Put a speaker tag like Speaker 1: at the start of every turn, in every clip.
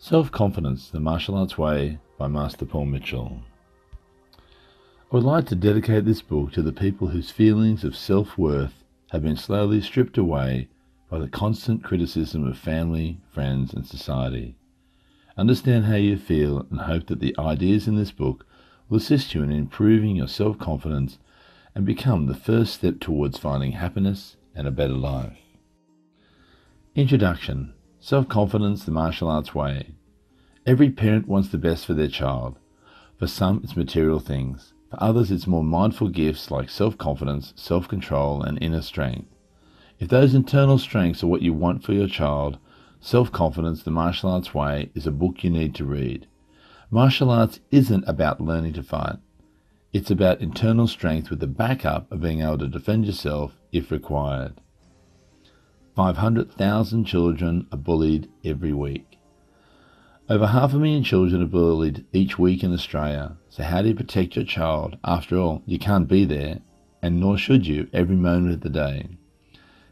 Speaker 1: Self Confidence, the Martial Arts Way by Master Paul Mitchell. I would like to dedicate this book to the people whose feelings of self worth have been slowly stripped away by the constant criticism of family, friends, and society. Understand how you feel and hope that the ideas in this book will assist you in improving your self confidence and become the first step towards finding happiness and a better life. Introduction Self confidence, the martial arts way. Every parent wants the best for their child. For some, it's material things. For others, it's more mindful gifts like self confidence, self control, and inner strength. If those internal strengths are what you want for your child, Self Confidence, the Martial Arts Way is a book you need to read. Martial arts isn't about learning to fight. It's about internal strength with the backup of being able to defend yourself if required. 500,000 children are bullied every week. Over half a million children are bullied each week in Australia. So, how do you protect your child? After all, you can't be there, and nor should you, every moment of the day.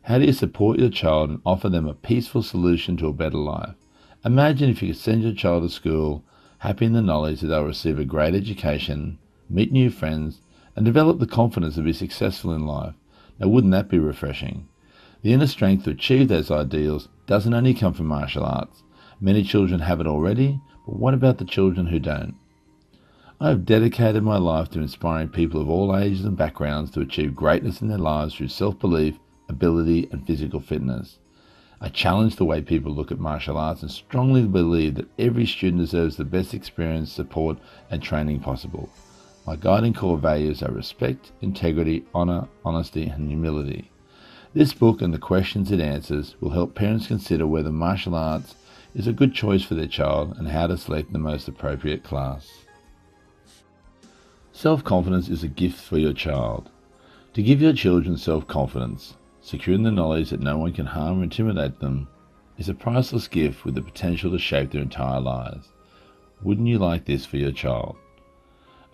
Speaker 1: How do you support your child and offer them a peaceful solution to a better life? Imagine if you could send your child to school happy in the knowledge that they'll receive a great education, meet new friends, and develop the confidence to be successful in life. Now, wouldn't that be refreshing? The inner strength to achieve those ideals doesn't only come from martial arts. Many children have it already, but what about the children who don't? I have dedicated my life to inspiring people of all ages and backgrounds to achieve greatness in their lives through self belief, ability, and physical fitness. I challenge the way people look at martial arts and strongly believe that every student deserves the best experience, support, and training possible. My guiding core values are respect, integrity, honor, honesty, and humility. This book and the questions it answers will help parents consider whether martial arts is a good choice for their child and how to select the most appropriate class. Self confidence is a gift for your child. To give your children self confidence, securing the knowledge that no one can harm or intimidate them, is a priceless gift with the potential to shape their entire lives. Wouldn't you like this for your child?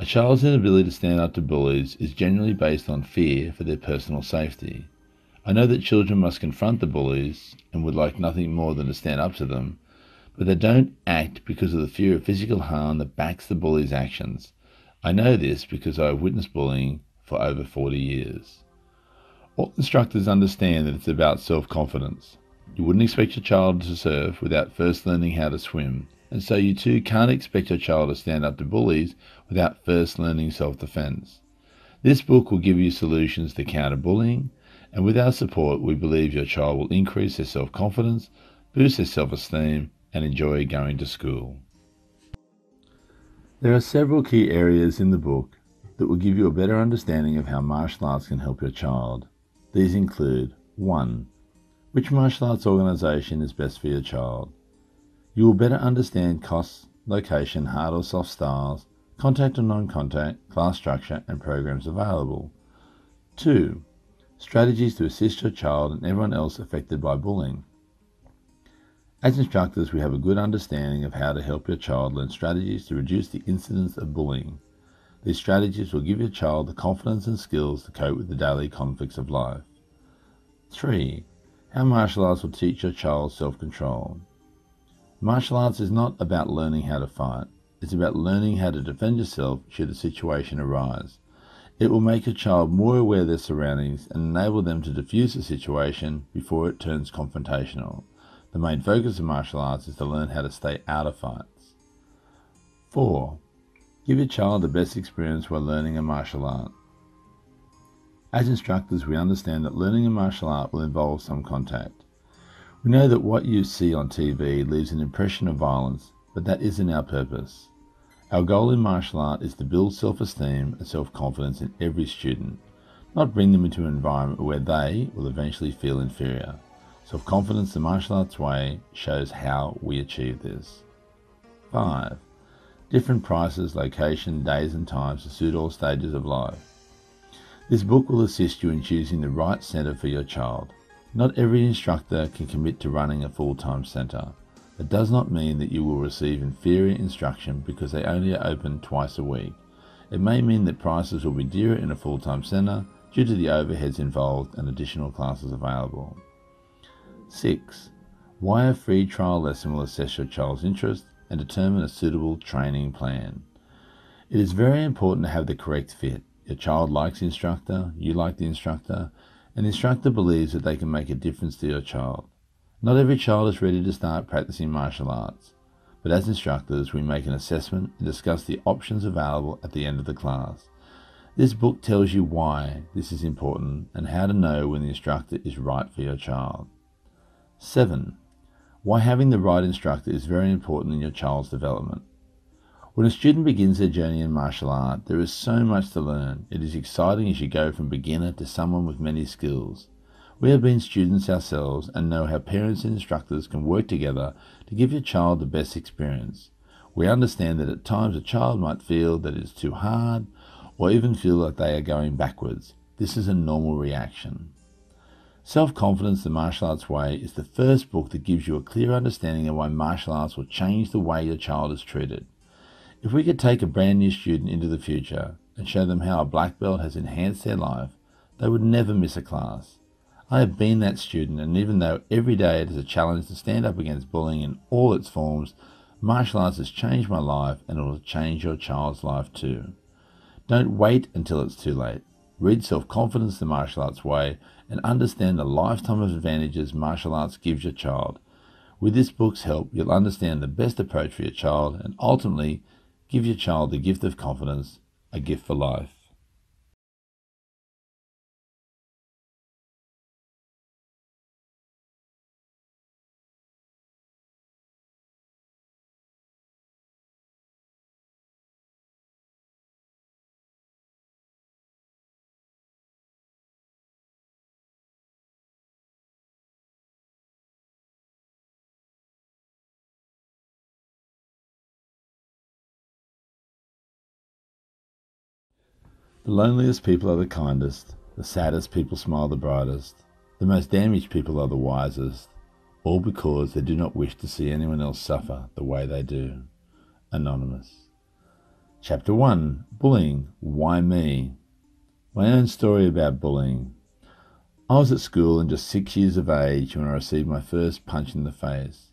Speaker 1: A child's inability to stand up to bullies is generally based on fear for their personal safety. I know that children must confront the bullies and would like nothing more than to stand up to them, but they don't act because of the fear of physical harm that backs the bully's actions. I know this because I have witnessed bullying for over 40 years. All instructors understand that it's about self confidence. You wouldn't expect your child to surf without first learning how to swim, and so you too can't expect your child to stand up to bullies without first learning self defense. This book will give you solutions to counter bullying and with our support, we believe your child will increase their self confidence, boost their self esteem, and enjoy going to school. There are several key areas in the book that will give you a better understanding of how martial arts can help your child. These include 1. Which martial arts organization is best for your child? You will better understand costs, location, hard or soft styles, contact or non contact, class structure, and programs available. 2 strategies to assist your child and everyone else affected by bullying. As instructors, we have a good understanding of how to help your child learn strategies to reduce the incidence of bullying. These strategies will give your child the confidence and skills to cope with the daily conflicts of life. 3. How martial arts will teach your child self control. Martial arts is not about learning how to fight, it's about learning how to defend yourself should a situation arise. It will make a child more aware of their surroundings and enable them to diffuse the situation before it turns confrontational. The main focus of martial arts is to learn how to stay out of fights. 4. Give your child the best experience while learning a martial art. As instructors, we understand that learning a martial art will involve some contact. We know that what you see on TV leaves an impression of violence, but that isn't our purpose. Our goal in martial art is to build self-esteem and self-confidence in every student, not bring them into an environment where they will eventually feel inferior. Self-confidence the martial arts way shows how we achieve this. 5. Different prices, location, days and times to suit all stages of life. This book will assist you in choosing the right centre for your child. Not every instructor can commit to running a full-time centre. It does not mean that you will receive inferior instruction because they only are open twice a week. It may mean that prices will be dearer in a full-time centre due to the overheads involved and additional classes available. 6. why a free trial lesson will assess your child's interest and determine a suitable training plan. It is very important to have the correct fit. Your child likes the instructor, you like the instructor, and the instructor believes that they can make a difference to your child. Not every child is ready to start practicing martial arts, but as instructors, we make an assessment and discuss the options available at the end of the class. This book tells you why this is important and how to know when the instructor is right for your child. 7. Why having the right instructor is very important in your child's development. When a student begins their journey in martial art, there is so much to learn. It is exciting as you go from beginner to someone with many skills. We have been students ourselves and know how parents and instructors can work together to give your child the best experience. We understand that at times a child might feel that it is too hard or even feel that they are going backwards. This is a normal reaction. Self Confidence the Martial Arts Way is the first book that gives you a clear understanding of why martial arts will change the way your child is treated. If we could take a brand new student into the future and show them how a black belt has enhanced their life, they would never miss a class. I have been that student, and even though every day it is a challenge to stand up against bullying in all its forms, martial arts has changed my life and it will change your child's life too. Don't wait until it's too late. Read Self Confidence the Martial Arts Way and understand the lifetime of advantages martial arts gives your child. With this book's help, you'll understand the best approach for your child and ultimately give your child the gift of confidence, a gift for life. The loneliest people are the kindest, the saddest people smile the brightest, the most damaged people are the wisest, all because they do not wish to see anyone else suffer the way they do. Anonymous. Chapter 1 Bullying Why Me? My own story about bullying. I was at school and just six years of age when I received my first punch in the face.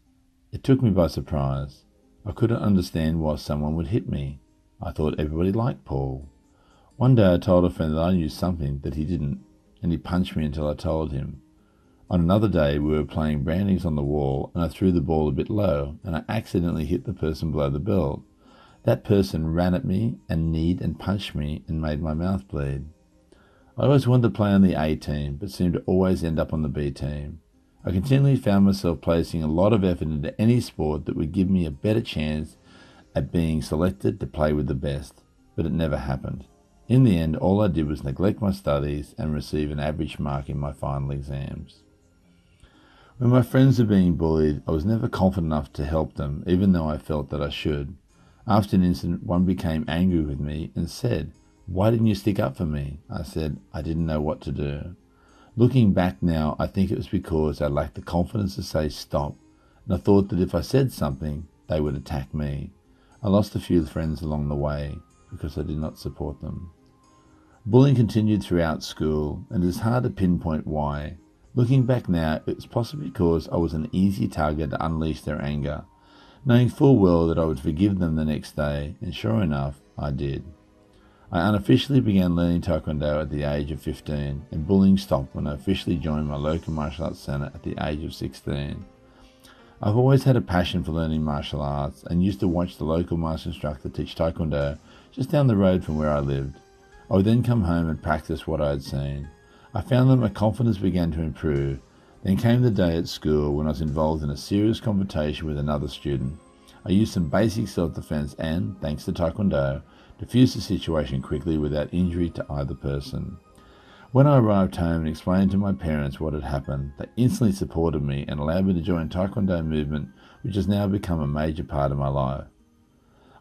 Speaker 1: It took me by surprise. I couldn't understand why someone would hit me. I thought everybody liked Paul. One day I told a friend that I knew something that he didn't, and he punched me until I told him. On another day, we were playing brandings on the wall, and I threw the ball a bit low, and I accidentally hit the person below the belt. That person ran at me and kneed and punched me and made my mouth bleed. I always wanted to play on the A team, but seemed to always end up on the B team. I continually found myself placing a lot of effort into any sport that would give me a better chance at being selected to play with the best, but it never happened. In the end, all I did was neglect my studies and receive an average mark in my final exams. When my friends were being bullied, I was never confident enough to help them, even though I felt that I should. After an incident, one became angry with me and said, Why didn't you stick up for me? I said, I didn't know what to do. Looking back now, I think it was because I lacked the confidence to say stop, and I thought that if I said something, they would attack me. I lost a few friends along the way because I did not support them. Bullying continued throughout school, and it is hard to pinpoint why. Looking back now, it's possibly because I was an easy target to unleash their anger, knowing full well that I would forgive them the next day, and sure enough, I did. I unofficially began learning Taekwondo at the age of 15, and bullying stopped when I officially joined my local martial arts centre at the age of 16. I've always had a passion for learning martial arts and used to watch the local master instructor teach Taekwondo just down the road from where I lived. I would then come home and practice what I had seen. I found that my confidence began to improve. Then came the day at school when I was involved in a serious confrontation with another student. I used some basic self defense and, thanks to Taekwondo, diffused the situation quickly without injury to either person. When I arrived home and explained to my parents what had happened, they instantly supported me and allowed me to join Taekwondo movement, which has now become a major part of my life.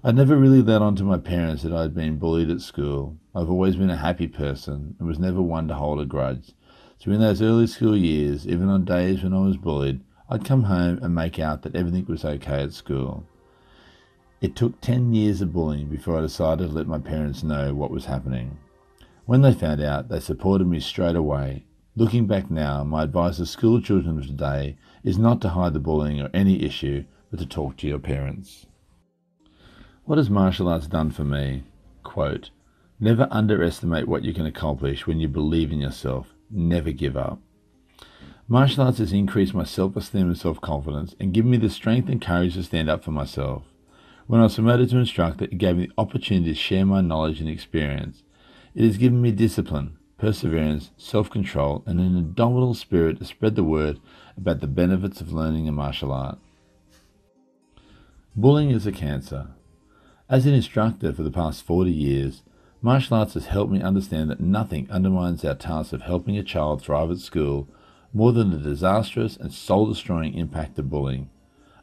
Speaker 1: I never really let on to my parents that I had been bullied at school. I've always been a happy person and was never one to hold a grudge. So in those early school years, even on days when I was bullied, I'd come home and make out that everything was okay at school. It took 10 years of bullying before I decided to let my parents know what was happening. When they found out, they supported me straight away. Looking back now, my advice to school children of today is not to hide the bullying or any issue, but to talk to your parents. What has martial arts done for me? Quote, Never underestimate what you can accomplish when you believe in yourself. Never give up. Martial arts has increased my self esteem and self confidence and given me the strength and courage to stand up for myself. When I was promoted to instructor, it gave me the opportunity to share my knowledge and experience. It has given me discipline, perseverance, self control, and an indomitable spirit to spread the word about the benefits of learning a martial art. Bullying is a cancer. As an instructor for the past 40 years, martial arts has helped me understand that nothing undermines our task of helping a child thrive at school more than the disastrous and soul destroying impact of bullying.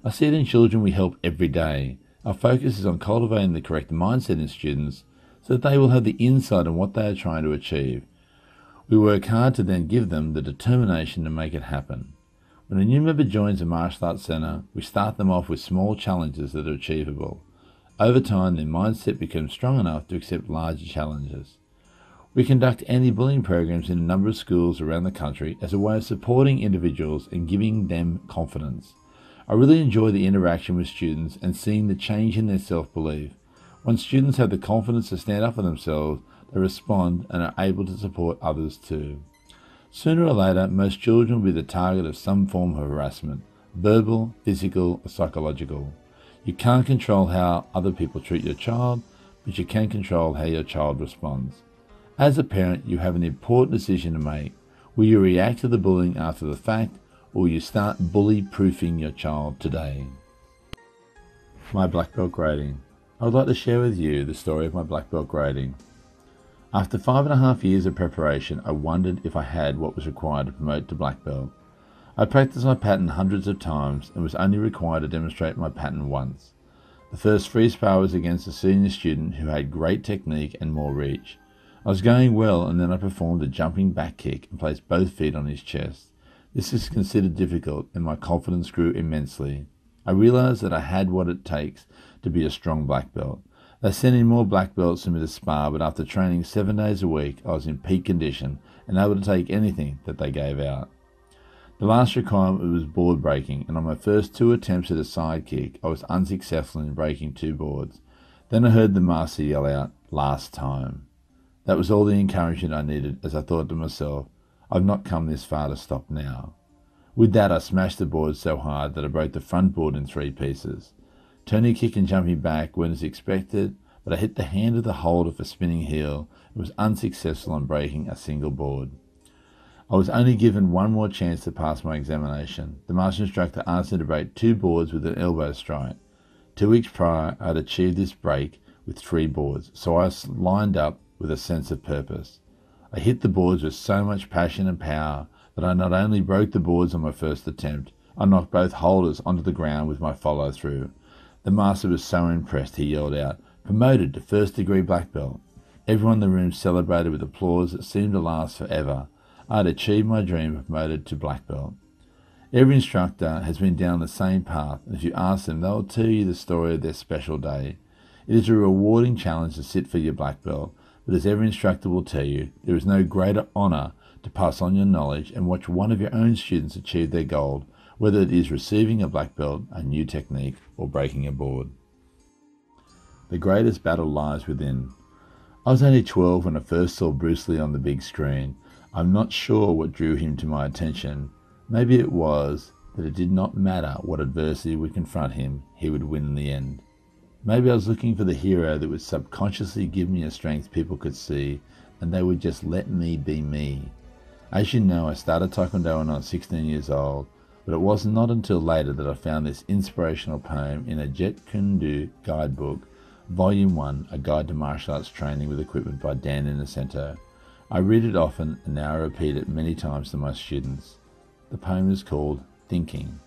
Speaker 1: I see it in children we help every day. Our focus is on cultivating the correct mindset in students so that they will have the insight on what they are trying to achieve. We work hard to then give them the determination to make it happen. When a new member joins a martial arts centre, we start them off with small challenges that are achievable. Over time, their mindset becomes strong enough to accept larger challenges. We conduct anti bullying programs in a number of schools around the country as a way of supporting individuals and giving them confidence. I really enjoy the interaction with students and seeing the change in their self belief. When students have the confidence to stand up for themselves, they respond and are able to support others too. Sooner or later, most children will be the target of some form of harassment verbal, physical, or psychological. You can't control how other people treat your child, but you can control how your child responds. As a parent, you have an important decision to make. Will you react to the bullying after the fact, or will you start bully proofing your child today? My black belt grading. I would like to share with you the story of my black belt grading. After five and a half years of preparation, I wondered if I had what was required to promote to black belt. I practiced my pattern hundreds of times and was only required to demonstrate my pattern once. The first free spar was against a senior student who had great technique and more reach. I was going well and then I performed a jumping back kick and placed both feet on his chest. This is considered difficult and my confidence grew immensely. I realized that I had what it takes to be a strong black belt. They sent in more black belts for me to spar, but after training seven days a week, I was in peak condition and able to take anything that they gave out. The last requirement was board breaking, and on my first two attempts at a side kick, I was unsuccessful in breaking two boards. Then I heard the master yell out, last time. That was all the encouragement I needed as I thought to myself, I've not come this far to stop now. With that, I smashed the board so hard that I broke the front board in three pieces. Turning kick and jumping back went as expected, but I hit the hand of the holder for spinning heel and was unsuccessful in breaking a single board. I was only given one more chance to pass my examination. The master instructor asked me to break two boards with an elbow strike. Two weeks prior, I had achieved this break with three boards, so I lined up with a sense of purpose. I hit the boards with so much passion and power that I not only broke the boards on my first attempt, I knocked both holders onto the ground with my follow through. The master was so impressed he yelled out, Promoted to first degree black belt. Everyone in the room celebrated with applause that seemed to last forever. I had achieved my dream of promoted to black belt. Every instructor has been down the same path, and if you ask them, they'll tell you the story of their special day. It is a rewarding challenge to sit for your black belt, but as every instructor will tell you, there is no greater honour to pass on your knowledge and watch one of your own students achieve their goal, whether it is receiving a black belt, a new technique, or breaking a board. The greatest battle lies within. I was only 12 when I first saw Bruce Lee on the big screen. I'm not sure what drew him to my attention. Maybe it was that it did not matter what adversity would confront him, he would win in the end. Maybe I was looking for the hero that would subconsciously give me a strength people could see, and they would just let me be me. As you know, I started Taekwondo when I was 16 years old, but it was not until later that I found this inspirational poem in a Kune Do guidebook, Volume 1, A Guide to Martial Arts Training with Equipment by Dan Inosanto. I read it often and now I repeat it many times to my students. The poem is called Thinking.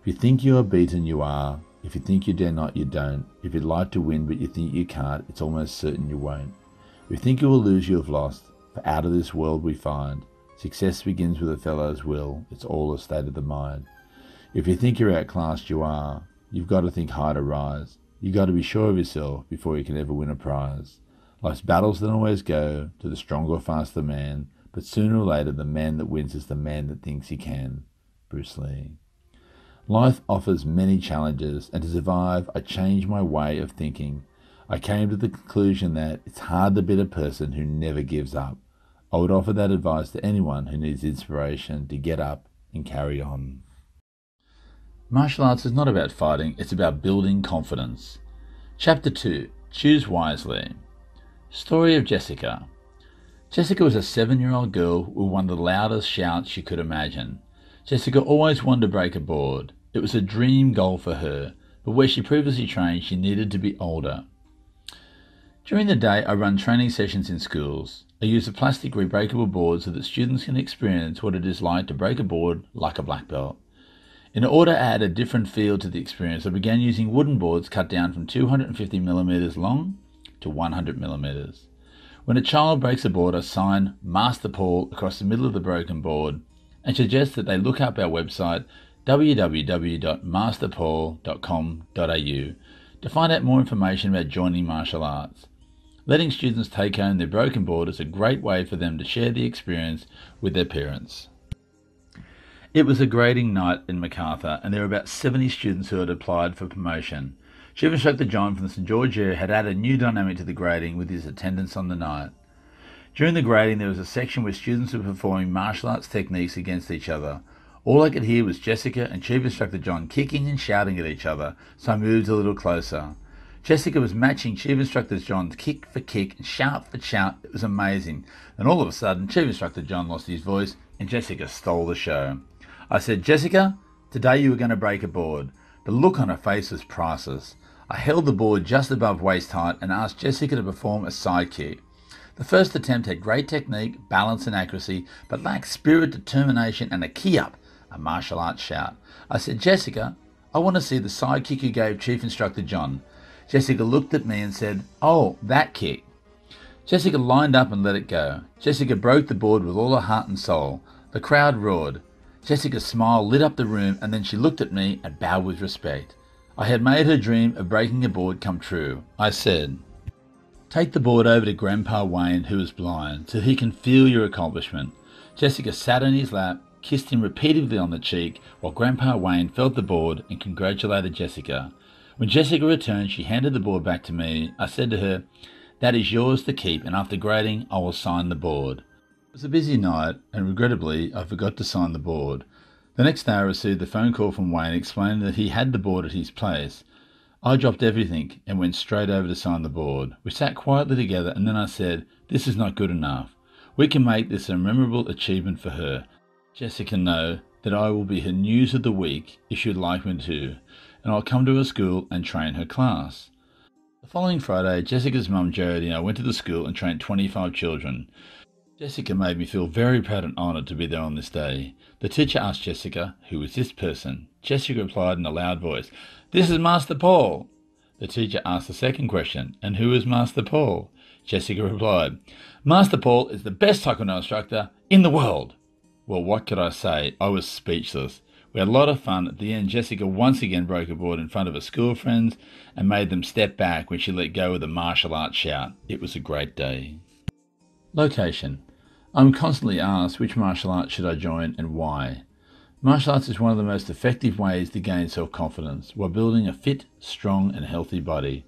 Speaker 1: If you think you are beaten, you are. If you think you dare not, you don't. If you'd like to win but you think you can't, it's almost certain you won't. If you think you will lose, you have lost. For out of this world we find success begins with a fellow's will. It's all a state of the mind. If you think you're outclassed, you are. You've got to think high to rise. You've got to be sure of yourself before you can ever win a prize. Life's battles don't always go to the stronger, or faster man, but sooner or later the man that wins is the man that thinks he can. Bruce Lee. Life offers many challenges, and to survive, I changed my way of thinking. I came to the conclusion that it's hard to beat a person who never gives up. I would offer that advice to anyone who needs inspiration to get up and carry on. Martial arts is not about fighting, it's about building confidence. Chapter 2 Choose Wisely. Story of Jessica. Jessica was a seven year old girl with one of the loudest shouts you could imagine. Jessica always wanted to break a board. It was a dream goal for her, but where she previously trained, she needed to be older. During the day, I run training sessions in schools. I use a plastic rebreakable board so that students can experience what it is like to break a board like a black belt. In order to add a different feel to the experience, I began using wooden boards cut down from 250 millimeters long to 100 millimeters. When a child breaks a board, I sign Master Paul across the middle of the broken board and suggest that they look up our website www.masterpaul.com.au to find out more information about joining martial arts. Letting students take home their broken board is a great way for them to share the experience with their parents. It was a grading night in Macarthur, and there were about 70 students who had applied for promotion. Chief Instructor John from the St George area had added a new dynamic to the grading with his attendance on the night. During the grading, there was a section where students were performing martial arts techniques against each other. All I could hear was Jessica and Chief Instructor John kicking and shouting at each other, so I moved a little closer. Jessica was matching Chief Instructor John's kick for kick and shout for shout. It was amazing. Then all of a sudden, Chief Instructor John lost his voice and Jessica stole the show. I said, Jessica, today you were going to break a board. The look on her face was priceless. I held the board just above waist height and asked Jessica to perform a side kick. The first attempt had great technique, balance, and accuracy, but lacked spirit, determination, and a kihap, a martial arts shout. I said, Jessica, I want to see the side kick you gave Chief Instructor John. Jessica looked at me and said, Oh, that kick. Jessica lined up and let it go. Jessica broke the board with all her heart and soul. The crowd roared. Jessica's smile lit up the room, and then she looked at me and bowed with respect. I had made her dream of breaking a board come true. I said, Take the board over to Grandpa Wayne, who is blind, so he can feel your accomplishment. Jessica sat on his lap, kissed him repeatedly on the cheek, while Grandpa Wayne felt the board and congratulated Jessica. When Jessica returned, she handed the board back to me. I said to her, That is yours to keep, and after grading, I will sign the board. It was a busy night, and regrettably, I forgot to sign the board. The next day, I received a phone call from Wayne explaining that he had the board at his place. I dropped everything and went straight over to sign the board. We sat quietly together, and then I said, This is not good enough. We can make this a memorable achievement for her. Jessica know that I will be her news of the week if she would like me to, and I'll come to her school and train her class. The following Friday, Jessica's mum Jodie and I went to the school and trained 25 children. Jessica made me feel very proud and honoured to be there on this day. The teacher asked Jessica, Who is this person? Jessica replied in a loud voice, This is Master Paul. The teacher asked the second question, And who is Master Paul? Jessica replied, Master Paul is the best Taekwondo instructor in the world. Well, what could I say? I was speechless. We had a lot of fun. At the end, Jessica once again broke a board in front of her school friends and made them step back when she let go with a martial arts shout. It was a great day. Location I'm constantly asked which martial art should I join and why. Martial arts is one of the most effective ways to gain self confidence while building a fit, strong, and healthy body.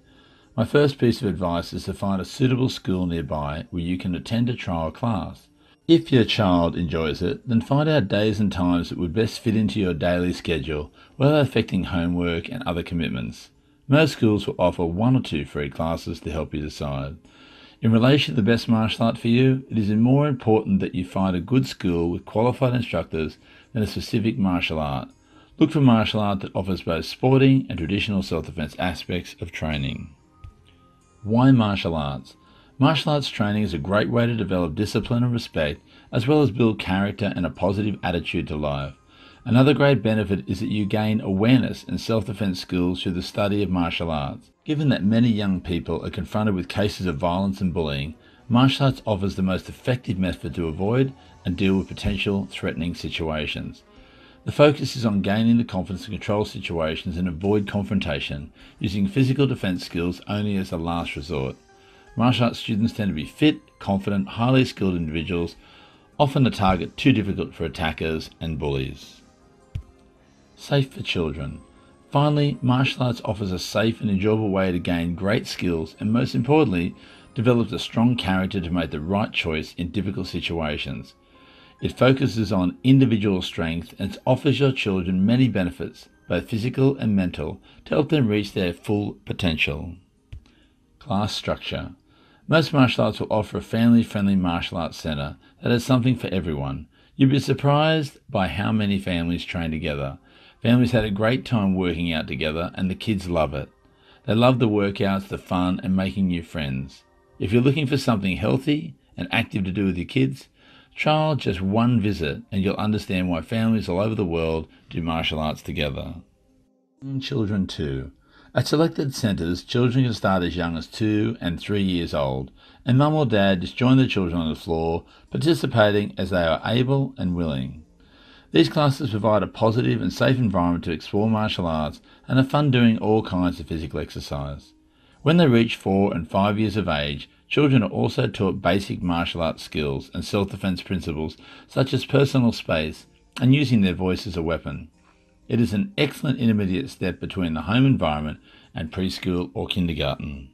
Speaker 1: My first piece of advice is to find a suitable school nearby where you can attend a trial class. If your child enjoys it, then find out days and times that would best fit into your daily schedule without affecting homework and other commitments. Most schools will offer one or two free classes to help you decide. In relation to the best martial art for you, it is more important that you find a good school with qualified instructors than a specific martial art. Look for martial art that offers both sporting and traditional self-defense aspects of training. Why martial arts? Martial arts training is a great way to develop discipline and respect, as well as build character and a positive attitude to life. Another great benefit is that you gain awareness and self-defense skills through the study of martial arts. Given that many young people are confronted with cases of violence and bullying, martial arts offers the most effective method to avoid and deal with potential threatening situations. The focus is on gaining the confidence to control situations and avoid confrontation, using physical defense skills only as a last resort. Martial arts students tend to be fit, confident, highly skilled individuals often a target too difficult for attackers and bullies. Safe for children. Finally, martial arts offers a safe and enjoyable way to gain great skills and, most importantly, develops a strong character to make the right choice in difficult situations. It focuses on individual strength and offers your children many benefits, both physical and mental, to help them reach their full potential. Class structure. Most martial arts will offer a family friendly martial arts centre that has something for everyone. You'd be surprised by how many families train together. Families had a great time working out together, and the kids love it. They love the workouts, the fun, and making new friends. If you're looking for something healthy and active to do with your kids, try just one visit and you'll understand why families all over the world do martial arts together. Children too. At selected centres, children can start as young as two and three years old, and mum or dad just join the children on the floor, participating as they are able and willing. These classes provide a positive and safe environment to explore martial arts and are fun doing all kinds of physical exercise. When they reach four and five years of age, children are also taught basic martial arts skills and self defense principles such as personal space and using their voice as a weapon. It is an excellent intermediate step between the home environment and preschool or kindergarten.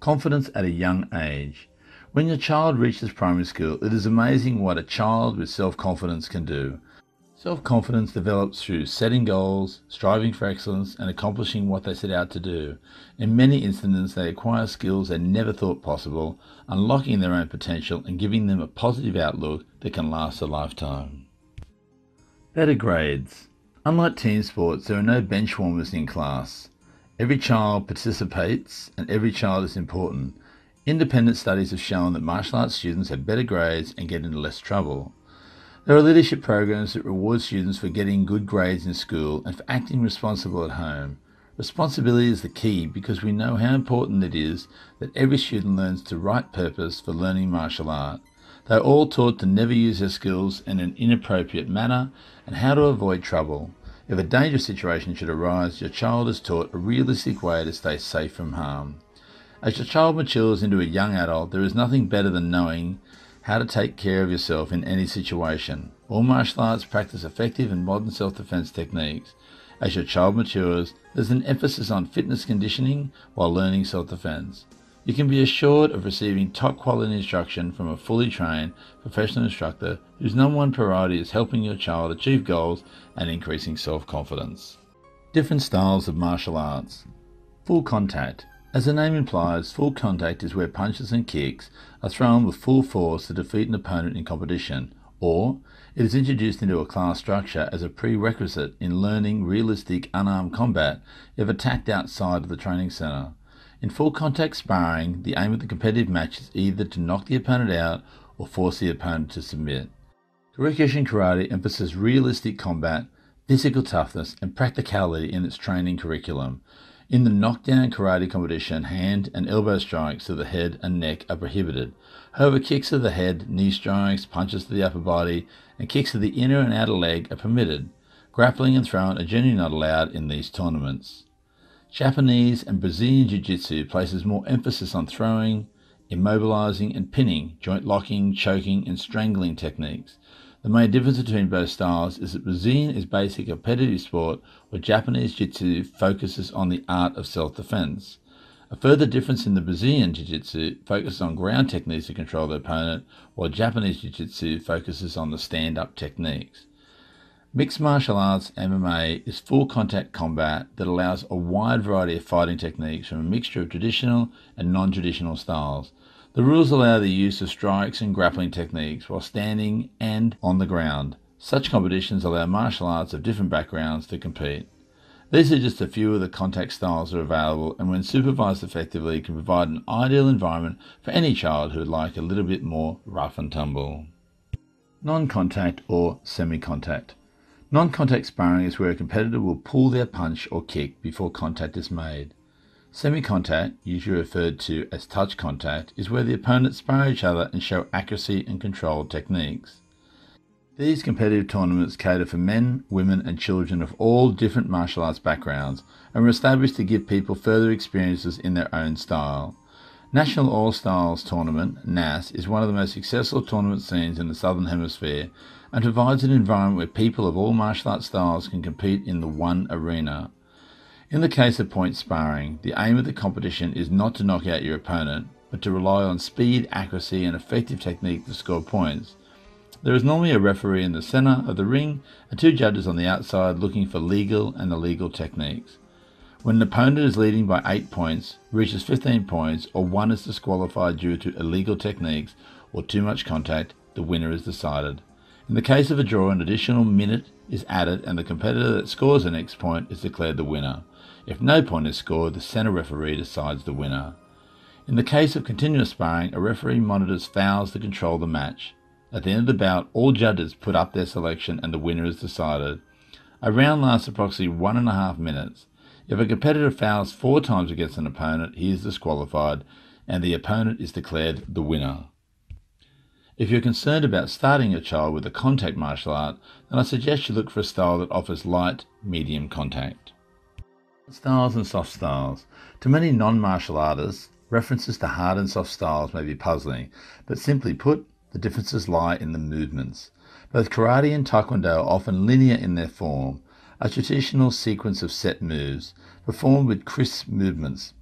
Speaker 1: Confidence at a young age. When your child reaches primary school, it is amazing what a child with self confidence can do. Self confidence develops through setting goals, striving for excellence, and accomplishing what they set out to do. In many instances, they acquire skills they never thought possible, unlocking their own potential and giving them a positive outlook that can last a lifetime. Better grades. Unlike team sports, there are no bench warmers in class. Every child participates and every child is important. Independent studies have shown that martial arts students have better grades and get into less trouble. There are leadership programs that reward students for getting good grades in school and for acting responsible at home. Responsibility is the key because we know how important it is that every student learns the right purpose for learning martial art. They are all taught to never use their skills in an inappropriate manner and how to avoid trouble. If a dangerous situation should arise, your child is taught a realistic way to stay safe from harm. As your child matures into a young adult, there is nothing better than knowing how to take care of yourself in any situation. All martial arts practice effective and modern self defense techniques. As your child matures, there's an emphasis on fitness conditioning while learning self defense. You can be assured of receiving top quality instruction from a fully trained professional instructor whose number one priority is helping your child achieve goals and increasing self confidence. Different styles of martial arts. Full contact. As the name implies, full contact is where punches and kicks are thrown with full force to defeat an opponent in competition, or it is introduced into a class structure as a prerequisite in learning realistic unarmed combat if attacked outside of the training center. In full contact sparring, the aim of the competitive match is either to knock the opponent out or force the opponent to submit. Kyokushin Karate emphasizes realistic combat, physical toughness, and practicality in its training curriculum. In the knockdown karate competition, hand and elbow strikes to the head and neck are prohibited. However, kicks to the head, knee strikes, punches to the upper body, and kicks to the inner and outer leg are permitted. Grappling and throwing are generally not allowed in these tournaments. Japanese and Brazilian Jiu Jitsu places more emphasis on throwing, immobilizing, and pinning, joint locking, choking, and strangling techniques. The main difference between both styles is that Brazilian is basic competitive sport, where Japanese Jiu-Jitsu focuses on the art of self-defense. A further difference in the Brazilian Jiu-Jitsu focuses on ground techniques to control the opponent, while Japanese Jiu-Jitsu focuses on the stand-up techniques. Mixed martial arts MMA is full contact combat that allows a wide variety of fighting techniques from a mixture of traditional and non-traditional styles. The rules allow the use of strikes and grappling techniques while standing and on the ground. Such competitions allow martial arts of different backgrounds to compete. These are just a few of the contact styles that are available and when supervised effectively can provide an ideal environment for any child who would like a little bit more rough and tumble. Non-contact or semi-contact. Non-contact sparring is where a competitor will pull their punch or kick before contact is made. Semi-contact, usually referred to as touch contact, is where the opponents spar each other and show accuracy and controlled techniques. These competitive tournaments cater for men, women, and children of all different martial arts backgrounds and were established to give people further experiences in their own style. National All Styles Tournament, NAS, is one of the most successful tournament scenes in the Southern Hemisphere and provides an environment where people of all martial arts styles can compete in the one arena. In the case of point sparring, the aim of the competition is not to knock out your opponent, but to rely on speed, accuracy, and effective technique to score points. There is normally a referee in the centre of the ring and two judges on the outside looking for legal and illegal techniques. When an opponent is leading by 8 points, reaches 15 points, or one is disqualified due to illegal techniques or too much contact, the winner is decided. In the case of a draw, an additional minute is added and the competitor that scores the next point is declared the winner. If no point is scored, the centre referee decides the winner. In the case of continuous sparring, a referee monitors fouls to control the match. At the end of the bout, all judges put up their selection and the winner is decided. A round lasts approximately one and a half minutes. If a competitor fouls four times against an opponent, he is disqualified and the opponent is declared the winner. If you're concerned about starting your child with a contact martial art, then I suggest you look for a style that offers light, medium contact. Styles and soft styles. To many non martial artists, references to hard and soft styles may be puzzling, but simply put, the differences lie in the movements. Both karate and taekwondo are often linear in their form, a traditional sequence of set moves, performed with crisp movements.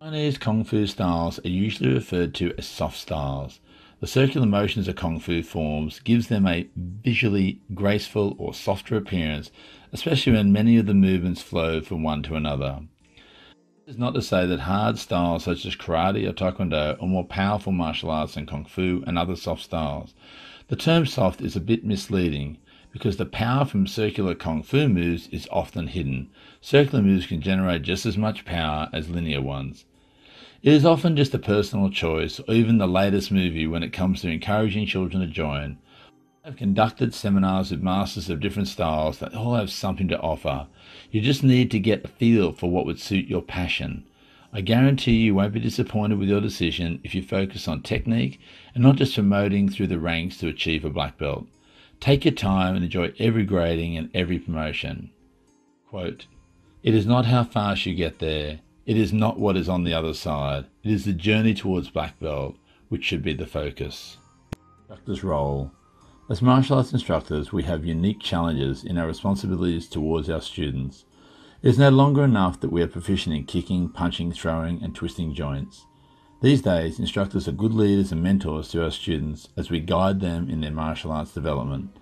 Speaker 1: Chinese Kung Fu styles are usually referred to as soft styles. The circular motions of Kung Fu forms gives them a visually graceful or softer appearance, especially when many of the movements flow from one to another. Is not to say that hard styles such as karate or taekwondo are more powerful martial arts than kung fu and other soft styles. The term soft is a bit misleading because the power from circular kung fu moves is often hidden. Circular moves can generate just as much power as linear ones. It is often just a personal choice, or even the latest movie when it comes to encouraging children to join. I've conducted seminars with masters of different styles that all have something to offer. You just need to get a feel for what would suit your passion. I guarantee you won't be disappointed with your decision if you focus on technique and not just promoting through the ranks to achieve a black belt. Take your time and enjoy every grading and every promotion. Quote, it is not how fast you get there. It is not what is on the other side. It is the journey towards black belt, which should be the focus. Instructor's role. As martial arts instructors, we have unique challenges in our responsibilities towards our students. It is no longer enough that we are proficient in kicking, punching, throwing, and twisting joints. These days, instructors are good leaders and mentors to our students as we guide them in their martial arts development.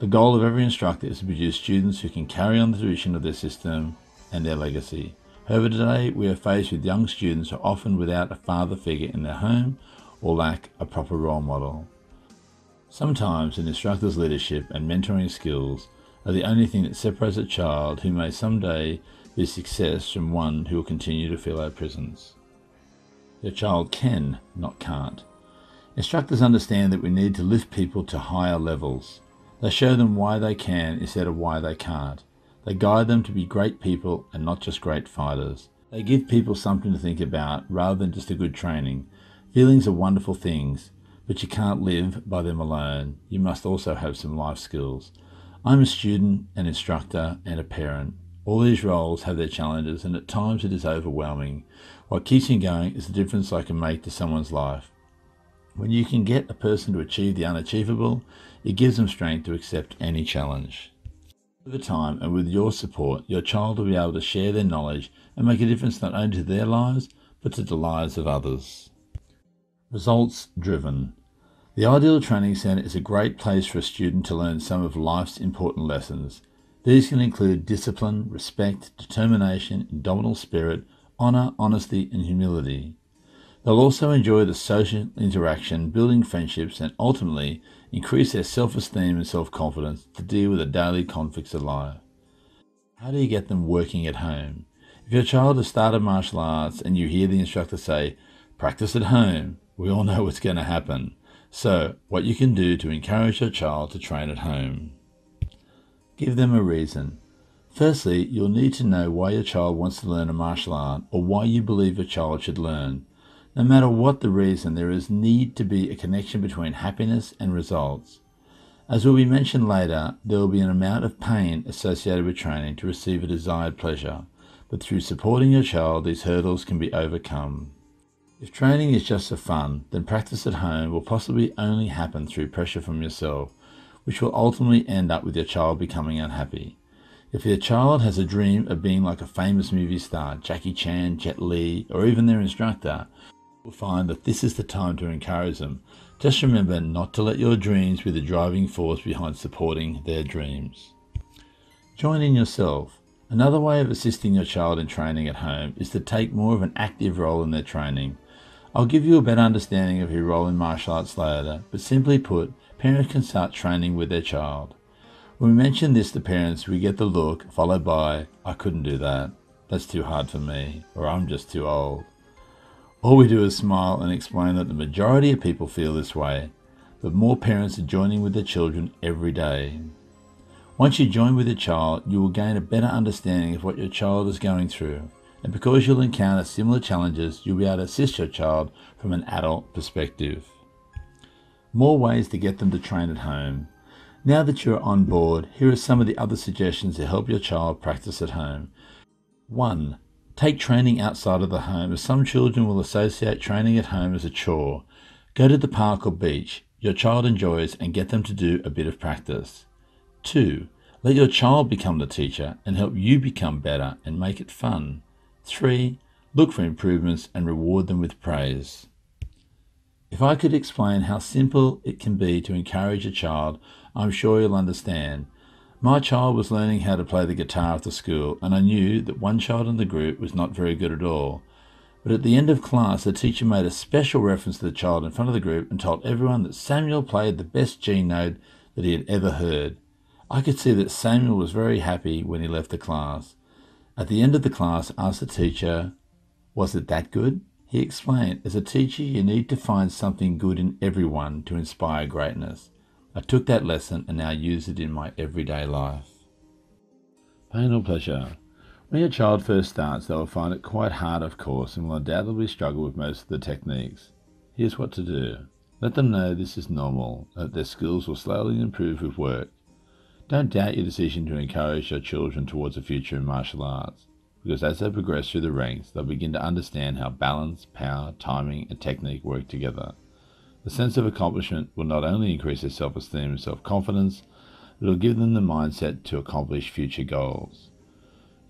Speaker 1: The goal of every instructor is to produce students who can carry on the tradition of their system and their legacy. However, today we are faced with young students who are often without a father figure in their home or lack a proper role model. Sometimes an instructor's leadership and mentoring skills are the only thing that separates a child who may someday be success from one who will continue to fill our prisons. Your child can, not can't. Instructors understand that we need to lift people to higher levels. They show them why they can instead of why they can't. They guide them to be great people and not just great fighters. They give people something to think about rather than just a good training. Feelings are wonderful things, but you can't live by them alone. You must also have some life skills. I'm a student, an instructor, and a parent. All these roles have their challenges, and at times it is overwhelming. What keeps me going is the difference I can make to someone's life. When you can get a person to achieve the unachievable, it gives them strength to accept any challenge. Over time and with your support, your child will be able to share their knowledge and make a difference not only to their lives, but to the lives of others. Results driven. The Ideal Training Centre is a great place for a student to learn some of life's important lessons. These can include discipline, respect, determination, indomitable spirit, honour, honesty, and humility. They'll also enjoy the social interaction, building friendships, and ultimately increase their self esteem and self confidence to deal with the daily conflicts of life. How do you get them working at home? If your child has started martial arts and you hear the instructor say, practice at home, we all know what's going to happen. So, what you can do to encourage your child to train at home. Give them a reason. Firstly, you'll need to know why your child wants to learn a martial art or why you believe your child should learn. No matter what the reason, there is need to be a connection between happiness and results. As will be mentioned later, there will be an amount of pain associated with training to receive a desired pleasure, but through supporting your child, these hurdles can be overcome. If training is just for fun, then practice at home will possibly only happen through pressure from yourself, which will ultimately end up with your child becoming unhappy. If your child has a dream of being like a famous movie star, Jackie Chan, Jet Li, or even their instructor, you'll find that this is the time to encourage them. Just remember not to let your dreams be the driving force behind supporting their dreams. Join in yourself. Another way of assisting your child in training at home is to take more of an active role in their training. I'll give you a better understanding of your role in martial arts later, but simply put, parents can start training with their child. When we mention this to parents, we get the look followed by, I couldn't do that. That's too hard for me, or I'm just too old. All we do is smile and explain that the majority of people feel this way, but more parents are joining with their children every day. Once you join with your child, you will gain a better understanding of what your child is going through, and because you'll encounter similar challenges, you'll be able to assist your child from an adult perspective. More ways to get them to train at home. Now that you're on board, here are some of the other suggestions to help your child practice at home. 1. Take training outside of the home, as some children will associate training at home as a chore. Go to the park or beach your child enjoys and get them to do a bit of practice. 2. Let your child become the teacher and help you become better and make it fun. 3. Look for improvements and reward them with praise. If I could explain how simple it can be to encourage a child, I'm sure you'll understand. My child was learning how to play the guitar at the school, and I knew that one child in the group was not very good at all. But at the end of class, the teacher made a special reference to the child in front of the group and told everyone that Samuel played the best G note that he had ever heard. I could see that Samuel was very happy when he left the class. At the end of the class, asked the teacher, Was it that good? He explained, As a teacher, you need to find something good in everyone to inspire greatness. I took that lesson and now use it in my everyday life. Pain or pleasure? When your child first starts, they will find it quite hard, of course, and will undoubtedly struggle with most of the techniques. Here's what to do. Let them know this is normal, that their skills will slowly improve with work. Don't doubt your decision to encourage your children towards a future in martial arts, because as they progress through the ranks, they'll begin to understand how balance, power, timing, and technique work together. The sense of accomplishment will not only increase their self esteem and self confidence, but it will give them the mindset to accomplish future goals.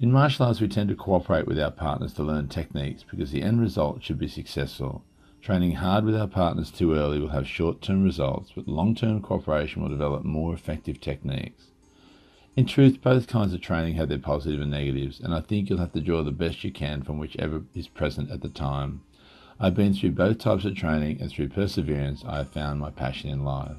Speaker 1: In martial arts, we tend to cooperate with our partners to learn techniques because the end result should be successful. Training hard with our partners too early will have short term results, but long term cooperation will develop more effective techniques. In truth, both kinds of training have their positives positive and negatives, and I think you'll have to draw the best you can from whichever is present at the time. I've been through both types of training, and through perseverance, I have found my passion in life.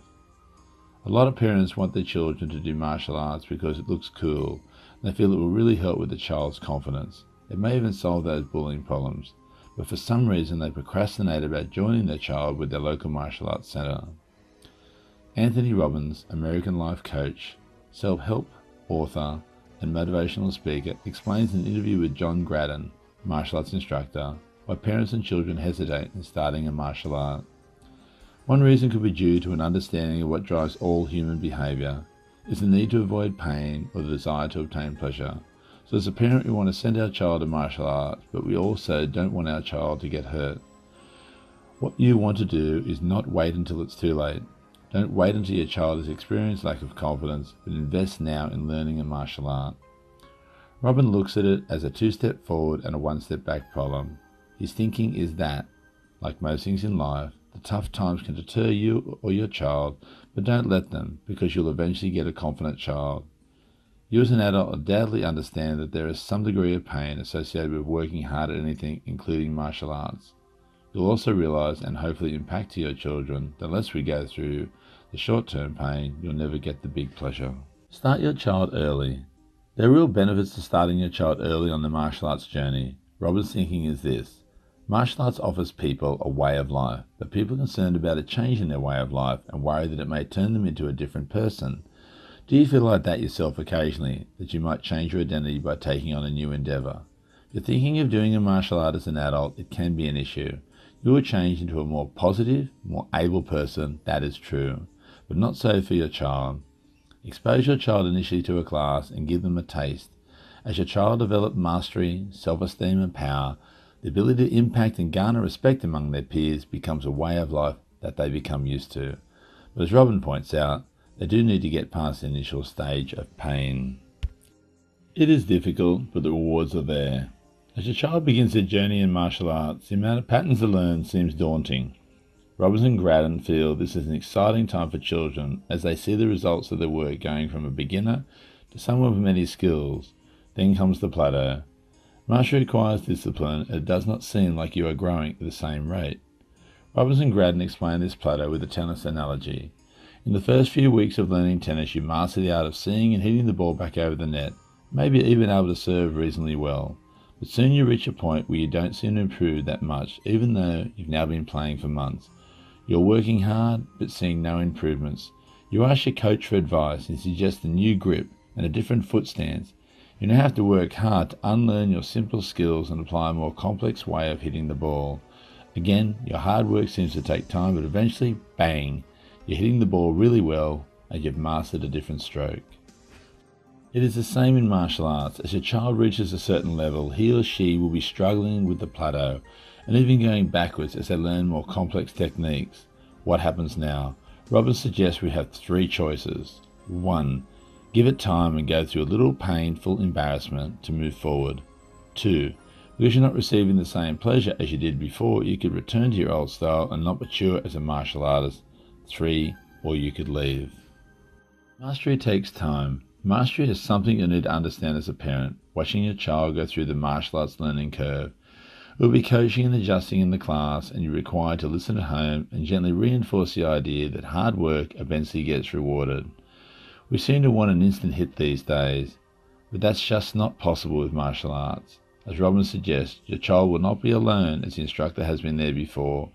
Speaker 1: A lot of parents want their children to do martial arts because it looks cool, and they feel it will really help with the child's confidence. It may even solve those bullying problems, but for some reason they procrastinate about joining their child with their local martial arts centre. Anthony Robbins, American life coach, self help author, and motivational speaker, explains in an interview with John Graden, martial arts instructor, why parents and children hesitate in starting a martial art. One reason could be due to an understanding of what drives all human behaviour is the need to avoid pain or the desire to obtain pleasure. So as a parent we want to send our child to martial arts, but we also don't want our child to get hurt. What you want to do is not wait until it's too late. Don't wait until your child has experienced lack of confidence, but invest now in learning a martial art. Robin looks at it as a two step forward and a one step back problem. His thinking is that, like most things in life, the tough times can deter you or your child, but don't let them, because you'll eventually get a confident child. You as an adult undoubtedly understand that there is some degree of pain associated with working hard at anything, including martial arts. You'll also realize and hopefully impact to your children that unless we go through the short term pain, you'll never get the big pleasure. Start your child early. There are real benefits to starting your child early on the martial arts journey. Robert's thinking is this Martial arts offers people a way of life, but people are concerned about a change in their way of life and worry that it may turn them into a different person. Do you feel like that yourself occasionally, that you might change your identity by taking on a new endeavour? If you're thinking of doing a martial art as an adult, it can be an issue. You will change into a more positive, more able person, that is true, but not so for your child. Expose your child initially to a class and give them a taste. As your child develops mastery, self esteem, and power, The ability to impact and garner respect among their peers becomes a way of life that they become used to. But as Robin points out, they do need to get past the initial stage of pain. It is difficult, but the rewards are there. As your child begins their journey in martial arts, the amount of patterns to learn seems daunting. Robbins and Graden feel this is an exciting time for children as they see the results of their work going from a beginner to someone with many skills. Then comes the plateau. Mastery requires discipline, and it does not seem like you are growing at the same rate. Robbins and Graden explain this plateau with a tennis analogy. In the first few weeks of learning tennis, you master the art of seeing and hitting the ball back over the net, maybe even able to serve reasonably well. But soon you reach a point where you don't seem to improve that much, even though you've now been playing for months. You're working hard, but seeing no improvements. You ask your coach for advice and suggest a new grip and a different foot stance. You now have to work hard to unlearn your simple skills and apply a more complex way of hitting the ball. Again, your hard work seems to take time, but eventually, bang, you're hitting the ball really well and you've mastered a different stroke. It is the same in martial arts. As your child reaches a certain level, he or she will be struggling with the plateau and even going backwards as they learn more complex techniques. What happens now? Robbins suggests we have three choices. 1. Give it time and go through a little painful embarrassment to move forward. 2. Because you're not receiving the same pleasure as you did before, you could return to your old style and not mature as a martial artist. 3. Or you could leave. Mastery takes time. Mastery is something you need to understand as a parent, watching your child go through the martial arts learning curve. We'll be coaching and adjusting in the class, and you're required to listen at home and gently reinforce the idea that hard work eventually gets rewarded. We seem to want an instant hit these days, but that's just not possible with martial arts. As Robin suggests, your child will not be alone as the instructor has been there before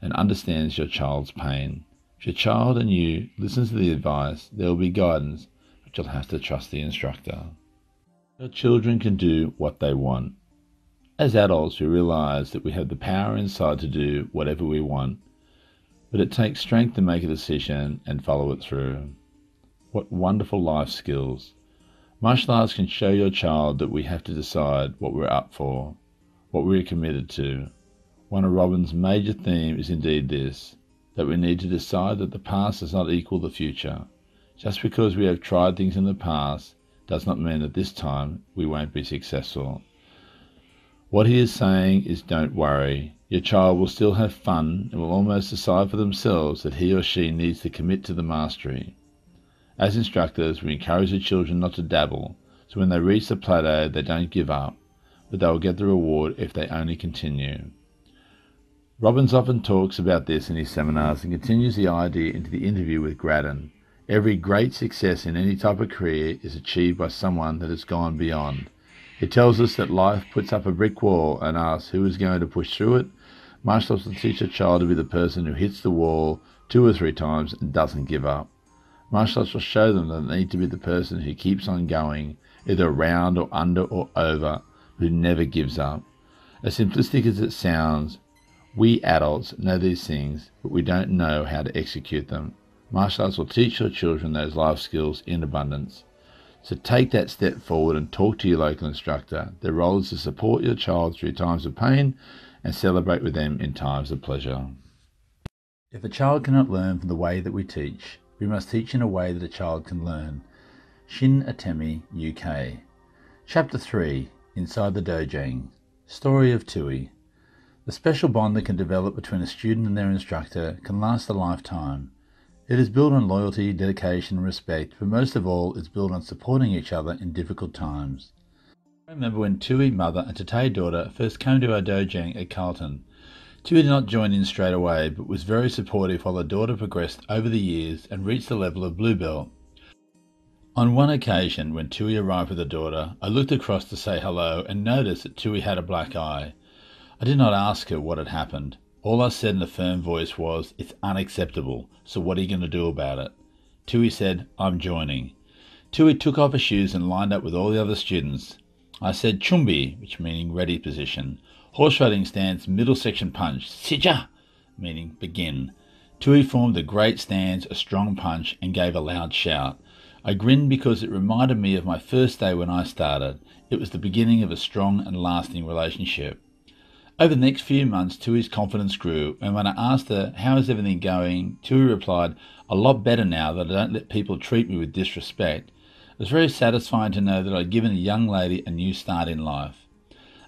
Speaker 1: and understands your child's pain. If your child and you listen to the advice, there will be guidance, you'll have to trust the instructor. Your children can do what they want. As adults, we realize that we have the power inside to do whatever we want, but it takes strength to make a decision and follow it through. What wonderful life skills! Martial arts can show your child that we have to decide what we're up for, what we're committed to. One of Robin's major themes is indeed this that we need to decide that the past does not equal the future. Just because we have tried things in the past does not mean that this time we won't be successful. What he is saying is don't worry. Your child will still have fun and will almost decide for themselves that he or she needs to commit to the mastery. As instructors, we encourage the children not to dabble, so when they reach the plateau, they don't give up, but they will get the reward if they only continue. Robbins often talks about this in his seminars and continues the idea into the interview with Graden. Every great success in any type of career is achieved by someone that has gone beyond. It tells us that life puts up a brick wall and asks who is going to push through it. Martial arts will teach a child to be the person who hits the wall two or three times and doesn't give up. Martial arts will show them that they need to be the person who keeps on going, either around or under or over, who never gives up. As simplistic as it sounds, we adults know these things, but we don't know how to execute them. Martial arts will teach your children those life skills in abundance. So take that step forward and talk to your local instructor. Their role is to support your child through times of pain and celebrate with them in times of pleasure. If a child cannot learn from the way that we teach, we must teach in a way that a child can learn. Shin Atemi, UK. Chapter 3 Inside the Dojang Story of Tui. The special bond that can develop between a student and their instructor can last a lifetime. It is built on loyalty, dedication, and respect, but most of all, it's built on supporting each other in difficult times. I remember when Tui mother and Tate daughter first came to our dojang at Carlton. Tui did not join in straight away, but was very supportive while her daughter progressed over the years and reached the level of blue belt. On one occasion, when Tui arrived with her daughter, I looked across to say hello and noticed that Tui had a black eye. I did not ask her what had happened. All I said in a firm voice was, It's unacceptable, so what are you going to do about it? Tui said, I'm joining. Tui took off her shoes and lined up with all the other students. I said chumbi, which meaning ready position. Horse riding stance, middle section punch. Sija, meaning begin. Tui formed a great stance, a strong punch, and gave a loud shout. I grinned because it reminded me of my first day when I started. It was the beginning of a strong and lasting relationship.
Speaker 2: Over the next few months, Tui's confidence grew, and when I asked her, How is everything going? Tui replied, A lot better now that I don't let people treat me with disrespect. It was very satisfying to know that I'd given a young lady a new start in life.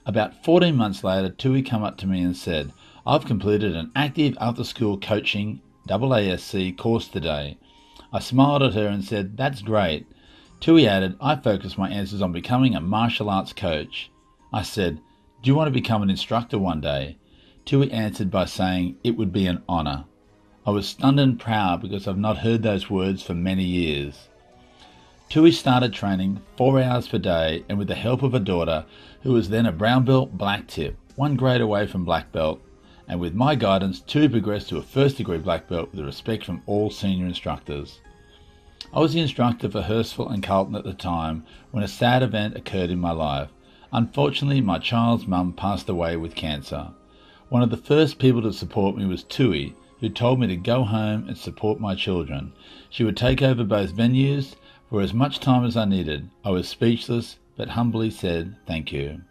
Speaker 2: About 14 months later, Tui came up to me and said, I've completed an active after school coaching AASC course today. I smiled at her and said, That's great. Tui added, I focus my answers on becoming a martial arts coach. I said, Do you want to become an instructor one day? Tui answered by saying, It would be an honour. I was stunned and proud because I've not heard those words for many years. Tui started training four hours per day and with the help of a daughter who was then a brown belt black tip, one grade away from black belt, and with my guidance, Tui progressed to a first degree black belt with respect from all senior instructors. I was the instructor for Hurstville and Carlton at the time when a sad event occurred in my life. Unfortunately, my child's mum passed away with cancer. One of the first people to support me was Tui, who told me to go home and support my children. She would take over both venues for as much time as I needed. I was speechless, but humbly said thank you.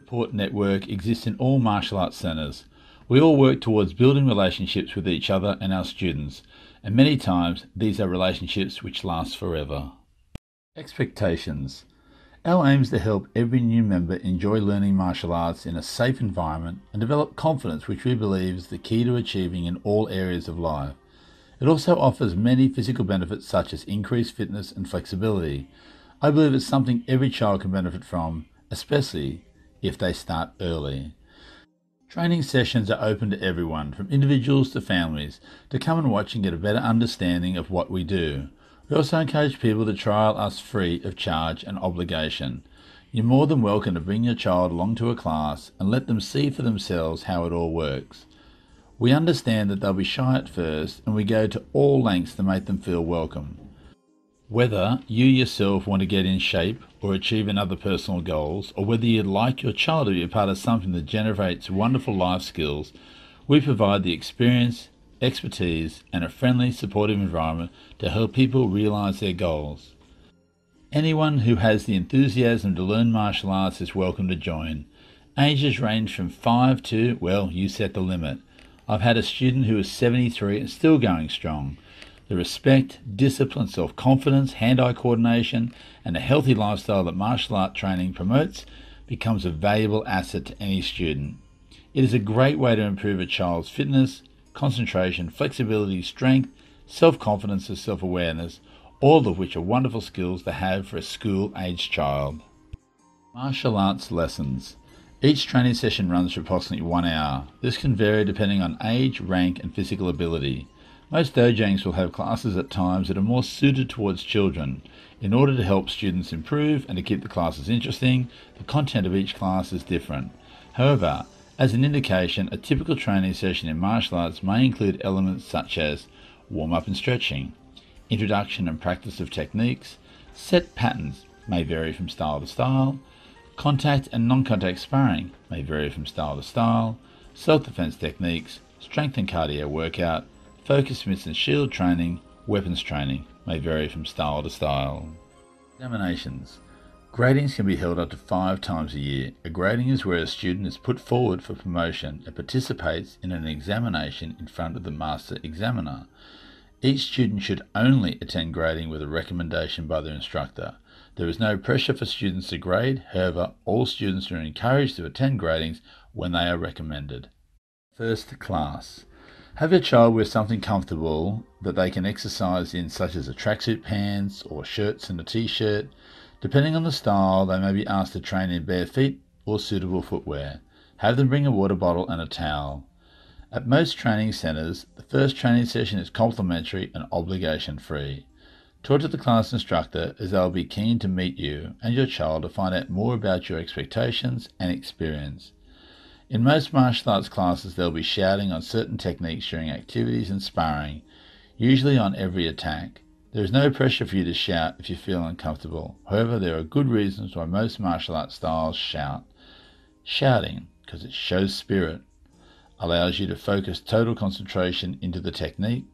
Speaker 2: Support network exists in all martial arts centres. We all work towards building relationships with each other and our students, and many times these are relationships which last forever. Expectations. Our aim is to help every new member enjoy learning martial arts in a safe environment and develop confidence, which we believe is the key to achieving in all areas of life. It also offers many physical benefits such as increased fitness and flexibility. I believe it's something every child can benefit from, especially if they start early. Training sessions are open to everyone, from individuals to families, to come and watch and get a better understanding of what we do. We also encourage people to trial us free of charge and obligation. You're more than welcome to bring your child along to a class and let them see for themselves how it all works. We understand that they'll be shy at first, and we go to all lengths to make them feel welcome. Whether you yourself want to get in shape or achieve another personal goals, or whether you'd like your child to be a part of something that generates wonderful life skills, we provide the experience, expertise, and a friendly, supportive environment to help people realize their goals. Anyone who has the enthusiasm to learn martial arts is welcome to join. Ages range from 5 to, well, you set the limit. I've had a student who is 73 and still going strong. The respect, discipline, self confidence, hand eye coordination, and a healthy lifestyle that martial art training promotes becomes a valuable asset to any student. It is a great way to improve a child's fitness, concentration, flexibility, strength, self confidence, and self awareness, all of which are wonderful skills to have for a school aged child. Martial arts lessons. Each training session runs for approximately one hour. This can vary depending on age, rank, and physical ability. Most dojangs will have classes at times that are more suited towards children. In order to help students improve and to keep the classes interesting, the content of each class is different. However, as an indication, a typical training session in martial arts may include elements such as warm up and stretching, introduction and practice of techniques, set patterns may vary from style to style, Contact and non-contact sparring may vary from style to style, self-defense techniques, strength and cardio workout, focus mitts and shield training, weapons training may vary from style to style. Examinations. Gradings can be held up to five times a year. A grading is where a student is put forward for promotion and participates in an examination in front of the master examiner. Each student should only attend grading with a recommendation by their instructor. There is no pressure for students to grade, however, all students are encouraged to attend gradings when they are recommended. First class. Have your child wear something comfortable that they can exercise in, such as a tracksuit pants or shirts and a t shirt. Depending on the style, they may be asked to train in bare feet or suitable footwear. Have them bring a water bottle and a towel. At most training centres, the first training session is complimentary and obligation free. Talk to the class instructor as they'll be keen to meet you and your child to find out more about your expectations and experience. In most martial arts classes, they'll be shouting on certain techniques during activities and sparring, usually on every attack. There is no pressure for you to shout if you feel uncomfortable. However, there are good reasons why most martial arts styles shout. Shouting, because it shows spirit, allows you to focus total concentration into the technique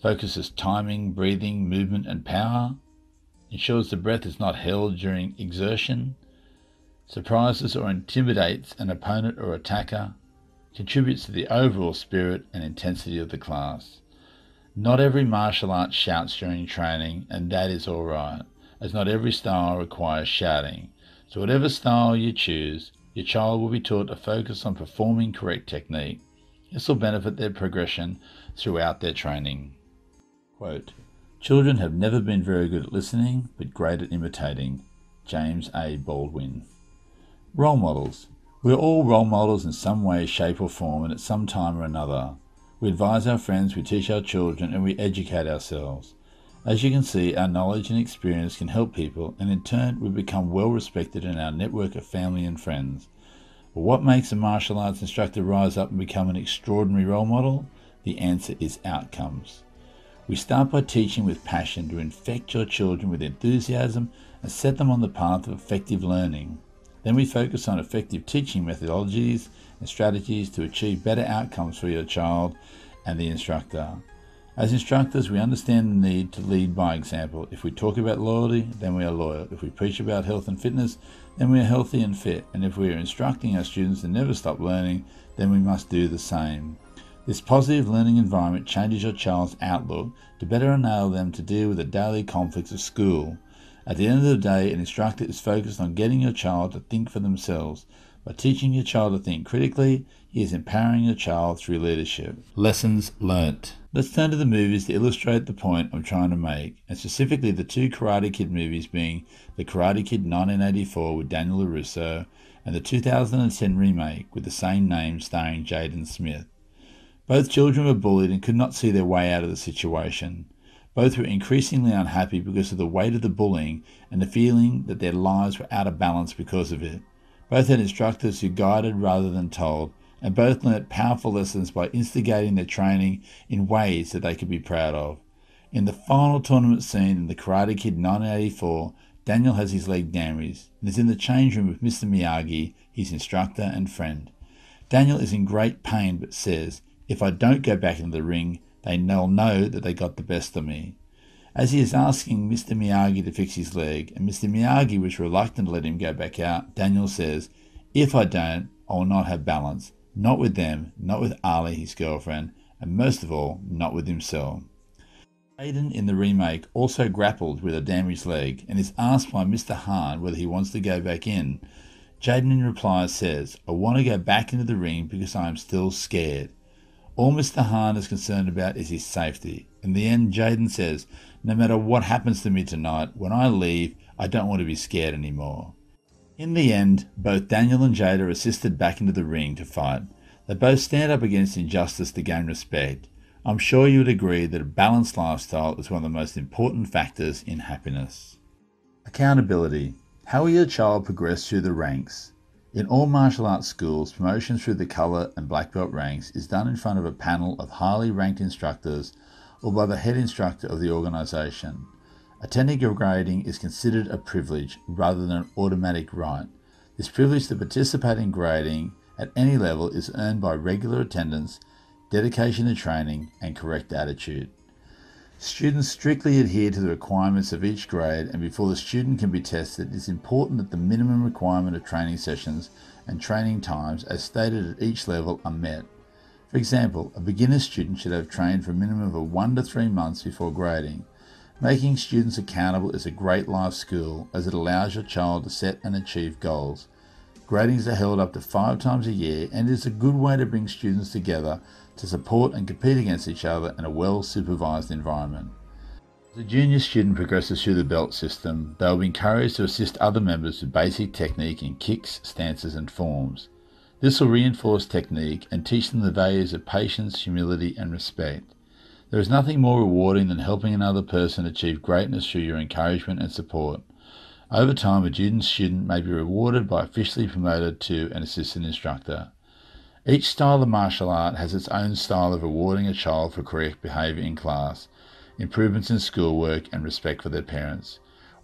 Speaker 2: focuses timing, breathing, movement, and power, ensures the breath is not held during exertion, surprises or intimidates an opponent or attacker, contributes to the overall spirit and intensity of the class. Not every martial art shouts during training, and that is alright, as not every style requires shouting. So, whatever style you choose, your child will be taught to focus on performing correct technique. This will benefit their progression throughout their training. Quote, Children have never been very good at listening, but great at imitating. James A. Baldwin. Role models. We are all role models in some way, shape, or form, and at some time or another. We advise our friends, we teach our children, and we educate ourselves. As you can see, our knowledge and experience can help people, and in turn, we become well respected in our network of family and friends. But what makes a martial arts instructor rise up and become an extraordinary role model? The answer is outcomes. We start by teaching with passion to infect your children with enthusiasm and set them on the path of effective learning. Then we focus on effective teaching methodologies and strategies to achieve better outcomes for your child and the instructor. As instructors, we understand the need to lead by example. If we talk about loyalty, then we are loyal. If we preach about health and fitness, then we are healthy and fit. And if we are instructing our students to never stop learning, then we must do the same. This positive learning environment changes your child's outlook to better enable them to deal with the daily conflicts of school. At the end of the day, an instructor is focused on getting your child to think for themselves. By teaching your child to think critically, he is empowering your child through leadership. Lessons learnt. Let's turn to the movies to illustrate the point I'm trying to make, and specifically the two Karate Kid movies being The Karate Kid 1984 with Daniel LaRusso and the 2010 remake with the same name starring Jaden Smith. Both children were bullied and could not see their way out of the situation. Both were increasingly unhappy because of the weight of the bullying and the feeling that their lives were out of balance because of it. Both had instructors who guided rather than told, and both learnt powerful lessons by instigating their training in ways that they could be proud of. In the final tournament scene in The Karate Kid 1984, Daniel has his leg damaged and is in the change room with Mr. Miyagi, his instructor and friend. Daniel is in great pain but says, If I don't go back into the ring, they'll know that they got the best of me. As he is asking Mr. Miyagi to fix his leg, and Mr. Miyagi was reluctant to let him go back out, Daniel says, If I don't, I will not have balance. Not with them, not with Ali, his girlfriend, and most of all, not with himself. Jaden in the remake also grappled with a damaged leg and is asked by Mr. Han whether he wants to go back in. Jaden in reply says, I want to go back into the ring because I am still scared. All Mr. Han is concerned about is his safety. In the end, Jaden says, No matter what happens to me tonight, when I leave, I don't want to be scared anymore. In the end, both Daniel and Jade are assisted back into the ring to fight. They both stand up against injustice to gain respect. I'm sure you would agree that a balanced lifestyle is one of the most important factors in happiness. Accountability. How will your child progress through the ranks? In all martial arts schools, promotion through the colour and black belt ranks is done in front of a panel of highly ranked instructors or by the head instructor of the organisation. Attending a grading is considered a privilege rather than an automatic right. This privilege to participate in grading at any level is earned by regular attendance, dedication to training, and correct attitude. Students strictly adhere to the requirements of each grade, and before the student can be tested, it is important that the minimum requirement of training sessions and training times, as stated at each level, are met. For example, a beginner student should have trained for a minimum of one to three months before grading. Making students accountable is a great life skill as it allows your child to set and achieve goals. Gradings are held up to five times a year and is a good way to bring students together to support and compete against each other in a well supervised environment. As a junior student progresses through the belt system, they will be encouraged to assist other members with basic technique in kicks, stances, and forms. This will reinforce technique and teach them the values of patience, humility, and respect. There is nothing more rewarding than helping another person achieve greatness through your encouragement and support. Over time, a student student may be rewarded by officially promoted to an assistant instructor. Each style of martial art has its own style of rewarding a child for correct behaviour in class, improvements in schoolwork, and respect for their parents.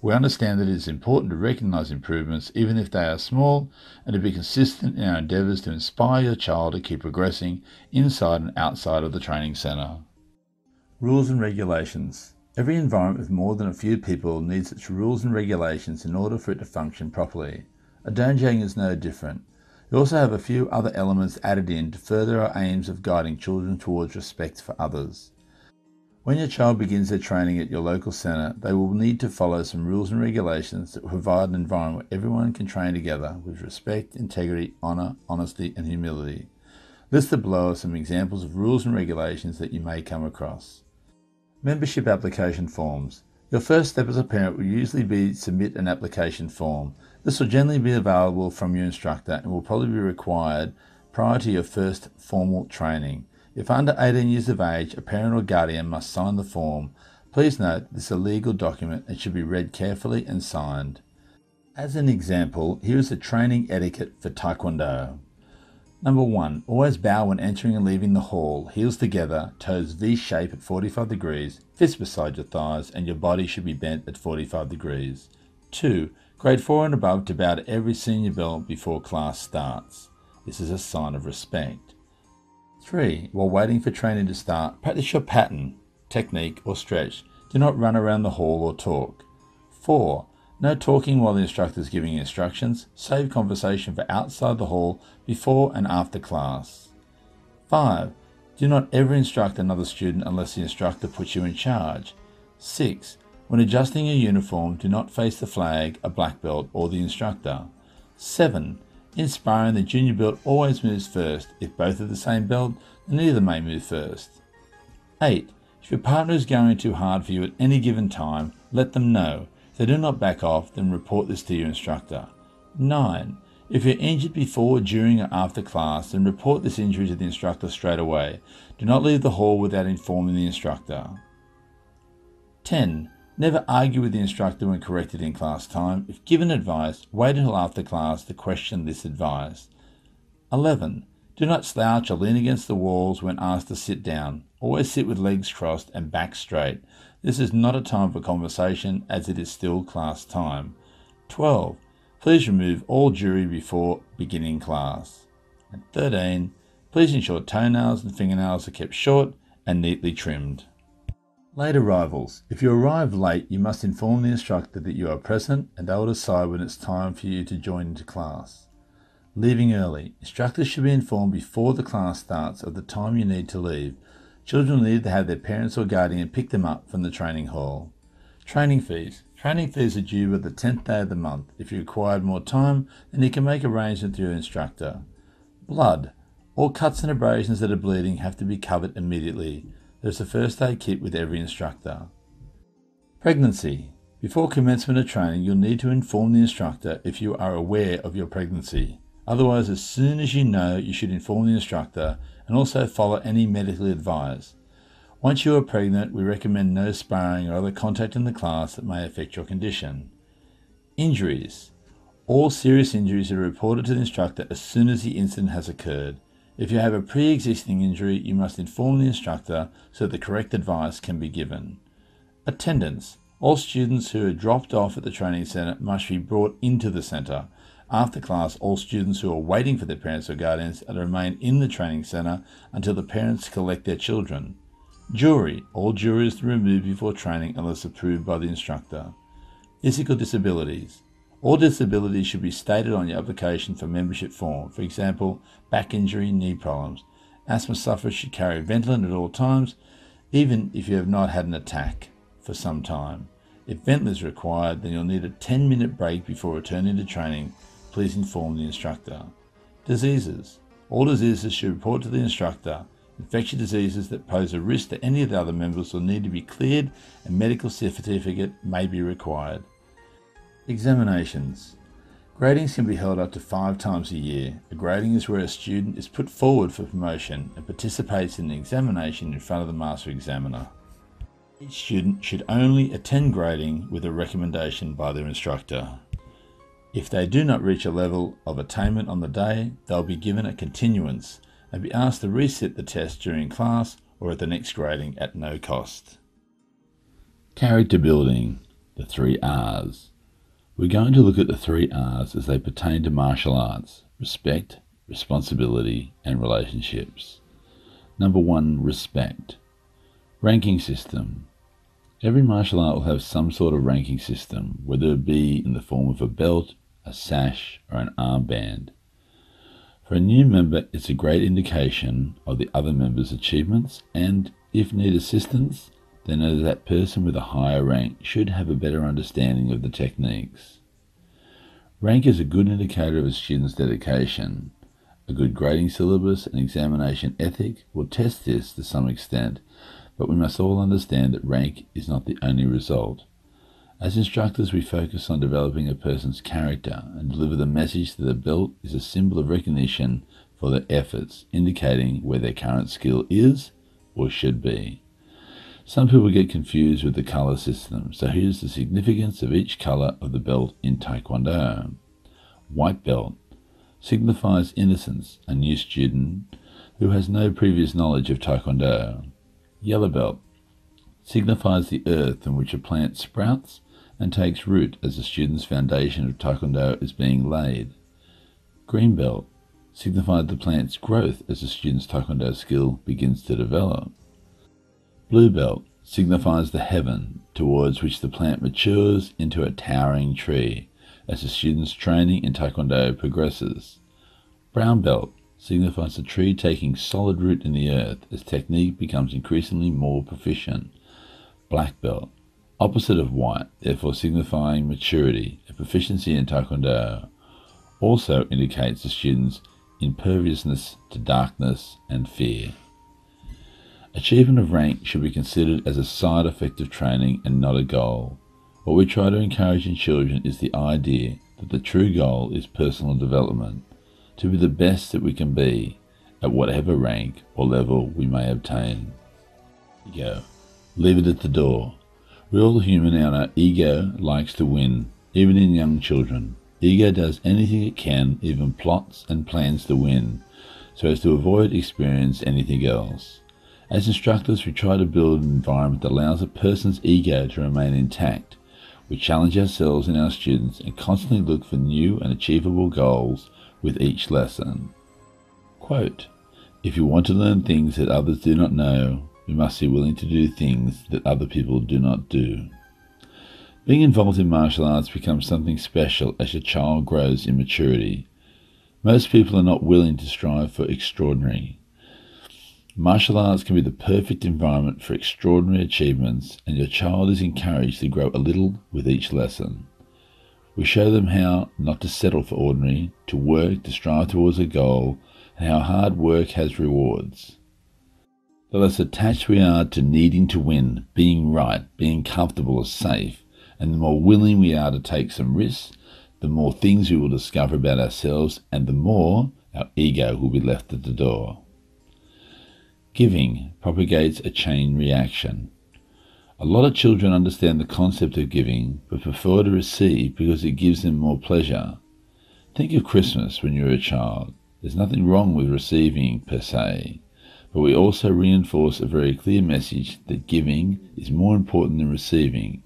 Speaker 2: We understand that it is important to recognise improvements, even if they are small, and to be consistent in our endeavours to inspire your child to keep progressing inside and outside of the training centre. Rules and regulations. Every environment with more than a few people needs its rules and regulations in order for it to function properly. A dojang is no different. We also have a few other elements added in to further our aims of guiding children towards respect for others. When your child begins their training at your local centre, they will need to follow some rules and regulations that provide an environment where everyone can train together with respect, integrity, honour, honesty, and humility. Listed below are some examples of rules and regulations that you may come across. Membership application forms. Your first step as a parent will usually be submit an application form. This will generally be available from your instructor and will probably be required prior to your first formal training. If under 18 years of age, a parent or guardian must sign the form. Please note this is a legal document and should be read carefully and signed. As an example, here is the training etiquette for Taekwondo. Number one, always bow when entering and leaving the hall, heels together, toes V shape at 45 degrees, fists beside your thighs, and your body should be bent at 45 degrees. Two, grade four and above to bow to every senior bell before class starts. This is a sign of respect. Three, while waiting for training to start, practice your pattern, technique, or stretch. Do not run around the hall or talk. Four, no talking while the instructor is giving instructions. Save conversation for outside the hall before and after class. 5. Do not ever instruct another student unless the instructor puts you in charge. 6. When adjusting your uniform, do not face the flag, a black belt, or the instructor. 7. In sparring, the junior belt always moves first. If both are the same belt, then neither may move first. 8. If your partner is going too hard for you at any given time, let them know. If they do not back off, then report this to your instructor. 9. If you're injured before, during, or after class, then report this injury to the instructor straight away. Do not leave the hall without informing the instructor. 10. Never argue with the instructor when corrected in class time. If given advice, wait until after class to question this advice. 11. Do not slouch or lean against the walls when asked to sit down. Always sit with legs crossed and back straight. This is not a time for conversation as it is still class time. 12. Please remove all jewelry before beginning class. And 13. Please ensure toenails and fingernails are kept short and neatly trimmed. Late arrivals. If you arrive late, you must inform the instructor that you are present and they will decide when it's time for you to join into class. Leaving early. Instructors should be informed before the class starts of the time you need to leave Children need to have their parents or guardian pick them up from the training hall. Training fees. Training fees are due by the 10th day of the month. If you require more time, then you can make arrangements with your instructor. Blood. All cuts and abrasions that are bleeding have to be covered immediately. There's a first aid kit with every instructor. Pregnancy. Before commencement of training, you'll need to inform the instructor if you are aware of your pregnancy. Otherwise, as soon as you know, you should inform the instructor and also follow any medical advice. Once you are pregnant, we recommend no sparring or other contact in the class that may affect your condition. Injuries. All serious injuries are reported to the instructor as soon as the incident has occurred. If you have a pre existing injury, you must inform the instructor so the correct advice can be given. Attendance. All students who are dropped off at the training centre must be brought into the centre. After class, all students who are waiting for their parents or guardians are to remain in the training centre until the parents collect their children. Jewelry. All jewelry is removed before training unless approved by the instructor. Physical disabilities. All disabilities should be stated on your application for membership form. For example, back injury, knee problems. Asthma sufferers should carry Ventolin at all times, even if you have not had an attack for some time. If Ventolin is required, then you'll need a 10 minute break before returning to training please inform the instructor. Diseases. All diseases should report to the instructor. Infectious diseases that pose a risk to any of the other members will need to be cleared and medical certificate may be required. Examinations. Gradings can be held up to five times a year. A grading is where a student is put forward for promotion and participates in an examination in front of the master examiner. Each student should only attend grading with a recommendation by their instructor. If they do not reach a level of attainment on the day, they'll be given a continuance and be asked to resit the test during class or at the next grading at no cost.
Speaker 1: Character building, the three R's. We're going to look at the three R's as they pertain to martial arts respect, responsibility, and relationships. Number one, respect. Ranking system. Every martial art will have some sort of ranking system, whether it be in the form of a belt,
Speaker 2: a sash, or an armband. For a new member, it's a great indication of the other members' achievements, and if need assistance, then that person with a higher rank should have a better understanding of the techniques. Rank is a good indicator of a student's dedication. A good grading syllabus and examination ethic will test this to some extent, but we must all understand that rank is not the only result. As instructors, we focus on developing a person's character and deliver the message that the belt is a symbol of recognition for their efforts, indicating where their current skill is or should be. Some people get confused with the color system, so here's the significance of each color of the belt in Taekwondo. White belt signifies innocence, a new student who has no previous knowledge of Taekwondo. Yellow belt signifies the earth in which a plant sprouts and takes root as the student's foundation of Taekwondo is being laid. Green belt signifies the plant's growth as the student's Taekwondo skill begins to develop. Blue belt signifies the heaven towards which the plant matures into a towering tree as the student's training in Taekwondo progresses. Brown belt signifies the tree taking solid root in the earth as technique becomes increasingly more proficient. Black belt opposite of white, therefore signifying maturity, a proficiency in Taekwondo, also indicates the student's imperviousness to darkness and fear. Achievement of rank should be considered as a side effect of training and not a goal. What we try to encourage in children is the idea that the true goal is personal development, to be the best that we can be at whatever rank or level we may obtain. Ego. Leave it at the door. We're all human and our ego likes to win, even in young children. Ego does anything it can, even plots and plans to win, so as to avoid experience anything else. As instructors, we try to build an environment that allows a person's ego to remain intact. We challenge ourselves and our students and constantly look for new and achievable goals with each lesson. Quote, if you want to learn things that others do not know, you must be willing to do things that other people do not do. Being involved in martial arts becomes something special as your child grows in maturity. Most people are not willing to strive for extraordinary. Martial arts can be the perfect environment for extraordinary achievements, and your child is encouraged to grow a little with each lesson. We show them how not to settle for ordinary, to work to strive towards a goal, and how hard work has rewards. The less attached we are to needing to win, being right, being comfortable or safe, and the more willing we are to take some risks, the more things we will discover about ourselves, and the more our ego will be left at the door. Giving propagates a chain reaction. A lot of children understand the concept of giving, but prefer to receive because it gives them more pleasure. Think of Christmas when you were a child. There's nothing wrong with receiving per se but we also reinforce a very clear message that giving is more important than receiving,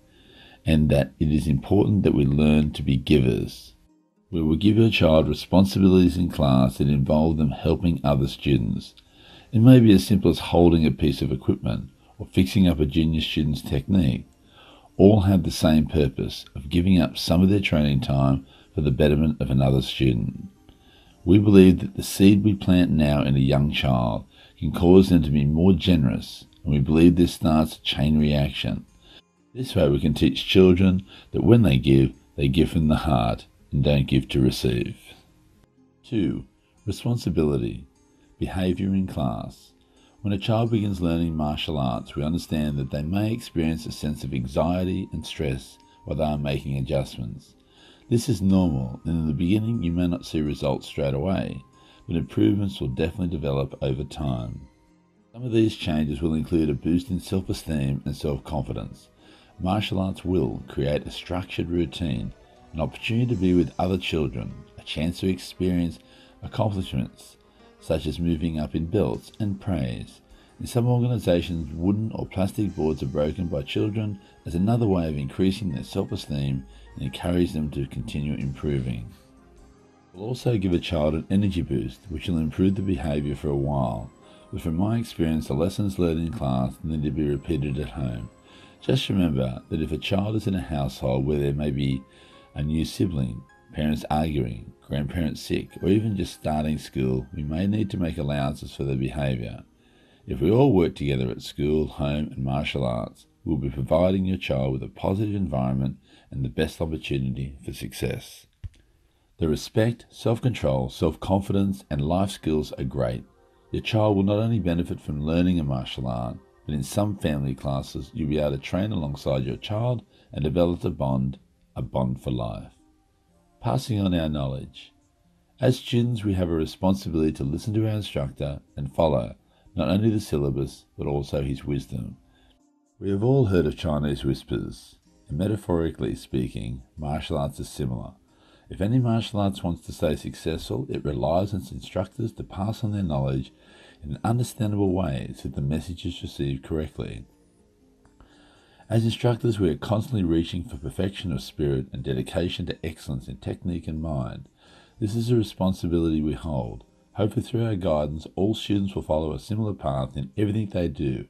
Speaker 2: and that it is important that we learn to be givers. We will give your child responsibilities in class that involve them helping other students. It may be as simple as holding a piece of equipment or fixing up a junior student's technique. All have the same purpose of giving up some of their training time for the betterment of another student. We believe that the seed we plant now in a young child can cause them to be more generous, and we believe this starts a chain reaction. This way, we can teach children that when they give, they give from the heart and don't give to receive. 2. Responsibility. Behavior in class. When a child begins learning martial arts, we understand that they may experience a sense of anxiety and stress while they are making adjustments. This is normal, and in the beginning, you may not see results straight away, but improvements will definitely develop over time. Some of these changes will include a boost in self esteem and self confidence. Martial arts will create a structured routine, an opportunity to be with other children, a chance to experience accomplishments such as moving up in belts and praise. In some organizations, wooden or plastic boards are broken by children as another way of increasing their self esteem and encourage them to continue improving It will also give a child an energy boost which will improve the behavior for a while, but from my experience the lessons learned in class need to be repeated at home. Just remember that if a child is in a household where there may be a new sibling, parents arguing, grandparents sick, or even just starting school, we may need to make allowances for their behaviour. If we all work together at school, home, and martial arts, we'll be providing your child with a positive environment and the best opportunity for success. The respect, self control, self confidence, and life skills are great. Your child will not only benefit from learning a martial art, but in some family classes, you'll be able to train alongside your child and develop a bond, a bond for life. Passing on our knowledge. As students, we have a responsibility to listen to our instructor and follow not only the syllabus, but also his wisdom. We have all heard of Chinese whispers, and metaphorically speaking, martial arts is similar. If any martial arts wants to stay successful, it relies on its instructors to pass on their knowledge in an understandable way so the message is received correctly. As instructors, we are constantly reaching for perfection of spirit and dedication to excellence in technique and mind. This is a responsibility we hold. Hopefully, through our guidance, all students will follow a similar path in everything they do,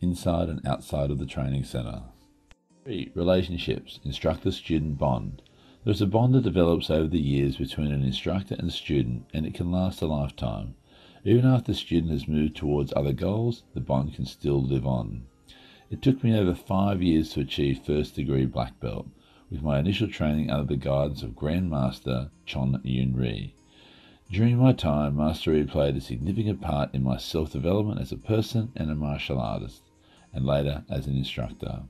Speaker 2: inside and outside of the training centre. 3. Relationships Instructor student bond. There is a bond that develops over the years between an instructor and student, and it can last a lifetime. Even after the student has moved towards other goals, the bond can still live on. It took me over five years to achieve first degree black belt, with my initial training under the guidance of Grandmaster Chon Yun Ri. During my time, Master Ri played a significant part in my self development as a person and a martial artist, and later as an instructor.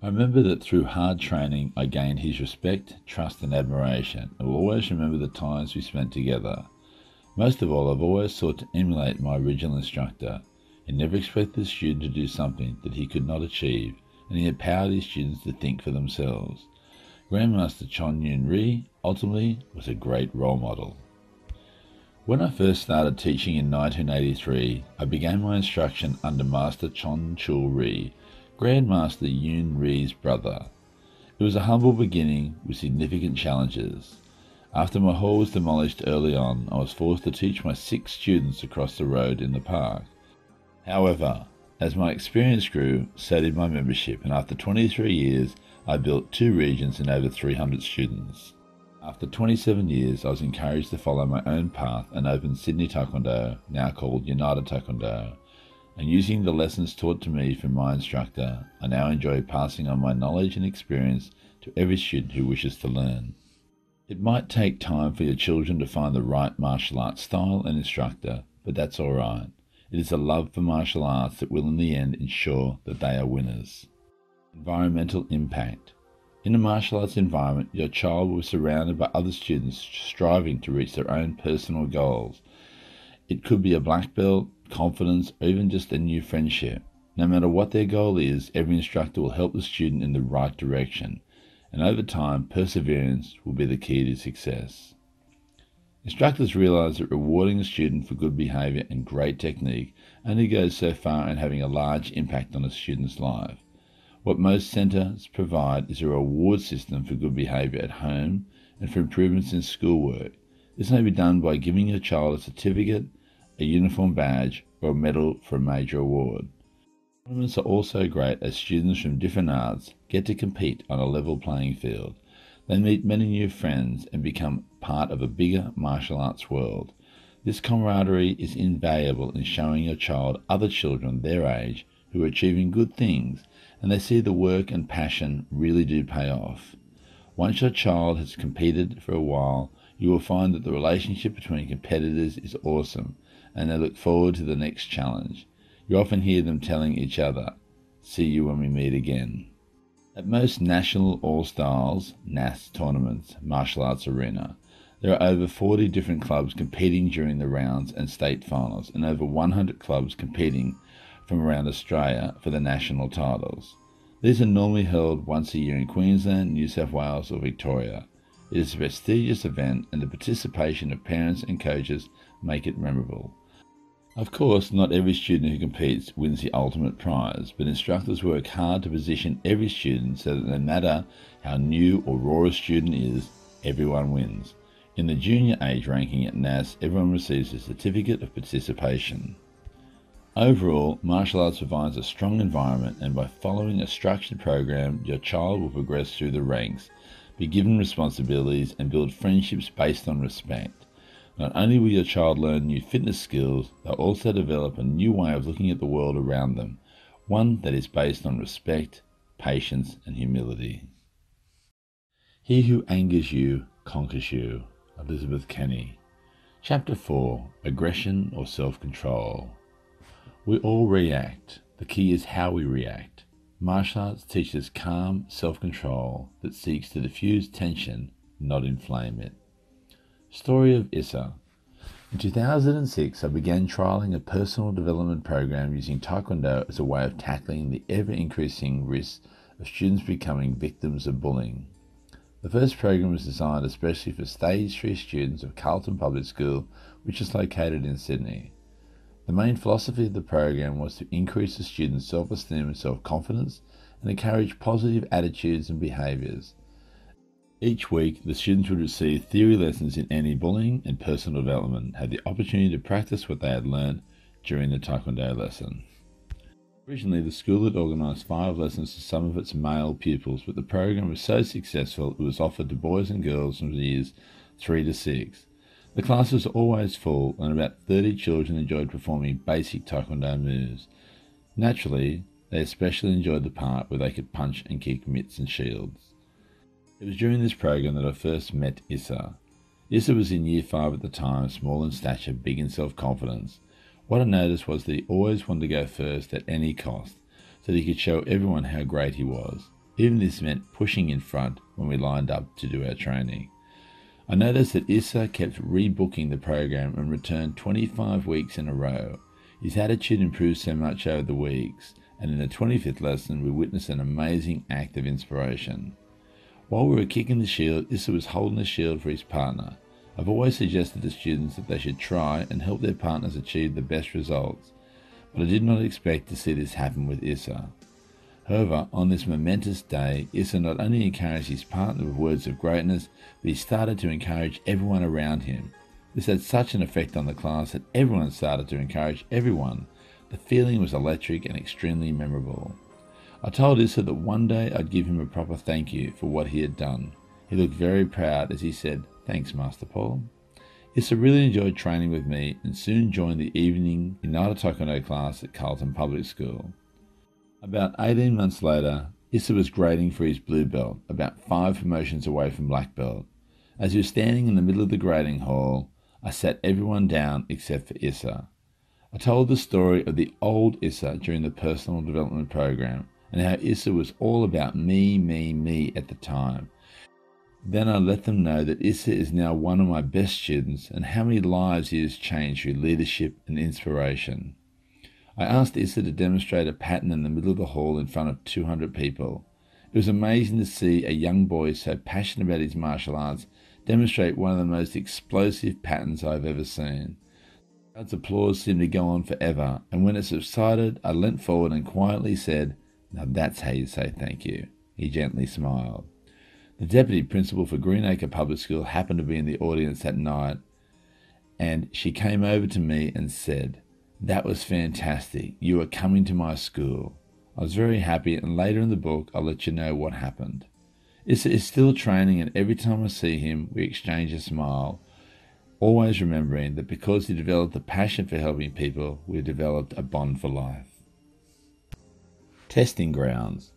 Speaker 2: I remember that through hard training, I gained his respect, trust, and admiration, and will always remember the times we spent together. Most of all, I've always sought to emulate my original instructor he never expected the student to do something that he could not achieve, and he empowered his students to think for themselves. Grandmaster Chon Yun Ri ultimately was a great role model. When I first started teaching in 1983, I began my instruction under Master Chon Chul Ri, Grandmaster Yun Ri's brother. It was a humble beginning with significant challenges. After my hall was demolished early on, I was forced to teach my six students across the road in the park. However, as my experience grew, so did my membership, and after 23 years, I built two regions and over 300 students. After 27 years, I was encouraged to follow my own path and open Sydney Taekwondo, now called United Taekwondo. And using the lessons taught to me from my instructor, I now enjoy passing on my knowledge and experience to every student who wishes to learn. It might take time for your children to find the right martial arts style and instructor, but that's alright. It is a love for martial arts that will in the end ensure that they are winners. Environmental impact. In a martial arts environment, your child will be surrounded by other students striving to reach their own personal goals. It could be a black belt, confidence, or even just a new friendship. No matter what their goal is, every instructor will help the student in the right direction, and over time, perseverance will be the key to success. Instructors realize that rewarding a student for good behavior and great technique only goes so far in having a large impact on a student's life. What most centers provide is a reward system for good behavior at home and for improvements in schoolwork. This may be done by giving your child a certificate, a uniform badge, or a medal for a major award. Tournaments are also great as students from different arts get to compete on a level playing field they meet many new friends and become part of a bigger martial arts world. This camaraderie is invaluable in showing your child other children their age who are achieving good things and they see the work and passion really do pay off. Once your child has competed for a while, you will find that the relationship between competitors is awesome and they look forward to the next challenge. You often hear them telling each other, See you when we meet again. At most national All Stars NAS tournaments, martial arts arena, there are over 40 different clubs competing during the rounds and state finals, and over 100 clubs competing from around Australia for the national titles. These are normally held once a year in Queensland, New South Wales, or Victoria. It is a prestigious event, and the participation of parents and coaches make it memorable. Of course, not every student who competes wins the ultimate prize, but instructors work hard to position every student so that no matter how new or raw a student is, everyone wins. In the junior age ranking at NAS, everyone receives a certificate of participation. Overall, martial arts provides a strong environment, and by following a structured program, your child will progress through the ranks, be given responsibilities, and build friendships based on respect. Not only will your child learn new fitness skills, they'll also develop a new way of looking at the world around them, one that is based on respect, patience, and humility. He who angers you conquers you. Elizabeth Kenny. Chapter 4 Aggression or Self Control. We all react. The key is how we react. Martial arts teaches calm self control that seeks to diffuse tension, not inflame it. Story of Issa. In 2006, I began trialing a personal development program using Taekwondo as a way of tackling the ever increasing risk of students becoming victims of bullying. The first program was designed especially for Stage 3 students of Carlton Public School, which is located in Sydney. The main philosophy of the program was to increase the students' self esteem and self confidence and encourage positive attitudes and behaviours. Each week, the students would receive theory lessons in anti bullying and personal development, had the opportunity to practice what they had learned during the Taekwondo lesson. Originally, the school had organised five lessons to some of its male pupils, but the program was so successful it was offered to boys and girls from years 3 to 6. The class was always full, and about 30 children enjoyed performing basic taekwondo moves. Naturally, they especially enjoyed the part where they could punch and kick mitts and shields. It was during this program that I first met Issa. Issa was in year 5 at the time, small in stature, big in self confidence. What I noticed was that he always wanted to go first at any cost, so that he could show everyone how great he was. Even this meant pushing in front when we lined up to do our training. I noticed that Issa kept rebooking the program and returned 25 weeks in a row. His attitude improved so much over the weeks, and in the 25th lesson, we witnessed an amazing act of inspiration. While we were kicking the shield, Issa was holding the shield for his partner. I've always suggested to students that they should try and help their partners achieve the best results, but I did not expect to see this happen with Issa. However, on this momentous day, Issa not only encouraged his partner with words of greatness, but he started to encourage everyone around him. This had such an effect on the class that everyone started to encourage everyone. The feeling was electric and extremely memorable. I told Issa that one day I'd give him a proper thank you for what he had done. He looked very proud as he said, Thanks, Master Paul. Issa really enjoyed training with me and soon joined the evening United Taekwondo class at Carlton Public School. About 18 months later, Issa was grading for his blue belt, about five promotions away from black belt. As he was standing in the middle of the grading hall, I sat everyone down except for Issa. I told the story of the old Issa during the personal development program and how Issa was all about me, me, me at the time. Then I let them know that Issa is now one of my best students and how many lives he has changed through leadership and inspiration. I asked Issa to demonstrate a pattern in the middle of the hall in front of 200 people. It was amazing to see a young boy so passionate about his martial arts demonstrate one of the most explosive patterns I've ever seen. Crowd's applause seemed to go on forever, and when it subsided, I leant forward and quietly said, Now that's how you say thank you. He gently smiled. The deputy principal for Greenacre Public School happened to be in the audience that night, and she came over to me and said, that was fantastic. You are coming to my school. I was very happy, and later in the book, I'll let you know what happened. Issa is still training, and every time I see him, we exchange a smile, always remembering that because he developed a passion for helping people, we developed a bond for life. Testing grounds.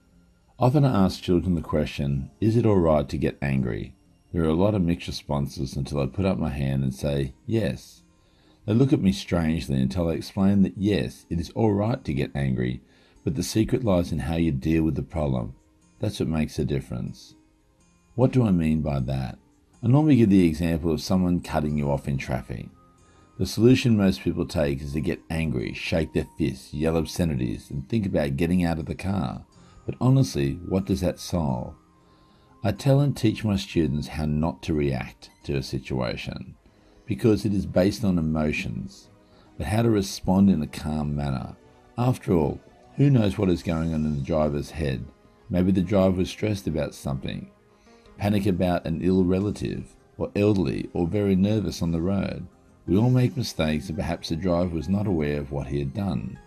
Speaker 2: Often I ask children the question, is it alright to get angry? There are a lot of mixed responses until I put up my hand and say, yes. They look at me strangely until I explain that yes, it is all right to get angry, but the secret lies in how you deal with the problem. That's what makes a difference. What do I mean by that? I normally give the example of someone cutting you off in traffic. The solution most people take is to get angry, shake their fists, yell obscenities, and think about getting out of the car. But honestly, what does that solve? I tell and teach my students how not to react to a situation because it is based on emotions, but how to respond in a calm manner. After all, who knows what is going on in the driver's head? Maybe the driver was stressed about something, panic about an ill relative, or elderly, or very nervous on the road. We all make mistakes, and perhaps the driver was not aware of what he had done.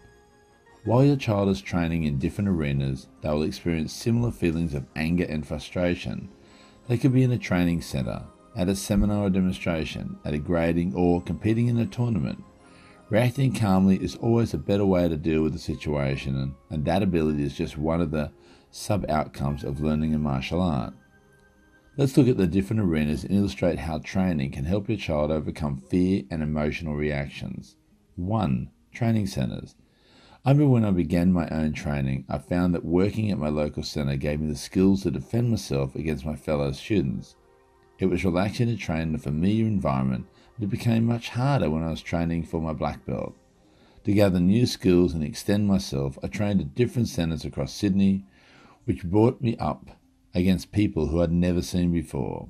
Speaker 2: While your child is training in different arenas, they will experience similar feelings of anger and frustration.
Speaker 1: They could be in a training centre, at a seminar or demonstration, at a grading, or competing in a tournament. Reacting calmly is always a better way to deal with the situation, and, that ability is just one of the sub outcomes of learning a martial art. Let's look at the different arenas and illustrate how training can help your child overcome fear and emotional reactions. 1. Training centres. I remember when I began my own training, I found that working at my local centre gave me the skills to defend myself against my fellow students. It was relaxing to train in a familiar environment, but it became much harder when I was training for my black belt. To gather new skills and extend myself, I trained at different centres across Sydney, which brought me up against people who I'd never seen before.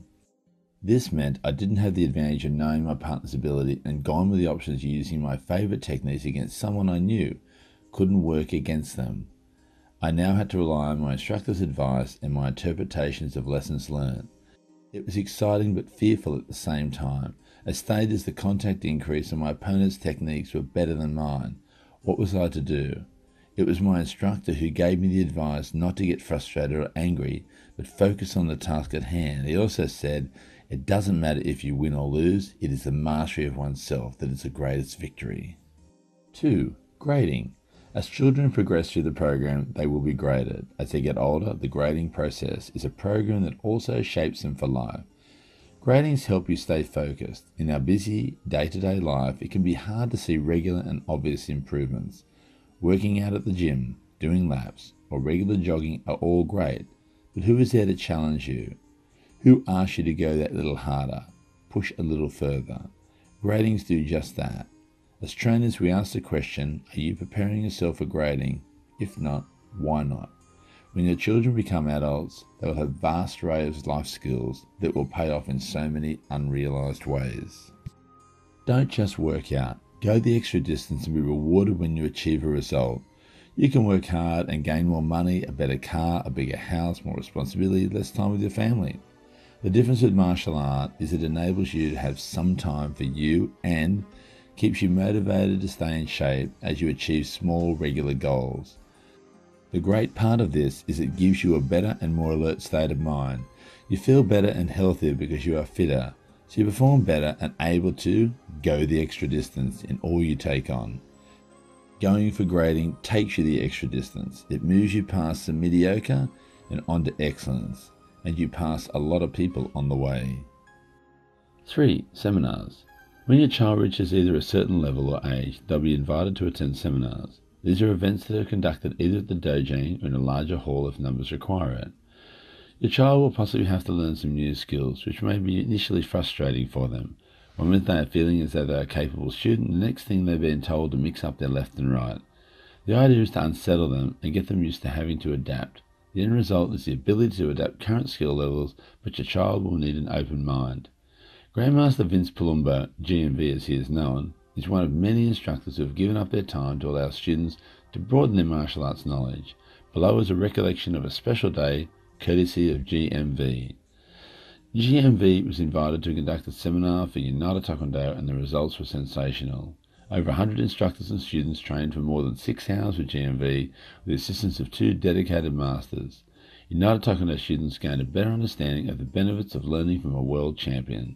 Speaker 1: This meant I didn't have the advantage of knowing my partner's ability and gone with the options using my favourite techniques against someone I knew couldn't work against them. I now had to rely on my instructor's advice and my interpretations of lessons learned. It was exciting but fearful at the same time. As stated as the contact increased and my opponent's techniques were better than mine, what was I to do? It was my instructor who gave me the advice not to get frustrated or angry, but focus on the task at hand. He also said, It doesn't matter if you win or lose, it is the mastery of oneself that is the greatest victory. 2. Grading. As children progress through the program, they will be graded. As they get older, the grading process is a program that also shapes them for life. Gradings help you stay focused. In our busy day to day life, it can be hard to see regular and obvious improvements. Working out at the gym, doing laps, or regular jogging are all great, but who is there to challenge you? Who asks you to go that little harder, push a little further? Gradings do just that. As trainers, we ask the question Are you preparing yourself for grading? If not, why not? When your children become adults, they will have vast array of life skills that will pay off in so many unrealized ways. Don't just work out. Go the extra distance and be rewarded when you achieve a result. You can work hard and gain more money, a better car, a bigger house, more responsibility, less time with your family. The difference with martial art is it enables you to have some time for you and keeps you motivated to stay in shape as you achieve small, regular goals. The great part of this is it gives you a better and more alert state of mind. You feel better and healthier because you are fitter, so you perform better and able to go the extra distance in all you take on. Going for grading takes you the extra distance. It moves you past the mediocre and onto excellence, and you pass a lot of people on the way. 3. Seminars. When your child reaches either a certain level or age, they'll be invited to attend seminars. These are events that are conducted either at the dojo or in a larger hall if numbers require it. Your child will possibly have to learn some new skills, which may be initially frustrating for them. One minute they are feeling as though they are a capable student, the next thing they're being told to mix up their left and right. The idea is to unsettle them and get them used to having to adapt. The end result is the ability to adapt current skill levels, but your child will need an open mind. Grandmaster Vince Palumbo, GMV as he is known, is one of many instructors who have given up their time to allow students to broaden their martial arts knowledge. Below is a recollection of a special day courtesy of GMV. GMV was invited to conduct a seminar for United Taekwondo and the results were sensational. Over 100 instructors and students trained for more than six hours with GMV with the assistance of two dedicated masters. United Taekwondo students gained a better understanding of the benefits of learning from a world champion.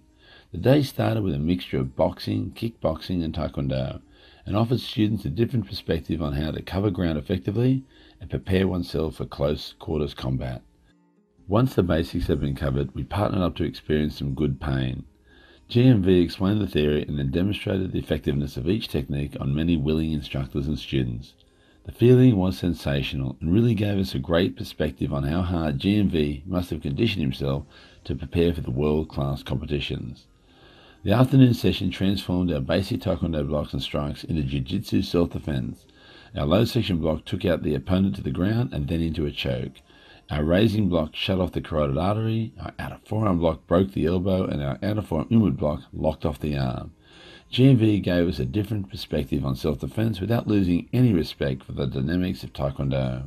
Speaker 1: The day started with a mixture of boxing, kickboxing, and taekwondo, and offered students a different perspective on how to cover ground effectively and prepare oneself for close quarters combat. Once the basics had been covered, we partnered up to experience some good pain. GMV explained the theory and then demonstrated the effectiveness of each technique on many willing instructors and students. The feeling was sensational and really gave us a great perspective on how hard GMV must have conditioned himself to prepare for the world class competitions. The afternoon session transformed our basic taekwondo blocks and strikes into jiu-jitsu self-defense. Our low section block took out the opponent to the ground and then into a choke. Our raising block shut off the carotid artery, our outer forearm block broke the elbow, and our outer forearm inward block locked off the arm. GMV gave us a different perspective on self-defense without losing any respect for the dynamics of Taekwondo.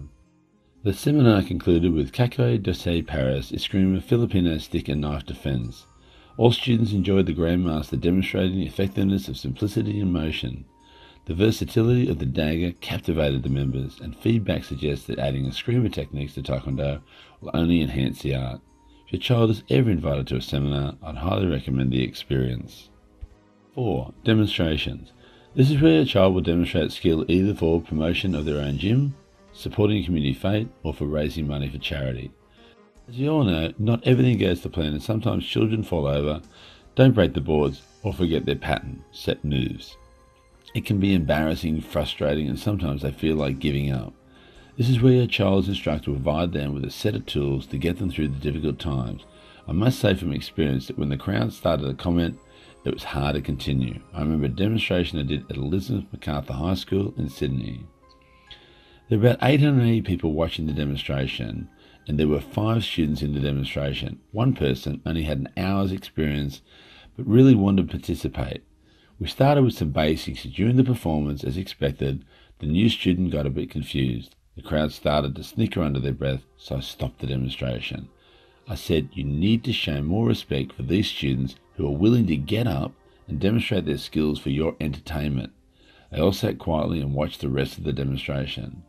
Speaker 1: The seminar concluded with Cacoy Doce Pares, Eskrima Filipino stick and knife defense. All students enjoyed the Grandmaster demonstrating the effectiveness of simplicity and motion. The versatility of the dagger captivated the members, and feedback suggests that adding Eskrima techniques to Taekwondo will only enhance the art.
Speaker 2: If your child is ever invited to a seminar, I'd highly recommend the experience. 4. Demonstrations. This is where your child will demonstrate skill either for promotion of their own gym, supporting a community fete, or for raising money for charity. As you all know, not everything goes to plan and sometimes children fall over, don't break the boards, or forget their pattern, set moves. It can be embarrassing, frustrating, and sometimes they feel like giving up. This is where your child's instructor will provide them with a set of tools to get them through the difficult times. I must say from experience that when the crowd started to comment, it was hard to continue. I remember a demonstration I did at Elizabeth MacArthur High School in Sydney. There were about 880 people watching the demonstration, and there were five students in the demonstration. One person only had an hour's experience, but really wanted to participate. We started with some basics. During the performance, as expected, the new student got a bit confused. The crowd started to snicker under their breath, so I stopped the demonstration. I said, You need to show more respect for these students who are willing to get up and demonstrate their skills for your entertainment. They all sat quietly and watched the rest of the demonstration.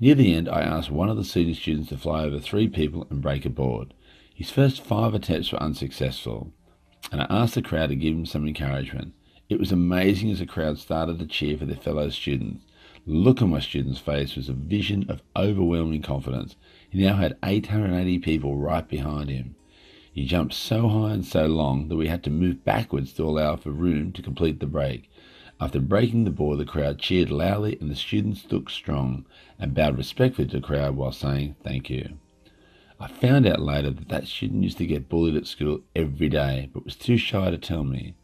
Speaker 2: Near the end, I asked one of the senior students to fly over three people and break a board. His first five attempts were unsuccessful, and I asked the crowd to give him some encouragement. It was amazing as the crowd started to cheer for their fellow students. The look on my student's face was a vision of overwhelming confidence. He now had 880 people right behind him. He jumped so high and so long that we had to move backwards to allow for room to complete the break. After breaking the board, the crowd cheered loudly and the students stood strong and bowed respectfully to the crowd while saying thank you. I found out later that that student used to get bullied at school every day, but was too shy to tell me.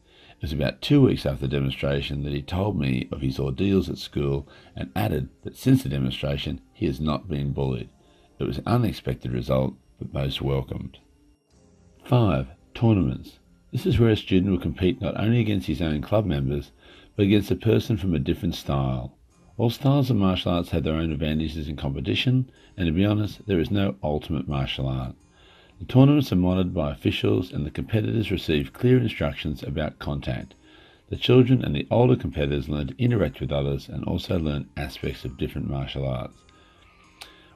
Speaker 2: It was about two weeks after the demonstration that he told me of his ordeals at school and added that since the demonstration he has not been bullied. It was an unexpected result, but most welcomed. 5. Tournaments. This is where a student will compete not only against his own club members, but against a person from a different style. All styles of martial arts have their own advantages in competition, and to be honest, there is no ultimate martial art. The tournaments are monitored by officials and the competitors receive clear instructions about contact. The children and the older competitors learn to interact with others and also learn aspects of different martial arts.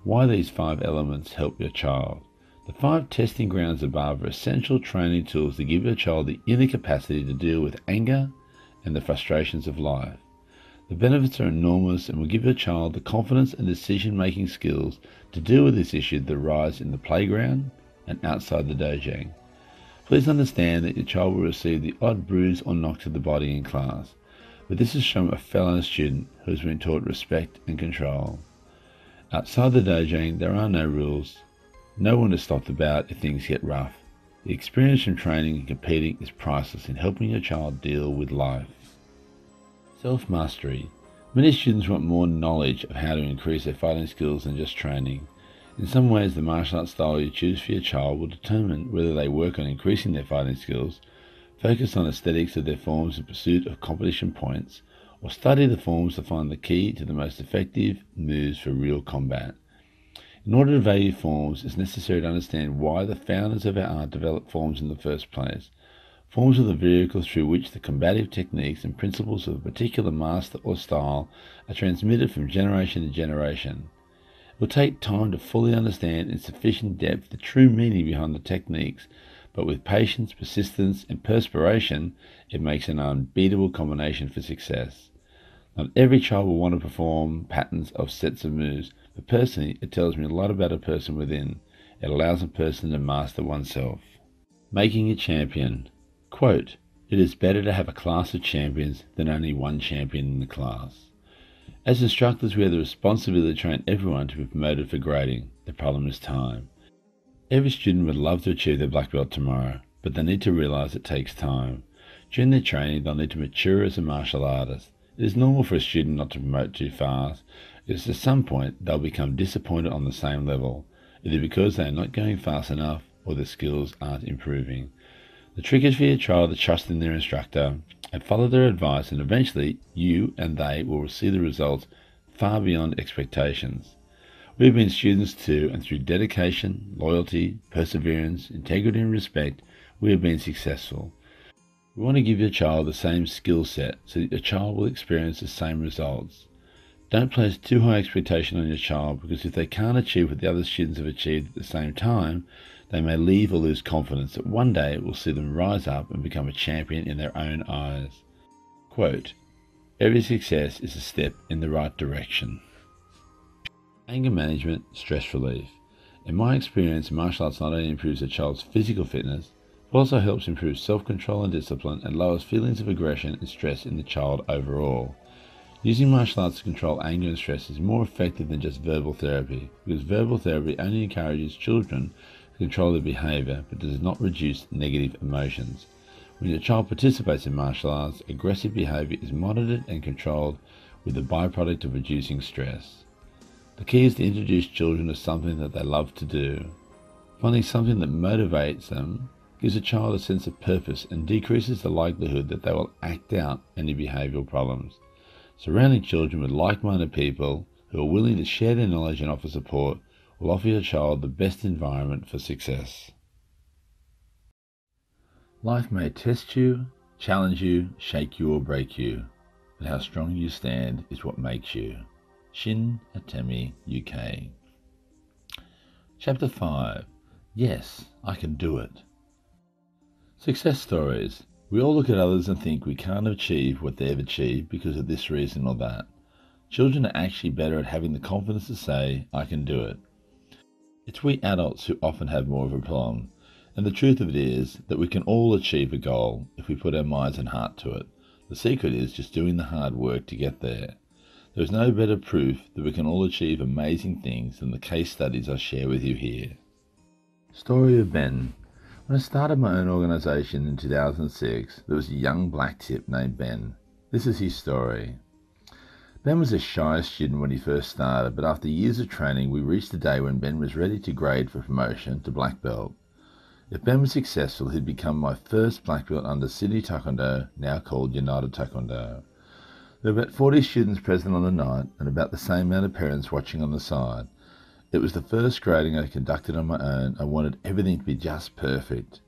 Speaker 2: Why these five elements help your child? The five testing grounds above are essential training tools to give your child the inner capacity to deal with anger and the frustrations of life. The benefits are enormous and will give your child the confidence and decision making skills to deal with this issue that arise in the playground, and outside the dojo. Please understand that your child will receive the odd bruise or knock to the body in class, but this is from a fellow student who has been taught respect and control. Outside the dojo, there are no rules. No one to stop the bout if things get rough. The experience from training and competing is priceless in helping your child deal with life. Self mastery. Many students want more knowledge of how to increase their fighting skills than just training. In some ways, the martial arts style you choose for your child will determine whether they work on increasing their fighting skills, focus on aesthetics of their forms in pursuit of competition points, or study the forms to find the key to the most effective moves for real combat. In order to value forms, it's necessary to understand why the founders of our art developed forms in the first place. Forms are the vehicles through which the combative techniques and principles of a particular master or style are transmitted from generation to generation. Will take time to fully understand in sufficient depth the true meaning behind the techniques, but with patience, persistence, and perspiration, it makes an unbeatable combination for success. Not every child will want to perform patterns of sets of moves, but personally, it tells me a lot about a person within. It allows a person to master oneself. Making a champion. Quote, it is better to have a class of champions than only one champion in the class. As instructors, we have the responsibility to train everyone to be promoted for grading. The problem is time. Every student would love to achieve their black belt tomorrow, but they need to realize it takes time. During their training, they'll need to mature as a martial artist. It is normal for a student not to promote too fast. It is at some point they'll become disappointed on the same level, either because they are not going fast enough or their skills aren't improving. The trick is for your child to trust in their instructor and follow their advice, and eventually you and they will see the results far beyond expectations. We have been students too, and through dedication, loyalty, perseverance, integrity, and respect, we have been successful. We want to give your child the same skill set so that your child will experience the same results. Don't place too high expectation on your child because if they can't achieve what the other students have achieved at the same time, they may leave or lose confidence that one day it will see them rise up and become a champion in their own eyes. Quote, Every success is a step in the right direction. Anger management, stress relief. In my experience, martial arts not only improves a child's physical fitness, but also helps improve self control and discipline and lowers feelings of aggression and stress in the child overall. Using martial arts to control anger and stress is more effective than just verbal therapy, because verbal therapy only encourages children control their behavior but does not reduce negative emotions. When your child participates in martial arts, aggressive behavior is monitored and controlled with the byproduct of reducing stress. The key is to introduce children to something that they love to do. Finding something that motivates them gives a child a sense of purpose and decreases the likelihood that they will act out any behavioral problems. Surrounding children with like minded people who are willing to share their knowledge and offer support will offer your child the best environment for success.
Speaker 1: Life may test you, challenge you, shake you, or break you, but how strong you stand is what makes you. Shin Atemi, UK. Chapter 5 Yes, I can do it. Success stories. We all look at others and think we can't achieve what they've achieved because of this reason or that. Children are actually better at having the confidence to say, I can do it. It's we adults who often have more of a problem and the truth of it is that we can all achieve a goal if we put our minds and heart to it. The secret is just doing the hard work to get there. There is no better proof that we can all achieve amazing things than the case studies I share with you here. Story of Ben. When I started my own organisation in 2006, there was a young black tip named Ben. This is his story. Ben was a shy student when he first started, but after years of training, we reached the day when Ben was ready to grade for promotion to black belt. If Ben was successful, he'd become my first black belt under Sydney Taekwondo, now called United Taekwondo. There were about 40 students present on the night and about the same amount of parents watching on the side. It was the first grading I conducted on my own. I wanted everything to be just perfect.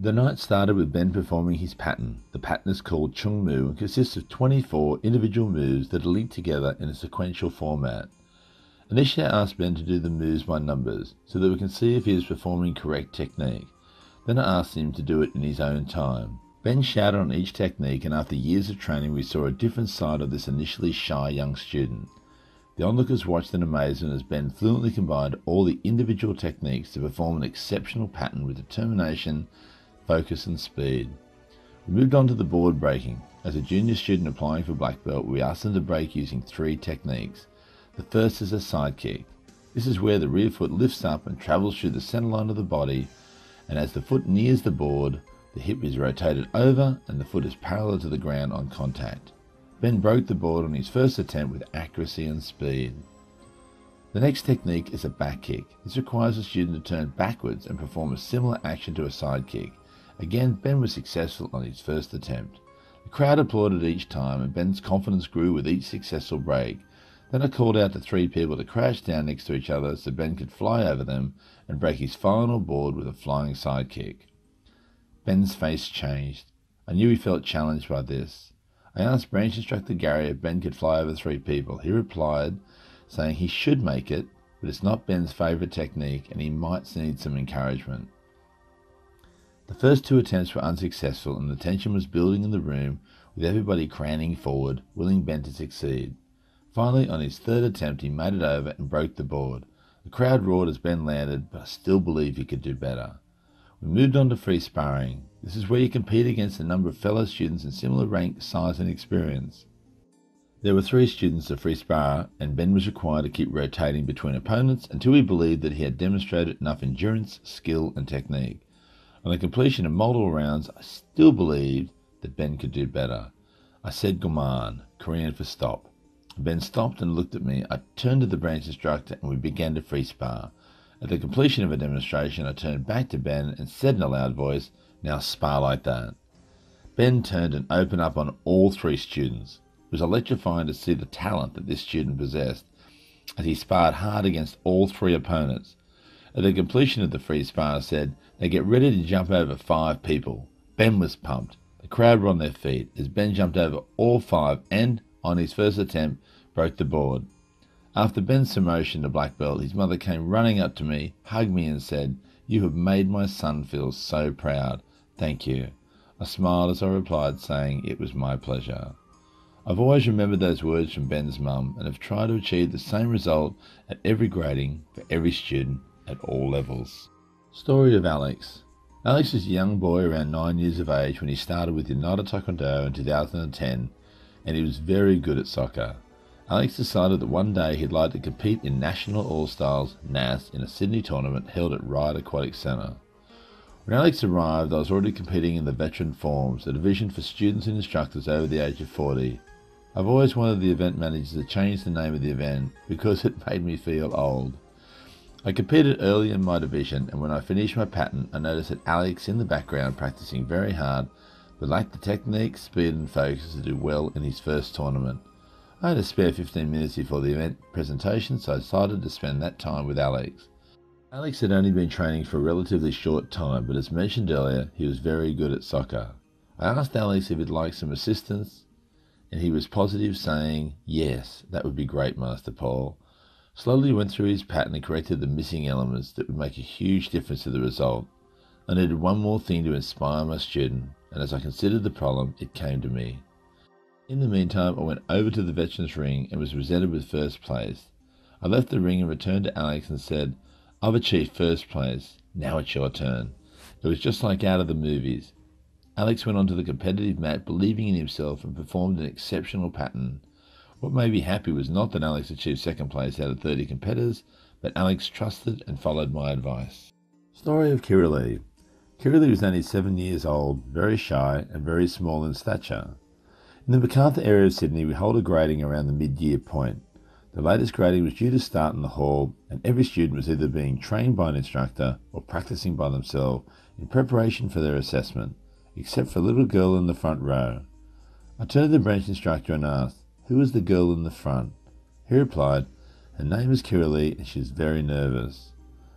Speaker 1: The night started with Ben performing his pattern. The pattern is called Chung Mu and consists of 24 individual moves that are linked together in a sequential format. Initially, I asked Ben to do the moves by numbers so that we can see if he is performing correct technique. Then I asked him to do it in his own time. Ben shouted on each technique, and after years of training, we saw a different side of this initially shy young student. The onlookers watched in amazement as Ben fluently combined all the individual techniques to perform an exceptional pattern with determination, focus, and speed. We moved on to the board breaking. As a junior student applying for black belt, we asked them to break using three techniques. The first is a side kick. This is where the rear foot lifts up and travels through the center line of the body, and as the foot nears the board, the hip is rotated over and the foot is parallel to the ground on contact. Ben broke the board on his first attempt with accuracy and speed. The next technique is a back kick. This requires a student to turn backwards and perform a similar action to a side kick. Again, Ben was successful on his first attempt. The crowd applauded each time, and Ben's confidence grew with each successful break. Then I called out to three people to crash down next to each other so Ben could fly over them and break his final board with a flying sidekick. Ben's face changed. I knew he felt challenged by this. I asked branch instructor Gary if Ben could fly over three people. He replied, saying he should make it, but it's not Ben's favourite technique and he might need some encouragement. The first two attempts were unsuccessful and the tension was building in the room with everybody craning forward, willing Ben to succeed. Finally, on his third attempt, he made it over and broke the board. The crowd roared as Ben landed, but I still believe he could do better. We moved on to free sparring. This is where you compete against a number of fellow students in similar rank, size, and experience. There were three students of free spar, and Ben was required to keep rotating between opponents until he believed that he had demonstrated enough endurance, skill, and technique. On the completion of multiple rounds, I still believed that Ben could do better. I said Goman, Korean for stop. Ben stopped and looked at me. I turned to the branch instructor and we began to free spar. At the completion of a demonstration, I turned back to Ben and said in a loud voice, Now spar like that. Ben turned and opened up on all three students. It was electrifying to see the talent that this student possessed as he sparred hard against all three opponents. At the completion of the free spar, I said, They get ready to jump over five people. Ben was pumped. The crowd were on their feet as Ben jumped over all five and, on his first attempt, broke the board. After Ben's promotion to black belt, his mother came running up to me, hugged me, and said, You have made my son feel so proud. Thank you. I smiled as I replied, saying it was my pleasure. I've always remembered those words from Ben's mum and have tried to achieve the same result at every grading for every student at all levels. Story of Alex. Alex was a young boy around nine years of age when he started with United Taekwondo in 2010 and he was very good at soccer. Alex decided that one day he'd like to compete in National All Stars NAS in a Sydney tournament held at Ryde Aquatic Centre. When Alex arrived, I was already competing in the veteran forms, a division for students and instructors over the age of 40. I've always wanted the event managers to change the name of the event because it made me feel old. I competed early in my division, and when I finished my pattern, I noticed that Alex in the background practicing very hard, but lacked the technique, speed, and focus to do well in his first tournament. I had a spare 15 minutes before the event presentation, so I decided to spend that time with Alex. Alex had only been training for a relatively short time, but as mentioned earlier, he was very good at soccer. I asked Alex if he'd like some assistance, and he was positive, saying, Yes, that would be great, Master Paul. Slowly went through his pattern and corrected the missing elements that would make a huge difference to the result. I needed one more thing to inspire my student, and as I considered the problem, it came to me. In the meantime, I went over to the Veterans Ring and was presented with first place. I left the ring and returned to Alex and said, I've achieved first place. Now it's your turn. It was just like out of the movies. Alex went onto the competitive mat believing in himself and performed an exceptional pattern. What made me happy was not that Alex achieved second place out of 30 competitors, but Alex trusted and followed my advice. Story of Kiralee. Kiralee was only seven years old, very shy, and very small in stature. In the Macarthur area of Sydney, we hold a grading around the mid-year point. The latest grading was due to start in the hall, and every student was either being trained by an instructor or practicing by themselves in preparation for their assessment, except for a little girl in the front row. I turned to the branch instructor and asked, Who is the girl in the front? He replied, Her name is Kiralee and she is very nervous.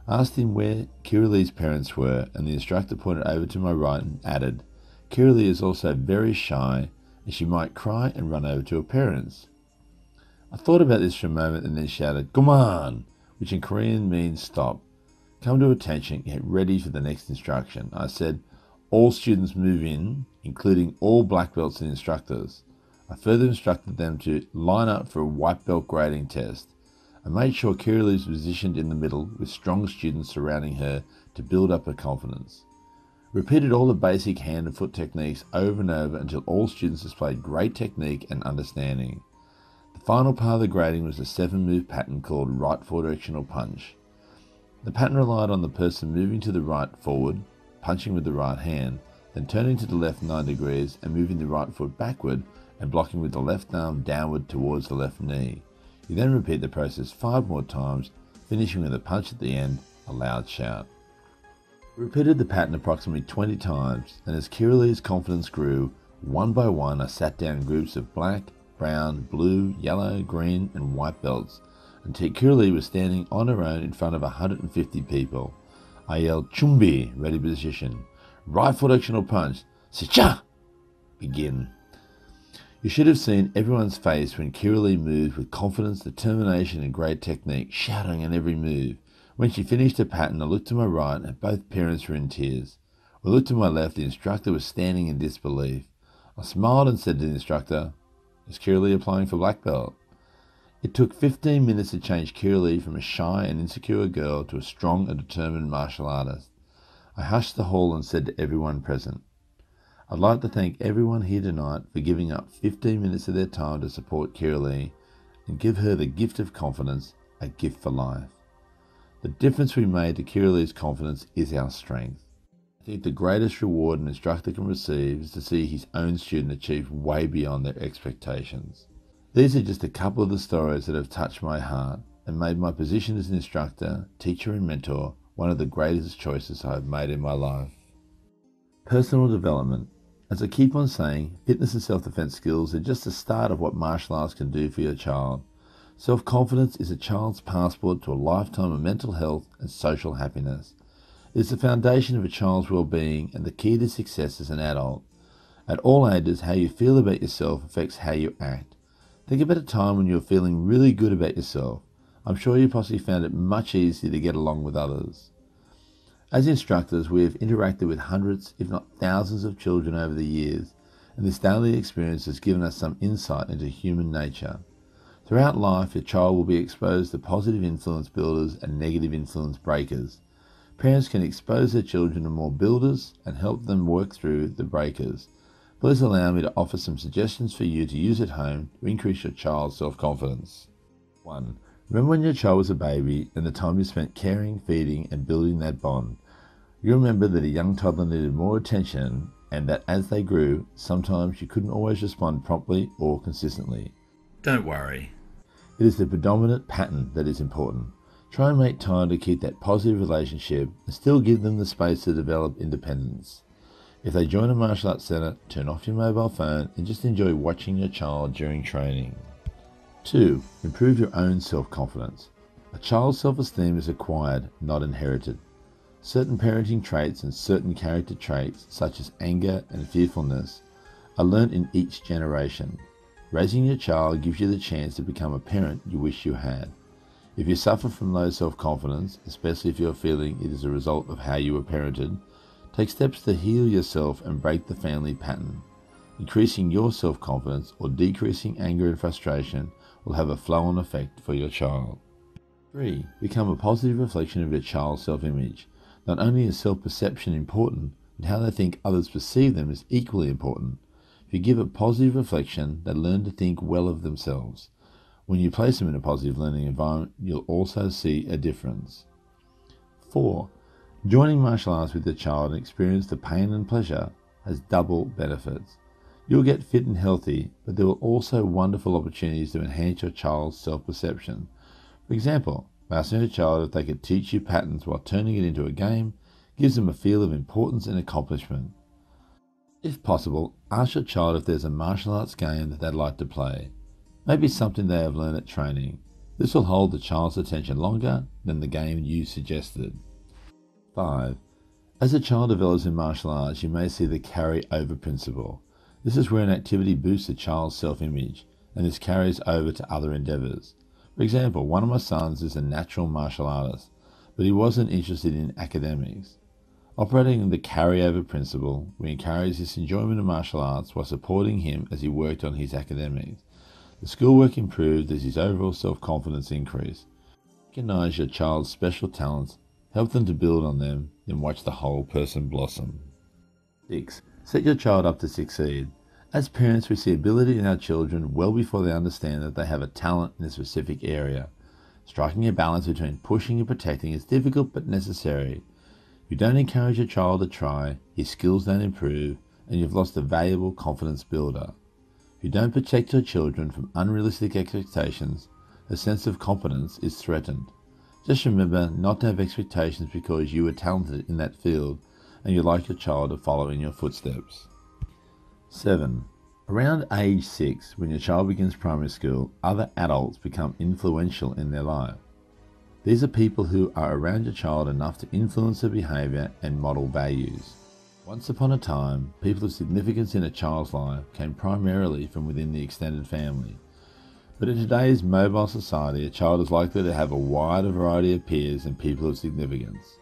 Speaker 1: I asked him where Kiralee's parents were, and the instructor pointed over to my right and added, Kiralee is also very shy and she might cry and run over to her parents. I thought about this for a moment and then shouted, on, which in Korean means stop. Come to attention, get ready for the next instruction. I said, All students move in, including all black belts and instructors. I further instructed them to line up for a white belt grading test. I made sure Kiralee was positioned in the middle with strong students surrounding her to build up her confidence. Repeated all the basic hand and foot techniques over and over until all students displayed great technique and understanding. The final part of the grading was a seven move pattern called right forward directional punch. The pattern relied on the person moving to the right forward, punching with the right hand, then turning to the left 9 degrees and moving the right foot backward and blocking with the left arm downward towards the left knee. You then repeat the process five more times, finishing with a punch at the end, a loud shout. Repeated the pattern approximately 20 times, and as Kiralee's confidence grew, one by one I sat down groups of black, brown, blue, yellow, green, and white belts until Kiralee was standing on her own in front of 150 people. I yelled, Chumbi, ready position. Right foot actional punch. Sicha! Begin. You should have seen everyone's face when Kiralee moved with confidence, determination, and great technique, shouting on every move. When she finished her pattern, I looked to my right and both parents were in tears. When I looked to my left, the instructor was standing in disbelief. I smiled and said to the instructor, Is Kiralee applying for black belt? It took 15 minutes to change Kiralee from a shy and insecure girl to a strong and determined martial artist. I hushed the hall and said to everyone present, I'd like to thank everyone here tonight for giving up 15 minutes of their time to support Kiralee and give her the gift of confidence, a gift for life. The difference we made to Kiralee's confidence is our strength. I think the greatest reward an instructor can receive is to see his own student achieve way beyond their expectations. These are just a couple of the stories that have touched my heart and made my position as an instructor, teacher, and mentor one of the greatest choices I have made in my life. Personal development. As I keep on saying, fitness and self defense skills are just the start of what martial arts can do for your child. Self confidence is a child's passport to a lifetime of mental health and social happiness. It is the foundation of a child's well being and the key to success as an adult. At all ages, how you feel about yourself affects how you act. Think about a time when you were feeling really good about yourself. I'm sure you possibly found it much easier to get along with others. As instructors, we have interacted with hundreds, if not thousands, of children over the years, and this daily experience has given us some insight into human nature. Throughout life, your child will be exposed to positive influence builders and negative influence breakers. Parents can expose their children to more builders and help them work through the breakers. Please allow me to offer some suggestions for you to use at home to increase your child's self confidence. 1. Remember when your child was a baby and the time you spent caring, feeding, and building that bond. You remember that a young toddler needed more attention and that as they grew, sometimes you couldn't always respond promptly or consistently.
Speaker 2: Don't worry.
Speaker 1: It is the predominant pattern that is important. Try and make time to keep that positive relationship and still give them the space to develop independence. If they join a martial arts centre, turn off your mobile phone and just enjoy watching your child during training. 2. Improve your own self confidence. A child's self esteem is acquired, not inherited. Certain parenting traits and certain character traits, such as anger and fearfulness, are learnt in each generation. Raising your child gives you the chance to become a parent you wish you had. If you suffer from low self confidence, especially if you're feeling it is a result of how you were parented, take steps to heal yourself and break the family pattern. Increasing your self confidence or decreasing anger and frustration will have a flow on effect for your child. 3. Become a positive reflection of your child's self image. Not only is self perception important, but how they think others perceive them is equally important. If you give a positive reflection, they learn to think well of themselves. When you place them in a positive learning environment, you'll also see a difference. 4. Joining martial arts with your child and experience the pain and pleasure has double benefits. You'll get fit and healthy, but there will also wonderful opportunities to enhance your child's self perception. For example, asking a child if they could teach you patterns while turning it into a game gives them a feel of importance and accomplishment. If possible, ask your child if there's a martial arts game that they'd like to play. Maybe something they have learned at training. This will hold the child's attention longer than the game you suggested. 5. As a child develops in martial arts, you may see the carry over principle. This is where an activity boosts a child's self image, and this carries over to other endeavours. For example, one of my sons is a natural martial artist, but he wasn't interested in academics. Operating the carryover principle, we encouraged his enjoyment of martial arts while supporting him as he worked on his academics. The schoolwork improved as his overall self confidence increased. Recognize your child's special talents, help them to build on them, then watch the whole person blossom. 6. Set your child up to succeed. As parents, we see ability in our children well before they understand that they have a talent in a specific area. Striking a balance between pushing and protecting is difficult but necessary. If you don't encourage your child to try, his skills don't improve, and you've lost a valuable confidence builder. If you don't protect your children from unrealistic expectations, a sense of competence is threatened. Just remember not to have expectations because you are talented in that field and you like your child to follow in your footsteps. 7. Around age 6, when your child begins primary school, other adults become influential in their life. These are people who are around your child enough to influence their behaviour and model values. Once upon a time, people of significance in a child's life came primarily from within the extended family. But in today's mobile society, a child is likely to have a wider variety of peers and people of significance.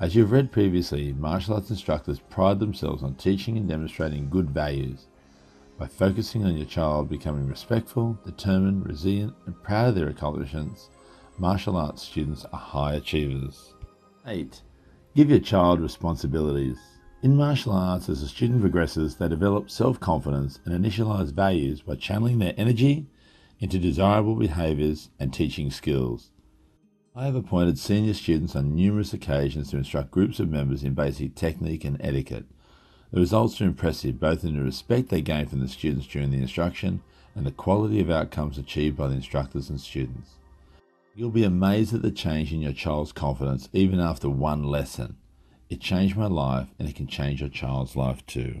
Speaker 1: As you've read previously, martial arts instructors pride themselves on teaching and demonstrating good values. By focusing on your child becoming respectful, determined, resilient, and proud of their accomplishments, martial arts students are high achievers. 8. Give your child responsibilities. In martial arts, as a student progresses, they develop self confidence and initialize values by channeling their energy into desirable behaviors and teaching skills. I have appointed senior students on numerous occasions to instruct groups of members in basic technique and etiquette. The results are impressive both in the respect they gain from the students during the instruction and the quality of outcomes achieved by the instructors and students. You'll be amazed at the change in your child's confidence even after one lesson. It changed my life and it can change your child's life too.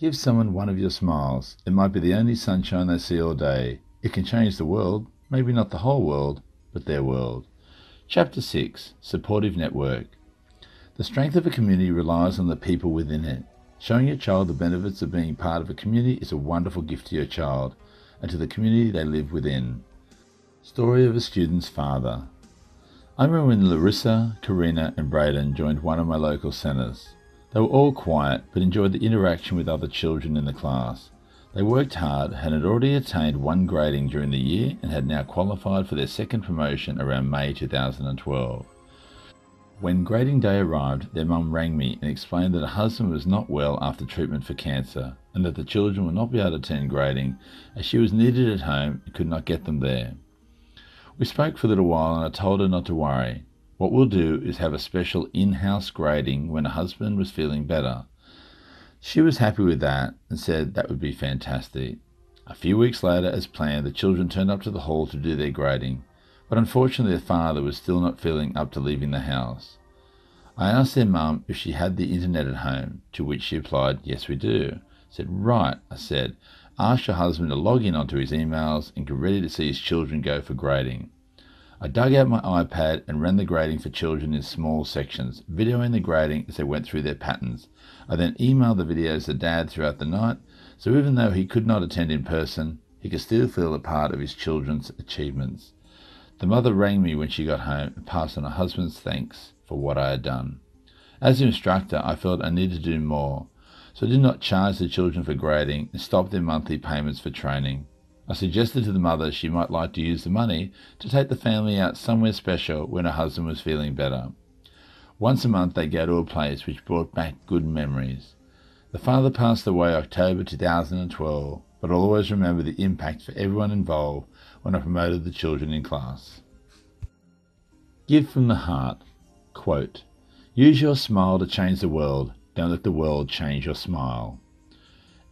Speaker 1: Give someone one of your smiles. It might be the only sunshine they see all day. It can change the world, maybe not the whole world, but their world. Chapter 6 Supportive Network The strength of a community relies on the people within it. Showing your child the benefits of being part of a community is a wonderful gift to your child and to the community they live within. Story of a student's father. I remember when Larissa, Karina, and Braden joined one of my local centres. They were all quiet, but enjoyed the interaction with other children in the class. They worked hard, and had already attained one grading during the year, and had now qualified for their second promotion around May 2012. When grading day arrived, their mum rang me and explained that her husband was not well after treatment for cancer, and that the children would not be able to attend grading as she was needed at home and could not get them there. We spoke for a little while, and I told her not to worry. What we'll do is have a special in-house grading when her husband was feeling better. She was happy with that and said that would be fantastic. A few weeks later, as planned, the children turned up to the hall to do their grading, but unfortunately their father was still not feeling up to leaving the house. I asked their mum if she had the internet at home, to which she replied, Yes, we do. I said, Right, I said, ask your husband to log in onto his emails and get ready to see his children go for grading. I dug out my iPad and ran the grading for children in small sections, videoing the grading as they went through their patterns. I then emailed the videos to Dad throughout the night, so even though he could not attend in person, he could still feel a part of his children's achievements. The mother rang me when she got home and passed on her husband's thanks for what I had done. As instructor, I felt I needed to do more, so I did not charge the children for grading and stopped their monthly payments for training. I suggested to the mother she might like to use the money to take the family out somewhere special when her husband was feeling better. Once a month they go to a place which brought back good memories. The father passed away October 2012, but I'll always remember the impact for everyone involved when I promoted the children in class. Give from the heart. Quote, Use your smile to change the world. Don't let the world change your smile.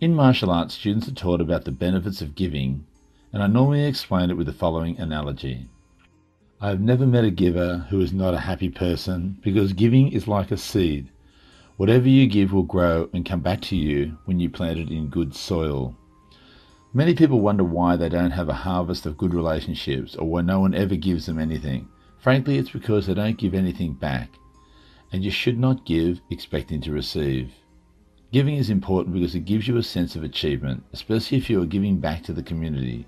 Speaker 1: In martial arts, students are taught about the benefits of giving, and I normally explain it with the following analogy. I have never met a giver who is not a happy person because giving is like a seed. Whatever you give will grow and come back to you when you plant it in good soil. Many people wonder why they don't have a harvest of good relationships or why no one ever gives them anything. Frankly, it's because they don't give anything back. And you should not give expecting to receive. Giving is important because it gives you a sense of achievement, especially if you are giving back to the community.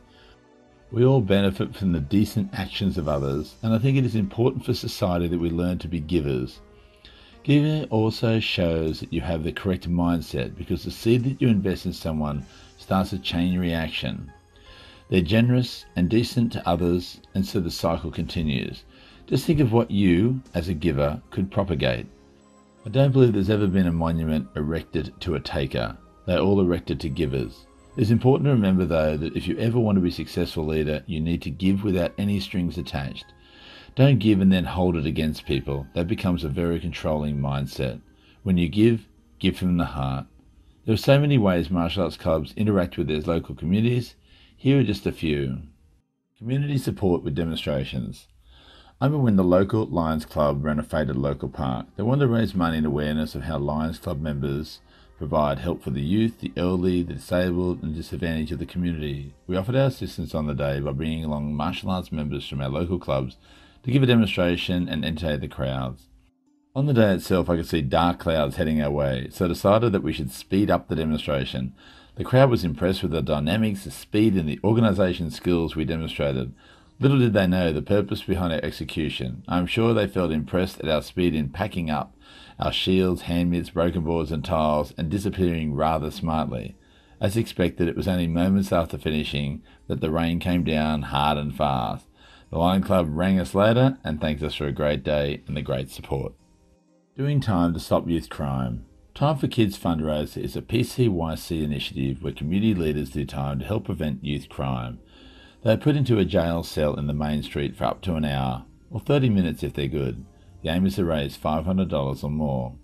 Speaker 1: We all benefit from the decent actions of others, and I think it is important for society that we learn to be givers. Giving also shows that you have the correct mindset because the seed that you invest in someone starts a chain reaction. They're generous and decent to others, and so the cycle continues. Just think of what you, as a giver, could propagate. I don't believe there's ever been a monument erected to a taker. They're all erected to givers. It's important to remember, though, that if you ever want to be a successful leader, you need to give without any strings attached. Don't give and then hold it against people. That becomes a very controlling mindset. When you give, give from the heart. There are so many ways martial arts clubs interact with their local communities. Here are just a few. Community support with demonstrations. I remember when the local Lions Club ran a faded local park. They wanted to raise money and awareness of how Lions Club members provide help for the youth, the elderly, the disabled, and disadvantaged of the community. We offered our assistance on the day by bringing along martial arts members from our local clubs to give a demonstration and entertain the crowds. On the day itself, I could see dark clouds heading our way, so decided that we should speed up the demonstration. The crowd was impressed with the dynamics, the speed, and the organisation skills we demonstrated. Little did they know the purpose behind our execution. I am sure they felt impressed at our speed in packing up our shields, hand mitts, broken boards, and tiles, and disappearing rather smartly. As expected, it was only moments after finishing that the rain came down hard and fast. The Lion Club rang us later and thanked us for a great day and the great support. Doing time to stop youth crime. Time for Kids fundraiser is a PCYC initiative where community leaders do time to help prevent youth crime. They are put into a jail cell in the main street for up to an hour, or 30 minutes if they're good. The aim is to raise $500 or more.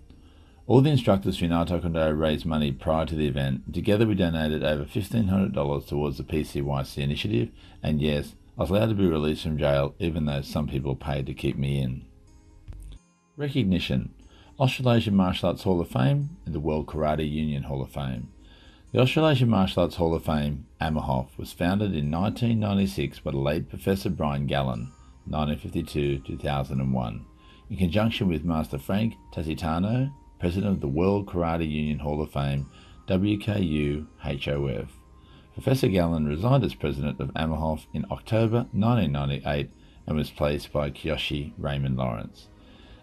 Speaker 1: All the instructors from United Taekwondo raised money prior to the event. Together we donated over $1,500 towards the PCYC initiative, and yes, I was allowed to be released from jail even though some people paid to keep me in. Recognition Australasian Martial Arts Hall of Fame and the World Karate Union Hall of Fame.
Speaker 2: The Australasian Martial Arts Hall of Fame, AMAHOF, was founded in 1996 by the late Professor Brian Gallen, 1952-2001, in conjunction with Master Frank Tassitano, President of the World Karate Union Hall of Fame, WKU HOF. Professor Gallen resigned as president of AMAHOF in October 1998 and was placed by Kyoshi Raymond Lawrence.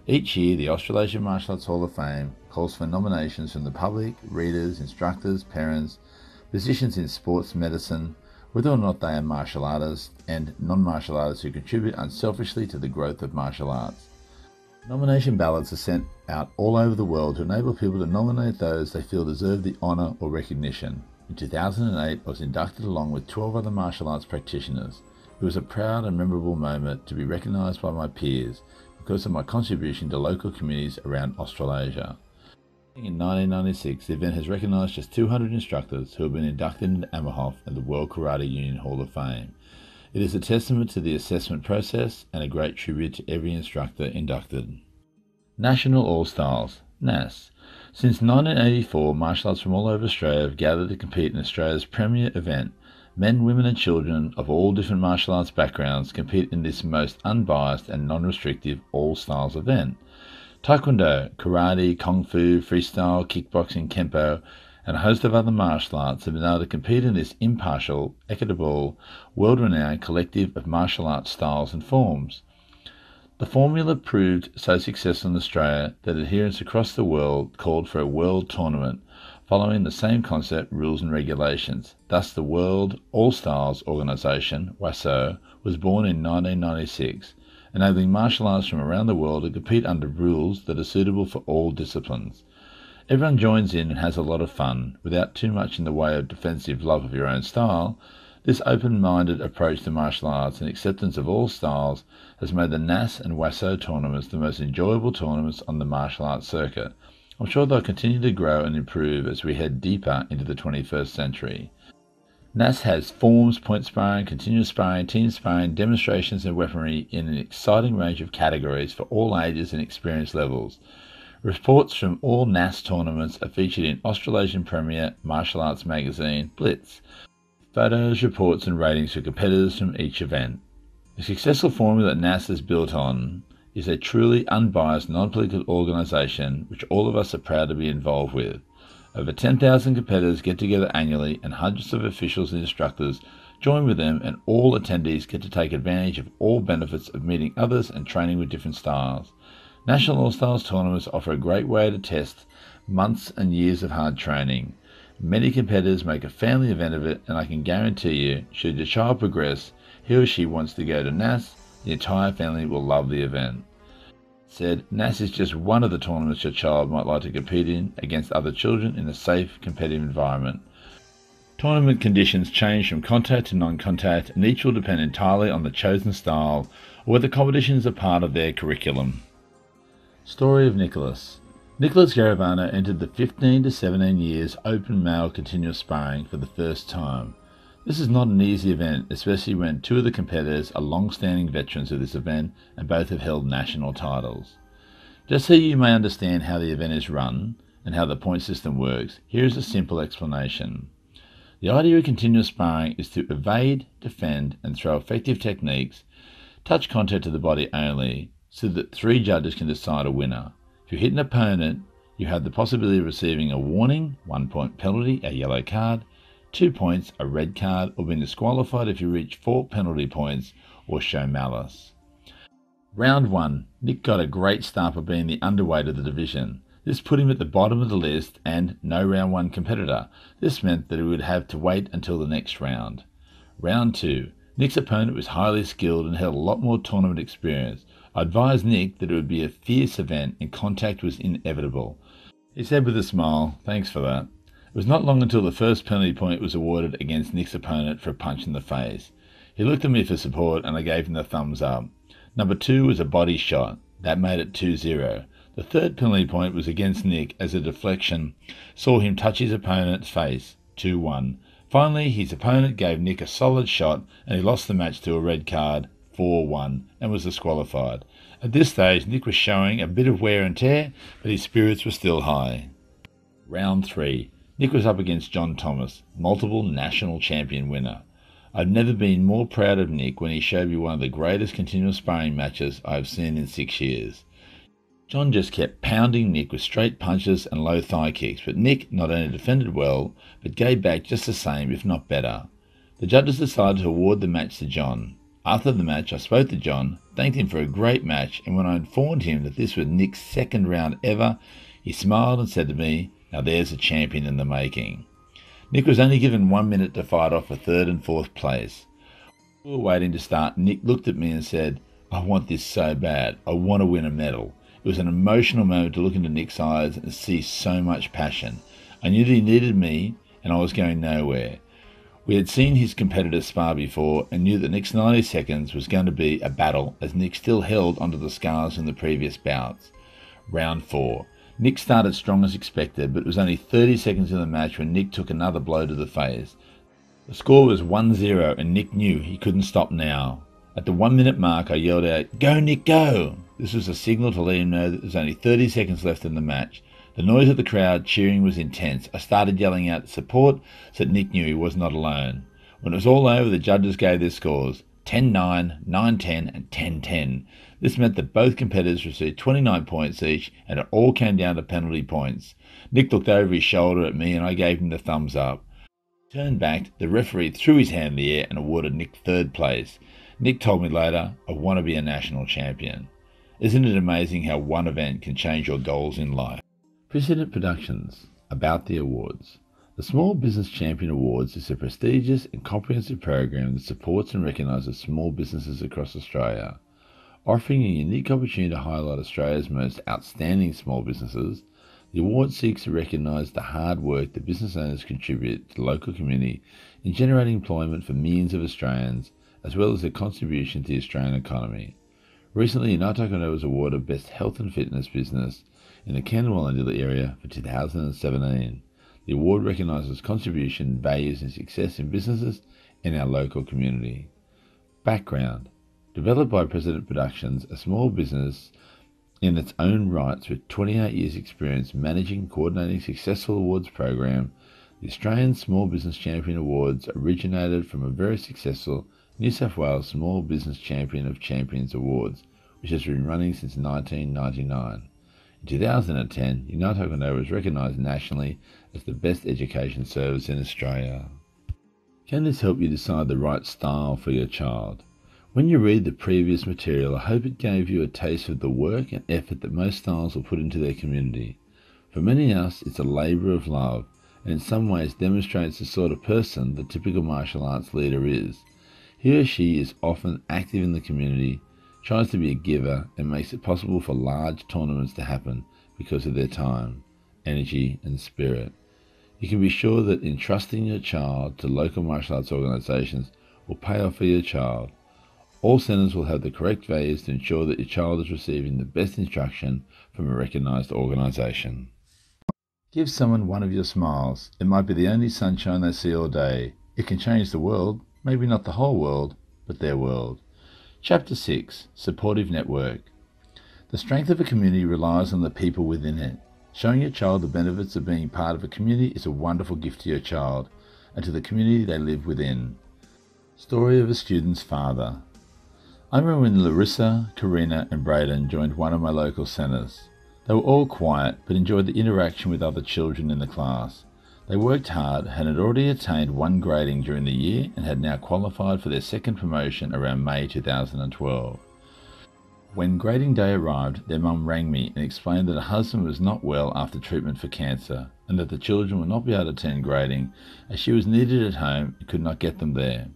Speaker 2: Each year, the Australasian Martial Arts Hall of Fame calls for nominations from the public, readers, instructors, parents, physicians in sports medicine, whether or not they are martial artists, and non martial artists who contribute unselfishly to the growth of martial arts. Nomination ballots are sent out all over the world to enable people to nominate those they feel deserve the honour or recognition. In 2008, I was inducted along with 12 other martial arts practitioners. It was a proud and memorable moment to be recognised by my peers because of my contribution to local communities around Australasia. In 1996, the event has recognised just 200 instructors who have been inducted into AMAHOF and the World Karate Union Hall of Fame. It is a testament to the assessment process and a great tribute to every instructor inducted. National All Stars, NAS. Since 1984, martial arts from all over Australia have gathered to compete in Australia's premier event. Men, women, and children of all different martial arts backgrounds compete in this most unbiased and non restrictive all styles event. Taekwondo, karate, kung fu, freestyle, kickboxing, kempo, and a host of other martial arts have been able to compete in this impartial, equitable, world renowned collective of martial arts styles and forms. The formula proved so successful in Australia that adherents across the world called for a world tournament following the same concept, rules, and regulations. Thus, the World All Styles Organization, WASO, was born in 1996 enabling martial arts from around the world to compete under rules that are suitable for all disciplines. Everyone joins in and has a lot of fun, without too much in the way of defensive love of your own style. This open minded approach to martial arts and acceptance of all styles has made the NAS and WASO tournaments the most enjoyable tournaments on the martial arts circuit. I'm sure they'll continue to grow and improve as we head deeper into the 21st century. NAS has forms, point sparring, continuous sparring, team sparring, demonstrations, and weaponry in an exciting range of categories for all ages and experience levels. Reports from all NAS tournaments are featured in Australasian Premier Martial Arts magazine, Blitz. Photos, reports, and ratings for competitors from each event. The successful formula that NAS is built on is a truly unbiased, non political organisation which all of us are proud to be involved with. Over 10,000 competitors get together annually, and hundreds of officials and instructors join with them, and all attendees get to take advantage of all benefits of meeting others and training with different styles. National All Stars tournaments offer a great way to test months and years of hard training. Many competitors make a family event of it, and I can guarantee you, should your child progress, he or she wants to go to NAS, the entire family will love the event said NAS is just one of the tournaments your child might like to compete in against other children in a safe, competitive environment. Tournament conditions change from contact to non contact, and each will depend entirely on the chosen style or whether competitions are part of their curriculum. Story of Nicholas Nicholas Garavano entered the 15 to 17 years open male continuous sparring for the first time. This is not an easy event, especially when two of the competitors are long standing veterans of this event and both have held national titles. Just so you may understand how the event is run and how the point system works, here is a simple explanation. The idea of continuous sparring is to evade, defend, and throw effective techniques, touch contact to the body only, so that three judges can decide a winner. If you hit an opponent, you have the possibility of receiving a warning, one point penalty, a yellow card, two points, a red card, or being disqualified if you reach four penalty points or show malice. Round 1. Nick got a great start by being the underweight of the division. This put him at the bottom of the list and no round 1 competitor. This meant that he would have to wait until the next round. Round 2. Nick's opponent was highly skilled and had a lot more tournament experience. I advised Nick that it would be a fierce event and contact was inevitable. He said with a smile, Thanks for that. It was not long until the first penalty point was awarded against Nick's opponent for a punch in the face. He looked at me for support and I gave him the thumbs up. Number two was a body shot. That made it 2 0. The third penalty point was against Nick as a deflection saw him touch his opponent's face 2 1. Finally, his opponent gave Nick a solid shot and he lost the match to a red card 4 1 and was disqualified. At this stage, Nick was showing a bit of wear and tear, but his spirits were still high. Round 3. Nick was up against John Thomas, multiple national champion winner. I've never been more proud of Nick when he showed me one of the greatest continuous sparring matches I have seen in six years. John just kept pounding Nick with straight punches and low thigh kicks, but Nick not only defended well, but gave back just the same, if not better. The judges decided to award the match to John. After the match, I spoke to John, thanked him for a great match, and when I informed him that this was Nick's second round ever, he smiled and said to me, Now there's a champion in the making. Nick was only given one minute to fight off a third and fourth place. We were waiting to start. Nick looked at me and said, I want this so bad. I want to win a medal. It was an emotional moment to look into Nick's eyes and see so much passion. I knew that he needed me and I was going nowhere. We had seen his competitors spar before and knew that Nick's 90 seconds was going to be a battle as Nick still held onto the scars from the previous bouts. Round 4. Nick started strong as expected, but it was only 30 seconds in the match when Nick took another blow to the face. The score was 1 0, and Nick knew he couldn't stop now. At the one minute mark, I yelled out, Go, Nick, go! This was a signal to let him know that was only 30 seconds left in the match. The noise of the crowd cheering was intense. I started yelling out support so that Nick knew he was not alone. When it was all over, the judges gave their scores 10 9, 9 10, and 10 10. This meant that both competitors received 29 points each, and it all came down to penalty points. Nick looked over his shoulder at me, and I gave him the thumbs up. Turned back, the referee threw his hand in the air and awarded Nick third place. Nick told me later, I want to be a national champion. Isn't it amazing how one event can change your goals in life? Precedent Productions About the Awards. The Small Business Champion Awards is a prestigious and comprehensive program that supports and recognises small businesses across Australia. Offering a unique opportunity to highlight Australia's most outstanding small businesses, the award seeks to recognise the hard work that business owners contribute to the local community in generating employment for millions of Australians, as well as their contribution to the Australian economy. Recently, United Taekwondo was awarded Best Health and Fitness Business in the Camden area for 2017. The award recognises contribution, values, and success in businesses in our local community. Background Developed by Precedent Productions, a small business in its own rights with 28 years' experience managing and coordinating successful awards program, the Australian Small Business Champion Awards originated from a very successful New South Wales Small Business Champion of Champions Awards, which has been running since 1999. In 2010, United Taekwondo was recognised nationally as the best education service in Australia. Can this help you decide the right style for your child? When you read the previous material, I hope it gave you a taste of the work and effort that most styles will put into their community. For many of us, it's a labour of love, and in some ways demonstrates the sort of person the typical martial arts leader is. He or she is often active in the community, tries to be a giver, and makes it possible for large tournaments to happen because of their time, energy, and spirit. You can be sure that entrusting your child to local martial arts organisations will pay off for your child all centres will have the correct values to ensure that your child is receiving the best instruction from a recognised organisation. Give someone one of your smiles. It might be the only sunshine they see all day. It can change the world, maybe not the whole world, but their world. Chapter 6 Supportive Network The strength of a community relies on the people within it. Showing your child the benefits of being part of a community is a wonderful gift to your child and to the community they live within. Story of a student's father. I remember when Larissa, Karina, and Braden joined one of my local centres. They were all quiet but enjoyed the interaction with other children in the class. They worked hard, and had already attained one grading during the year, and had now qualified for their second promotion around May 2012. When grading day arrived, their mum rang me and explained that her husband was not well after treatment for cancer, and that the children would not be able to attend grading as she was needed at home and could not get them there.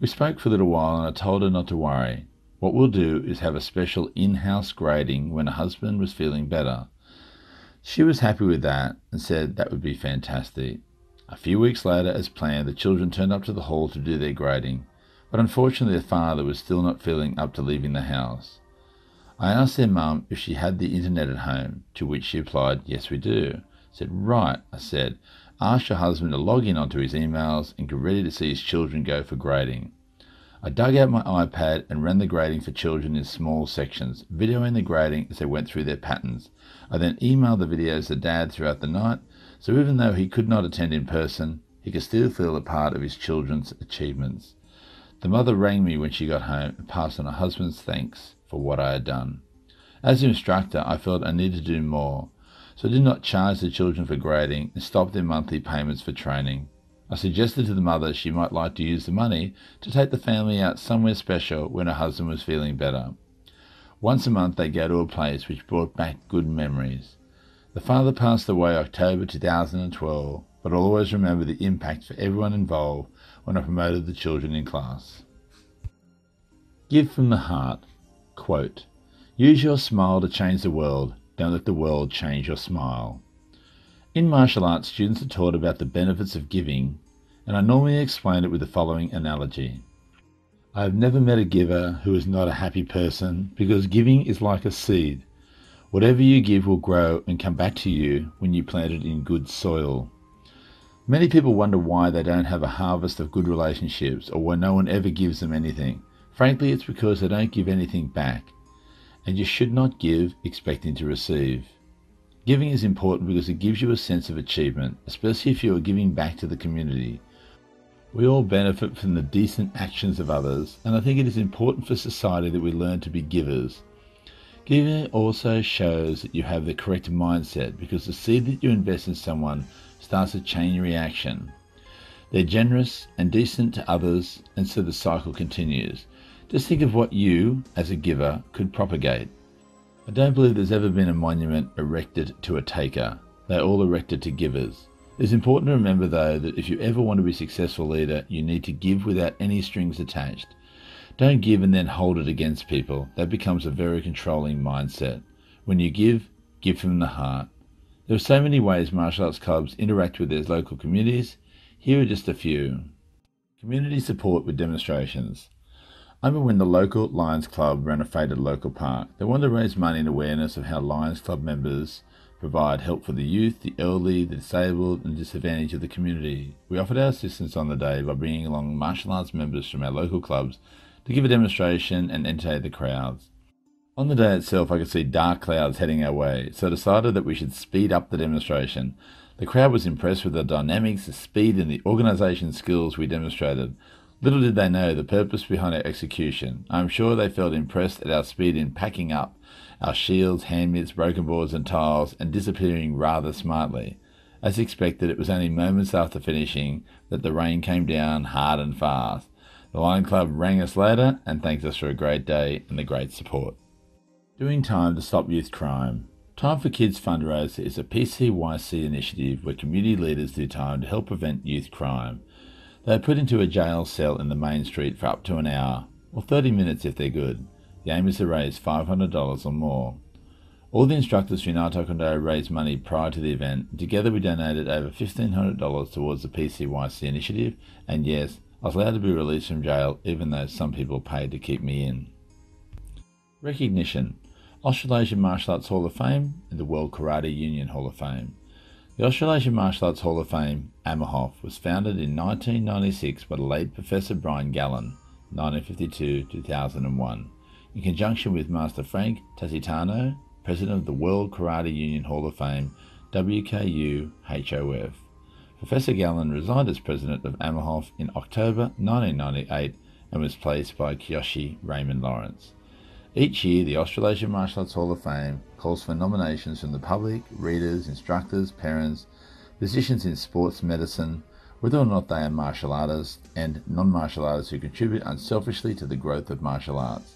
Speaker 2: We spoke for a little while and I told her not to worry. What we'll do is have a special in-house grading when her husband was feeling better. She was happy with that and said that would be fantastic. A few weeks later, as planned, the children turned up to the hall to do their grading, but unfortunately their father was still not feeling up to leaving the house. I asked their mum if she had the internet at home, to which she replied, Yes, we do. I said, Right, I said, asked your husband to log in onto his emails and get ready to see his children go for grading. I dug out my iPad and ran the grading for children in small sections, videoing the grading as they went through their patterns. I then emailed the videos to Dad throughout the night so even though he could not attend in person, he could still feel a part of his children's achievements. The mother rang me when she got home and passed on her husband's thanks for what I had done. As instructor, I felt I needed to do more, so I did not charge the children for grading and stopped their monthly payments for training. I suggested to the mother she might like to use the money to take the family out somewhere special when her husband was feeling better. Once a month they go to a place which brought back good memories. The father passed away October 2012, but I'll always remember the impact for everyone involved when I promoted the children in class. Give from the heart. Quote, Use your smile to change the world. Don't let the world change your smile. In martial arts, students are taught about the benefits of giving, and I normally explain it with the following analogy. I have never met a giver who is not a happy person because giving is like a seed. Whatever you give will grow and come back to you when you plant it in good soil. Many people wonder why they don't have a harvest of good relationships or why no one ever gives them anything. Frankly, it's because they don't give anything back. And you should not give expecting to receive. Giving is important because it gives you a sense of achievement, especially if you are giving back to the community. We all benefit from the decent actions of others, and I think it is important for society that we learn to be givers Giving also shows that you have the correct mindset because the seed that you invest in someone starts a chain reaction. They're generous and decent to others, and so the cycle continues. Just think of what you, as a giver, could propagate. I don't believe there's ever been a monument erected to a taker. They're all erected to givers. It's important to remember, though, that if you ever want to be a successful leader, you need to give without any strings attached. Don't give and then hold it against people. That becomes a very controlling mindset. When you give, give from the heart. There are so many ways martial arts clubs interact with their local communities. Here are just a few. Community support with demonstrations. I remember when the local Lions Club ran a faded local park. They wanted to raise money and awareness of how Lions Club members provide help for the youth, the elderly, the disabled, and disadvantaged of the community. We offered our assistance on the day by bringing along martial arts members from our local clubs to give a demonstration and entertain the crowds. On the day itself, I could see dark clouds heading our way, so I decided that we should speed up the demonstration. The crowd was impressed with the dynamics, the speed, and the organisation skills we demonstrated. Little did they know the purpose behind our execution. I am sure they felt impressed at our speed in packing up our shields, hand mitts, broken boards, and tiles, and disappearing rather smartly. As expected, it was only moments after finishing that the rain came down hard and fast. The Lion Club rang us later and thanked us for a great day and the great support. Doing Time to Stop Youth Crime. Time for Kids Fundraiser is a PCYC initiative where community leaders do time to help prevent youth crime. They are put into a jail cell in the main street for up to an hour, or 30 minutes if they're good. The aim is to raise $500 or more. All the instructors from United Taekwondo raised money prior to the event. Together we donated over $1,500 towards the PCYC initiative, and yes, I was allowed to be released from jail even though some people paid to keep me in. Recognition Australasian Martial Arts Hall of Fame and the World Karate Union Hall of Fame. The Australasian Martial Arts Hall of Fame, AMAHOF, was founded in 1996 by the late Professor Brian Gallen, 1952-2001, in conjunction with Master Frank Tassitano, President of the World Karate Union Hall of Fame, WKU HOF. Professor Gallen resigned as president of AMAHOF in October 1998 and was placed by Kyoshi Raymond Lawrence. Each year, the Australasian Martial Arts Hall of Fame calls for nominations from the public, readers, instructors, parents, physicians in sports medicine, whether or not they are martial artists, and non martial artists who contribute unselfishly to the growth of martial arts.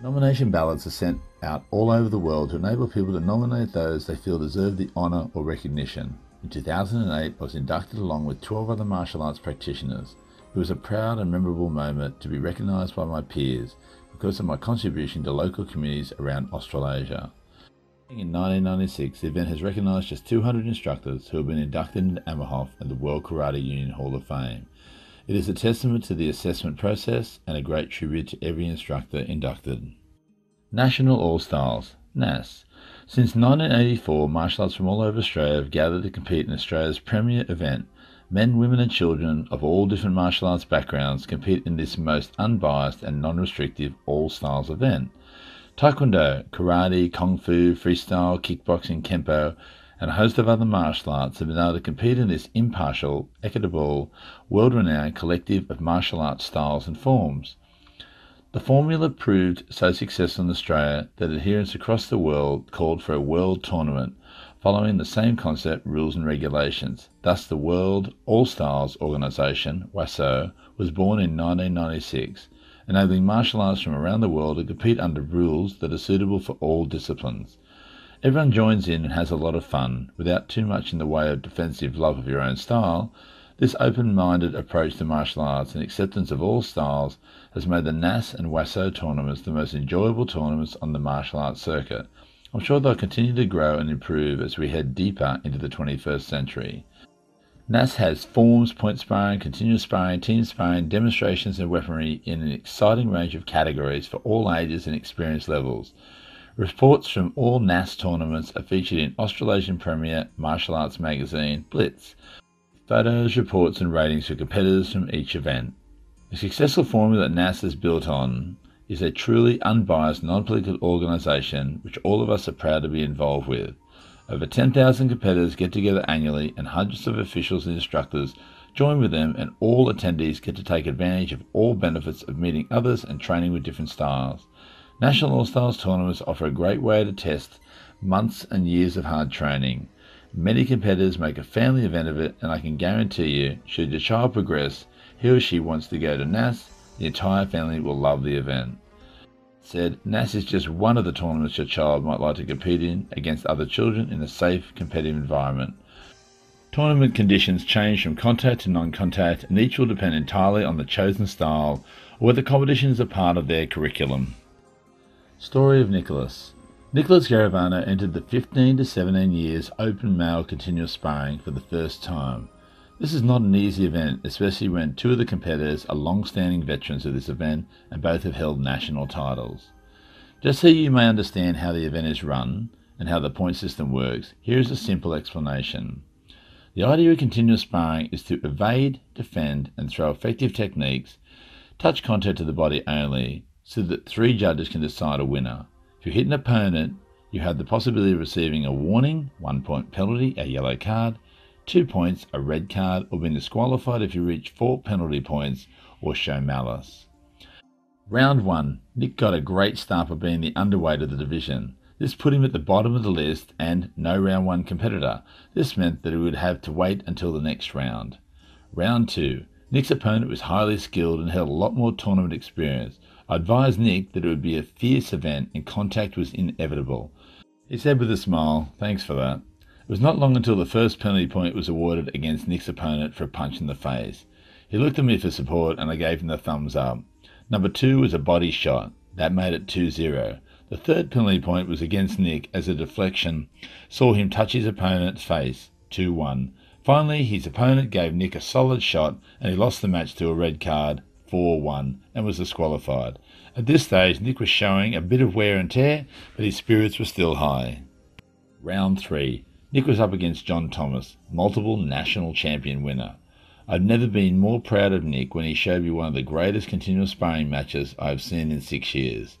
Speaker 2: Nomination ballots are sent out all over the world to enable people to nominate those they feel deserve the honour or recognition. In 2008, I was inducted along with 12 other martial arts practitioners. It was a proud and memorable moment to be recognised by my peers because of my contribution to local communities around Australasia. In 1996, the event has recognised just 200 instructors who have been inducted into AMAHOF and the World Karate Union Hall of Fame. It is a testament to the assessment process and a great tribute to every instructor inducted. National All Stars, NAS, since 1984, martial arts from all over Australia have gathered to compete in Australia's premier event. Men, women, and children of all different martial arts backgrounds compete in this most unbiased and non restrictive all styles event. Taekwondo, karate, kung fu, freestyle, kickboxing, kempo, and a host of other martial arts have been able to compete in this impartial, equitable, world renowned collective of martial arts styles and forms. The formula proved so successful in Australia that adherents across the world called for a world tournament following the same concept, rules, and regulations. Thus, the World All Styles Organization, WASO, was born in 1996, enabling martial arts from around the world to compete under rules that are suitable for all disciplines. Everyone joins in and has a lot of fun, without too much in the way of defensive love of your own style. This open minded approach to martial arts and acceptance of all styles has made the NAS and WASO tournaments the most enjoyable tournaments on the martial arts circuit. I'm sure they'll continue to grow and improve as we head deeper into the 21st century. NAS has forms, point sparring, continuous sparring, team sparring, demonstrations, and weaponry in an exciting range of categories for all ages and experience levels. Reports from all NAS tournaments are featured in Australasian Premier Martial Arts magazine, Blitz. Photos, reports, and ratings for competitors from each event. The successful formula that NAS is built on is a truly unbiased, non political organisation which all of us are proud to be involved with. Over 10,000 competitors get together annually, and hundreds of officials and instructors join with them, and all attendees get to take advantage of all benefits of meeting others and training with different styles. National All Stars tournaments offer a great way to test months and years of hard training. Many competitors make a family event of it, and I can guarantee you, should your child progress, he or she wants to go to NAS, the entire family will love the event. Said NAS is just one of the tournaments your child might like to compete in against other children in a safe, competitive environment. Tournament conditions change from contact to non contact, and each will depend entirely on the chosen style or whether competition is a part of their curriculum. Story of Nicholas. Nicholas Garavano entered the 15 to 17 years open male continuous sparring for the first time. This is not an easy event, especially when two of the competitors are long standing veterans of this event and both have held national titles. Just so you may understand how the event is run and how the point system works, here is a simple explanation. The idea of continuous sparring is to evade, defend, and throw effective techniques, touch contact to the body only, so that three judges can decide a winner. If you hit an opponent, you have the possibility of receiving a warning, one point penalty, a yellow card, two points, a red card, or being disqualified if you reach four penalty points or show malice. Round 1. Nick got a great start by being the underweight of the division. This put him at the bottom of the list and no round 1 competitor. This meant that he would have to wait until the next round. Round 2. Nick's opponent was highly skilled and had a lot more tournament experience. I advised Nick that it would be a fierce event and contact was inevitable. He said with a smile, Thanks for that. It was not long until the first penalty point was awarded against Nick's opponent for a punch in the face. He looked at me for support and I gave him the thumbs up. Number two was a body shot. That made it 2 0. The third penalty point was against Nick as a deflection saw him touch his opponent's face 2 1. Finally, his opponent gave Nick a solid shot and he lost the match to a red card 4 1 and was disqualified. At this stage, Nick was showing a bit of wear and tear, but his spirits were still high. Round 3. Nick was up against John Thomas, multiple national champion winner. I've never been more proud of Nick when he showed me one of the greatest continuous sparring matches I have seen in six years.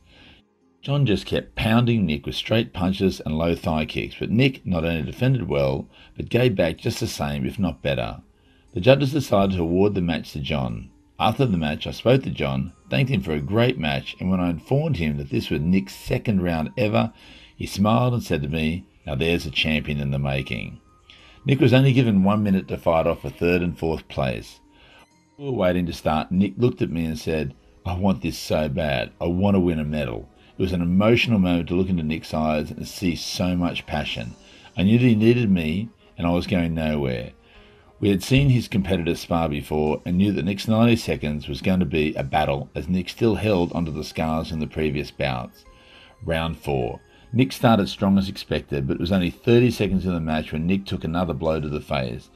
Speaker 2: John just kept pounding Nick with straight punches and low thigh kicks, but Nick not only defended well, but gave back just the same, if not better. The judges decided to award the match to John. After the match, I spoke to John, thanked him for a great match, and when I informed him that this was Nick's second round ever, he smiled and said to me, Now there's a champion in the making. Nick was only given one minute to fight off for third and fourth place. We were waiting to start. Nick looked at me and said, I want this so bad. I want to win a medal. It was an emotional moment to look into Nick's eyes and see so much passion. I knew that he needed me, and I was going nowhere. We had seen his competitors spar before and knew that Nick's 90 seconds was going to be a battle as Nick still held onto the scars from the previous bouts. Round 4. Nick started strong as expected, but it was only 30 seconds in the match when Nick took another blow to the face.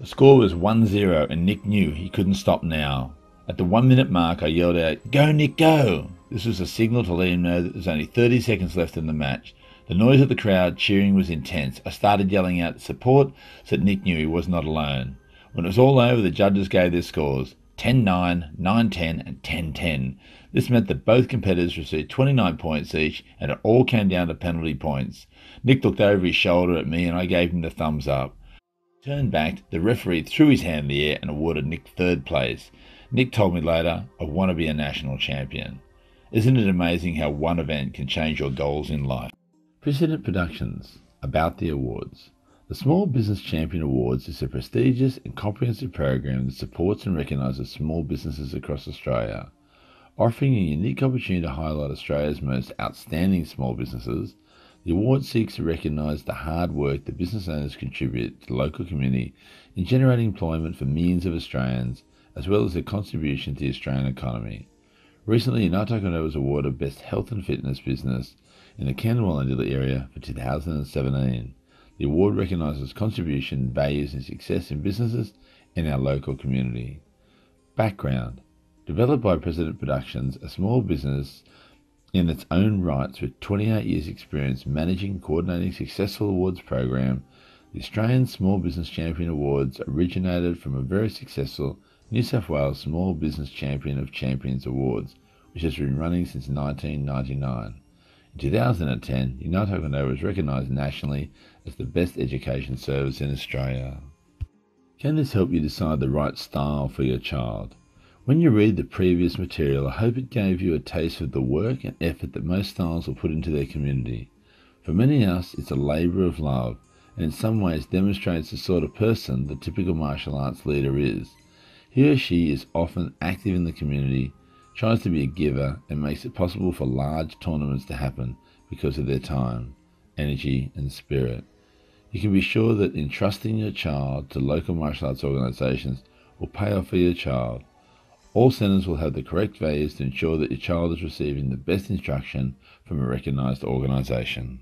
Speaker 2: The score was 1 0 and Nick knew he couldn't stop now. At the one minute mark, I yelled out, Go, Nick, go! This was a signal to let him know that was only 30 seconds left in the match. The noise of the crowd cheering was intense. I started yelling out support so that Nick knew he was not alone. When it was all over, the judges gave their scores. 10 9, 9 10, and 10 10. This meant that both competitors received 29 points each, and it all came down to penalty points. Nick looked over his shoulder at me, and I gave him the thumbs up. Turned back, the referee threw his hand in the air and awarded Nick third place. Nick told me later, I want to be a national champion. Isn't it amazing how one event can change your goals in life? Precedent Productions, about the awards. The Small Business Champion Awards is a prestigious and comprehensive program that supports and recognises small businesses across Australia. Offering a unique opportunity to highlight Australia's most outstanding small businesses, the award seeks to recognise the hard work that business owners contribute to the local community in generating employment for millions of Australians, as well as their contribution to the Australian economy. Recently, Taekwondo was awarded Best Health and Fitness Business in the Camden area for 2017. The award recognises contribution, values, and success in businesses in our local community. Background Developed by Precedent Productions, a small business in its own rights with 28 years' experience managing and coordinating successful awards program, the Australian Small Business Champion Awards originated from a very successful New South Wales Small Business Champion of Champions Awards, which has been running since 1999. In 2010, United Taekwondo was recognised nationally as the best education service in Australia. Can this help you decide the right style for your child? When you read the previous material, I hope it gave you a taste of the work and effort that most styles will put into their community. For many of us, it's a labour of love, and in some ways demonstrates the sort of person the typical martial arts leader is. He or she is often active in the community, tries to be a giver, and makes it possible for large tournaments to happen because of their time, energy, and spirit. You can be sure that entrusting your child to local martial arts organisations will pay off for your child. All centres will have the correct values to ensure that your child is receiving the best instruction from a recognised organisation.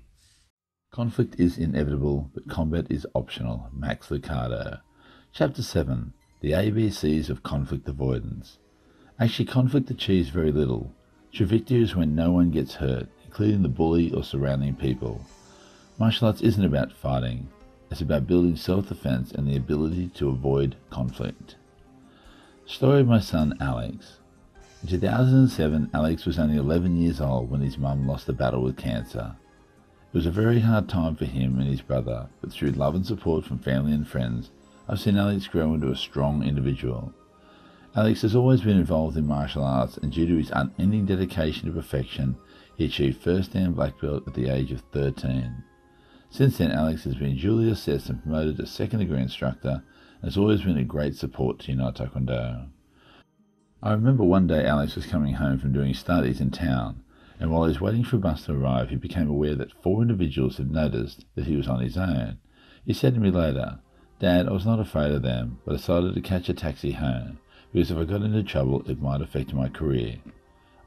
Speaker 2: Conflict is inevitable, but combat is optional. Max Lucado. Chapter 7 The ABCs of Conflict Avoidance. Actually, conflict achieves very little. True victory is when no one gets hurt, including the bully or surrounding people. Martial arts isn't about fighting, it's about building self defense and the ability to avoid conflict. Story of my son Alex. In 2007, Alex was only 11 years old when his mum lost a battle with cancer. It was a very hard time for him and his brother, but through love and support from family and friends, I've seen Alex grow into a strong individual. Alex has always been involved in martial arts, and due to his unending dedication to perfection, he achieved first dan black belt at the age of 13. Since then, Alex has been duly assessed and promoted to second degree instructor and has always been a great support to United Taekwondo. I remember one day Alex was coming home from doing studies in town, and while he was waiting for a bus to arrive, he became aware that four individuals had noticed that he was on his own. He said to me later, Dad, I was not afraid of them, but decided to catch a taxi home because if I got into trouble, it might affect my career.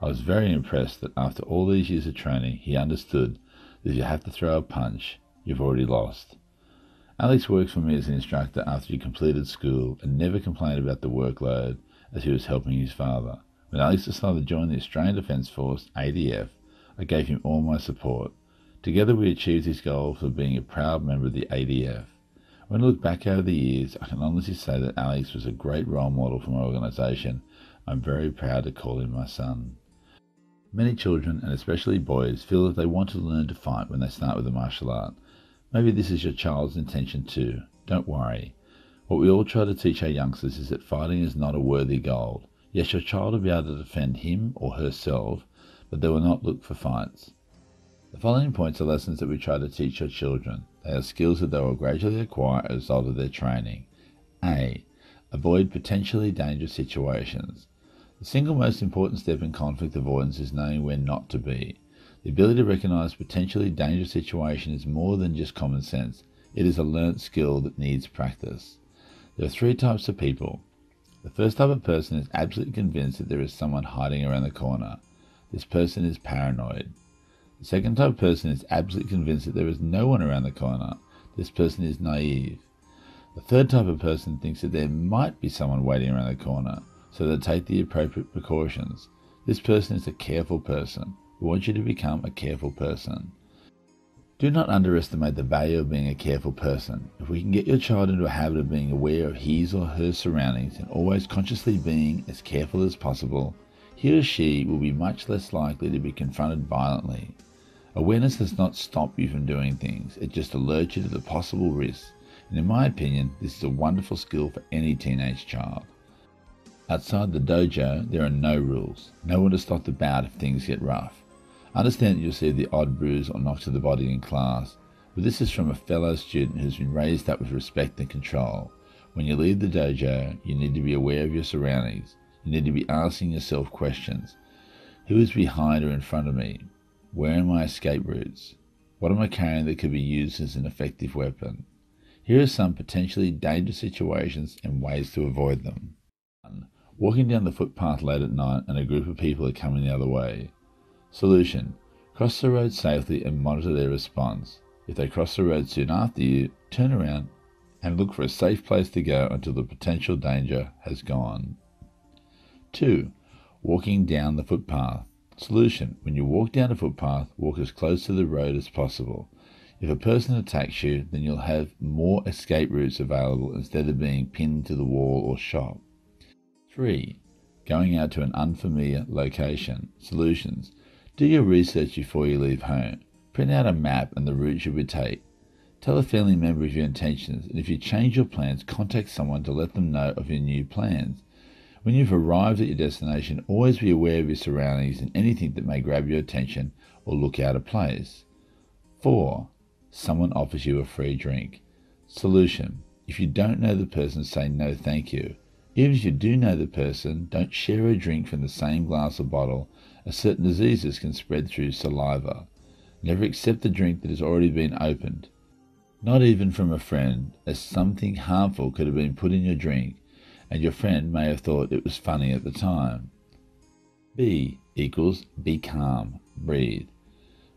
Speaker 2: I was very impressed that after all these years of training, he understood that if you have to throw a punch, you've already lost. Alex worked for me as an instructor after he completed school and never complained about the workload as he was helping his father. When Alex decided to join the Australian Defence Force, ADF, I gave him all my support. Together we achieved his goal of being a proud member of the ADF. When I look back over the years, I can honestly say that Alex was a great role model for my organisation. I'm very proud to call him my son. Many children, and especially boys, feel that they want to learn to fight when they start with a martial art. Maybe this is your child's intention too. Don't worry. What we all try to teach our youngsters is that fighting is not a worthy goal. Yes, your child will be able to defend him or herself, but they will not look for fights. The following points are lessons that we try to teach our children. They are skills that they will gradually acquire as a result of their training. A. Avoid potentially dangerous situations. The single most important step in conflict avoidance is knowing where not to be. The ability to recognize potentially dangerous situations is more than just common sense. It is a learnt skill that needs practice. There are three types of people. The first type of person is absolutely convinced that there is someone hiding around the corner. This person is paranoid. The second type of person is absolutely convinced that there is no one around the corner. This person is naive. The third type of person thinks that there might be someone waiting around the corner, so they take the appropriate precautions. This person is a careful person. We want you to become a careful person. Do not underestimate the value of being a careful person. If we can get your child into a habit of being aware of his or her surroundings and always consciously being as careful as possible, he or she will be much less likely to be confronted violently. Awareness does not stop you from doing things, it just alerts you to the possible risks. And in my opinion, this is a wonderful skill for any teenage child. Outside the dojo, there are no rules. No one to stop the bout if things get rough. Understand that you'll see the odd bruise or knock to the body in class, but this is from a fellow student who's been raised up with respect and control. When you leave the dojo, you need to be aware of your surroundings. You need to be asking yourself questions. Who is behind or in front of me? Where are my escape routes? What am I carrying that could be used as an effective weapon? Here are some potentially dangerous situations and ways to avoid them. Walking down the footpath late at night and a group of people are coming the other way. Solution. Cross the road safely and monitor their response. If they cross the road soon after you, turn around and look for a safe place to go until the potential danger has gone. 2. Walking down the footpath. Solution. When you walk down a footpath, walk as close to the road as possible. If a person attacks you, then you'll have more escape routes available instead of being pinned to the wall or shot. 3. Going out to an unfamiliar location. Solutions. Do your research before you leave home. Print out a map and the route you would take. Tell a family member of your intentions, and if you change your plans, contact someone to let them know of your new plans. When you've arrived at your destination, always be aware of your surroundings and anything that may grab your attention or look out of place. 4. Someone offers you a free drink. Solution. If you don't know the person, say no thank you. Even if you do know the person, don't share a drink from the same glass or bottle, as certain diseases can spread through saliva. Never accept a drink that has already been opened. Not even from a friend, as something harmful could have been put in your drink, and your friend may have thought it was funny at the time. B equals be calm, breathe.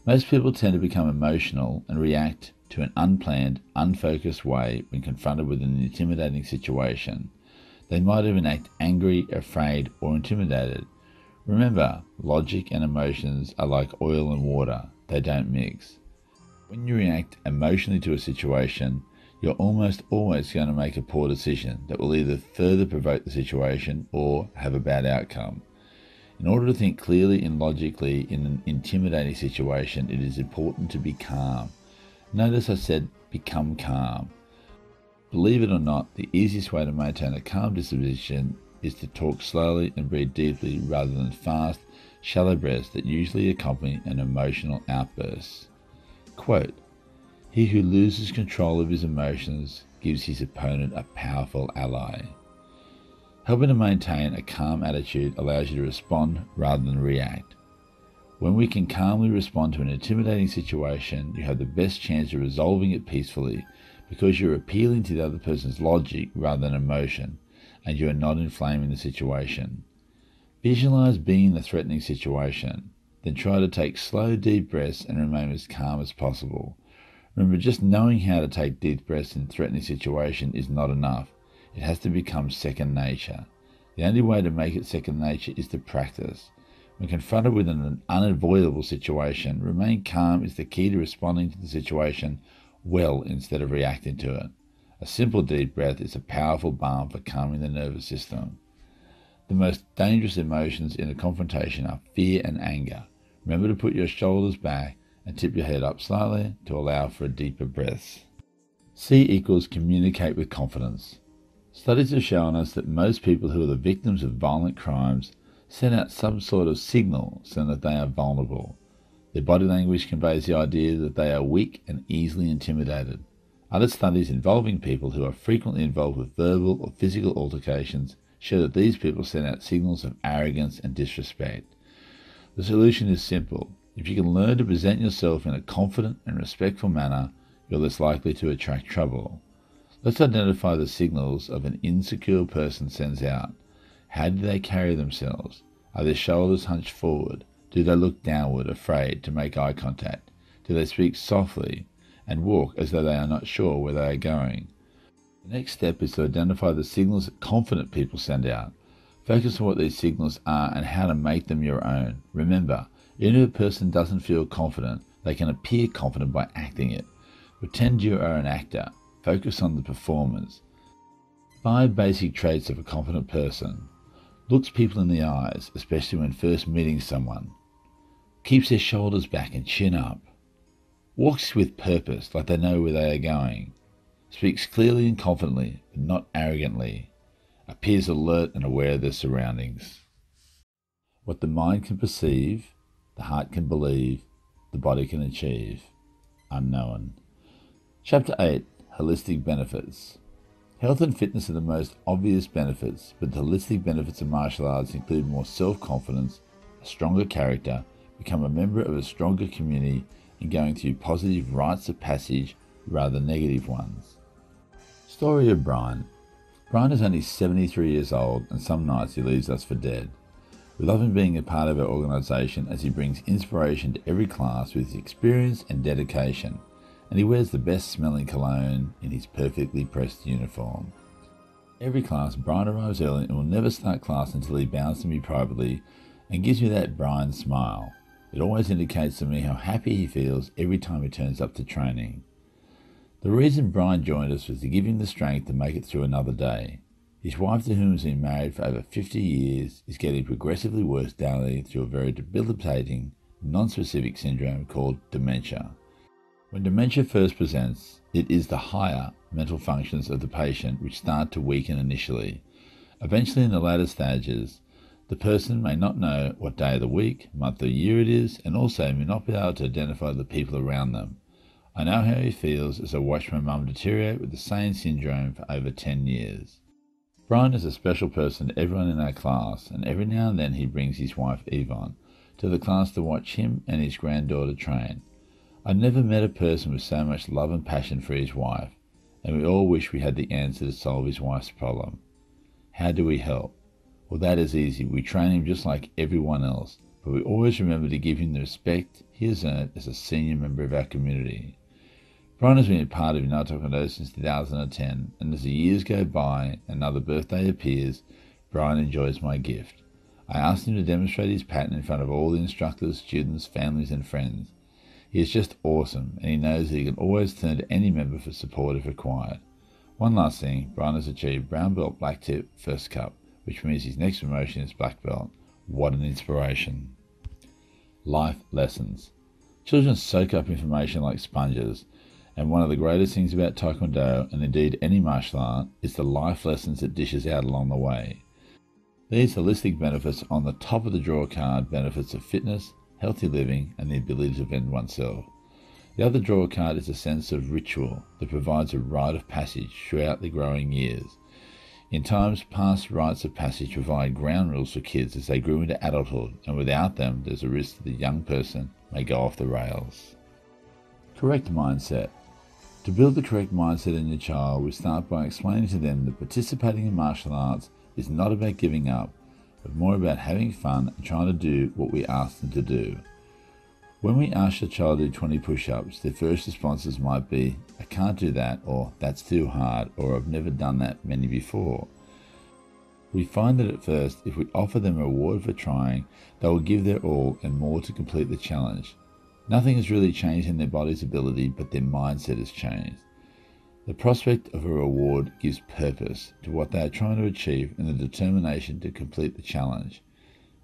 Speaker 2: Most people tend to become emotional and react to an unplanned, unfocused way when confronted with an intimidating situation. They might even act angry, afraid, or intimidated. Remember, logic and emotions are like oil and water, they don't mix. When you react emotionally to a situation, you're almost always going to make a poor decision that will either further provoke the situation or have a bad outcome. In order to think clearly and logically in an intimidating situation, it is important to be calm. Notice I said become calm. Believe it or not, the easiest way to maintain a calm disposition is to talk slowly and breathe deeply rather than fast, shallow breaths that usually accompany an emotional outburst. Quote, he who loses control of his emotions gives his opponent a powerful ally. Helping to maintain a calm attitude allows you to respond rather than react. When we can calmly respond to an intimidating situation, you have the best chance of resolving it peacefully because you're appealing to the other person's logic rather than emotion, and you are not inflaming the situation. Visualize being in the threatening situation, then try to take slow, deep breaths and remain as calm as possible. Remember, just knowing how to take deep breaths in threatening situation is not enough. It has to become second nature. The only way to make it second nature is to practice. When confronted with an unavoidable situation, remain calm is the key to responding to the situation well instead of reacting to it. A simple deep breath is a powerful balm for calming the nervous system. The most dangerous emotions in a confrontation are fear and anger. Remember to put your shoulders back and tip your head up slightly to allow for a deeper breath. C equals communicate with confidence. Studies have shown us that most people who are the victims of violent crimes send out some sort of signal so that they are vulnerable. Their body language conveys the idea that they are weak and easily intimidated. Other studies involving people who are frequently involved with verbal or physical altercations show that these people send out signals of arrogance and disrespect. The solution is simple. If you can learn to present yourself in a confident and respectful manner, you're less likely to attract trouble. Let's identify the signals of an insecure person sends out. How do they carry themselves? Are their shoulders hunched forward? Do they look downward, afraid to make eye contact? Do they speak softly and walk as though they are not sure where they are going? The next step is to identify the signals that confident people send out. Focus on what these signals are and how to make them your own. Remember, even if a person doesn't feel confident, They can appear confident by acting it. Pretend you are an actor. Focus on the performance. Five basic traits of a confident person. Looks people in the eyes, especially when first meeting someone. Keeps their shoulders back and chin up. Walks with purpose, like they know where they are going. Speaks clearly and confidently, but not arrogantly. Appears alert and aware of their surroundings. What the mind can perceive, the heart can believe, the body can achieve. Unknown. Chapter 8 Holistic Benefits. Health and fitness are the most obvious benefits, but the holistic benefits of martial arts include more self confidence, a stronger character, become a member of a stronger community, and going through positive rites of passage rather than negative ones. Story of Brian. Brian is only 73 years old, and some nights he leaves us for dead. We love him being a part of our organisation as he brings inspiration to every class with his experience and dedication, and he wears the best smelling cologne in his perfectly pressed uniform. Every class, Brian arrives early and will never start class until he bows to me privately and gives me that Brian smile. It always indicates to me how happy he feels every time he turns up to training. The reason Brian joined us was to give him the strength to make it through another day. His wife, to whom he's been married for over 50 years, is getting progressively worse daily through a very debilitating, non-specific syndrome called dementia. When dementia first presents, it is the higher mental functions of the patient which start to weaken initially. Eventually, in the latter stages, the person may not know what day of the week, month, or year it is, and also may not be able to identify the people around them. I know how he feels as I watch my mum deteriorate with the same syndrome for over 10 years. Brian is a special person to everyone in our class, and every now and then he brings his wife Yvonne to the class to watch him and his granddaughter train. I've never met a person with so much love and passion for his wife, and we all wish we had the answer to solve his wife's problem. How do we help? Well, that is easy. We train him just like everyone else, but we always remember to give him the respect he has earned as a senior member of our community. Brian has been a part of United Taekwondo since 2010, and as the years go by another birthday appears, Brian enjoys my gift. I asked him to demonstrate his pattern in front of all the instructors, students, families, and friends. He is just awesome, and he knows that he can always turn to any member for support if required. One last thing, Brian has achieved brown belt black tip first kup, which means his next promotion is black belt. What an inspiration. Life lessons. Children soak up information like sponges, and one of the greatest things about Taekwondo, and indeed any martial art, is the life lessons it dishes out along the way. These holistic benefits on the top of the draw card benefits of fitness, healthy living, and the ability to vend oneself. The other draw card is a sense of ritual that provides a rite of passage throughout the growing years. In times past, rites of passage provide ground rules for kids as they grew into adulthood, and without them, there's a risk that the young person may go off the rails. Correct mindset. To build the correct mindset in your child, we start by explaining to them that participating in martial arts is not about giving up, but more about having fun and trying to do what we ask them to do. When we ask a child to do 20 push ups, their first responses might be, I can't do that, or that's too hard, or I've never done that many before. We find that at first, if we offer them a reward for trying, they will give their all and more to complete the challenge. Nothing has really changed in their body's ability, but their mindset has changed. The prospect of a reward gives purpose to what they are trying to achieve and the determination to complete the challenge.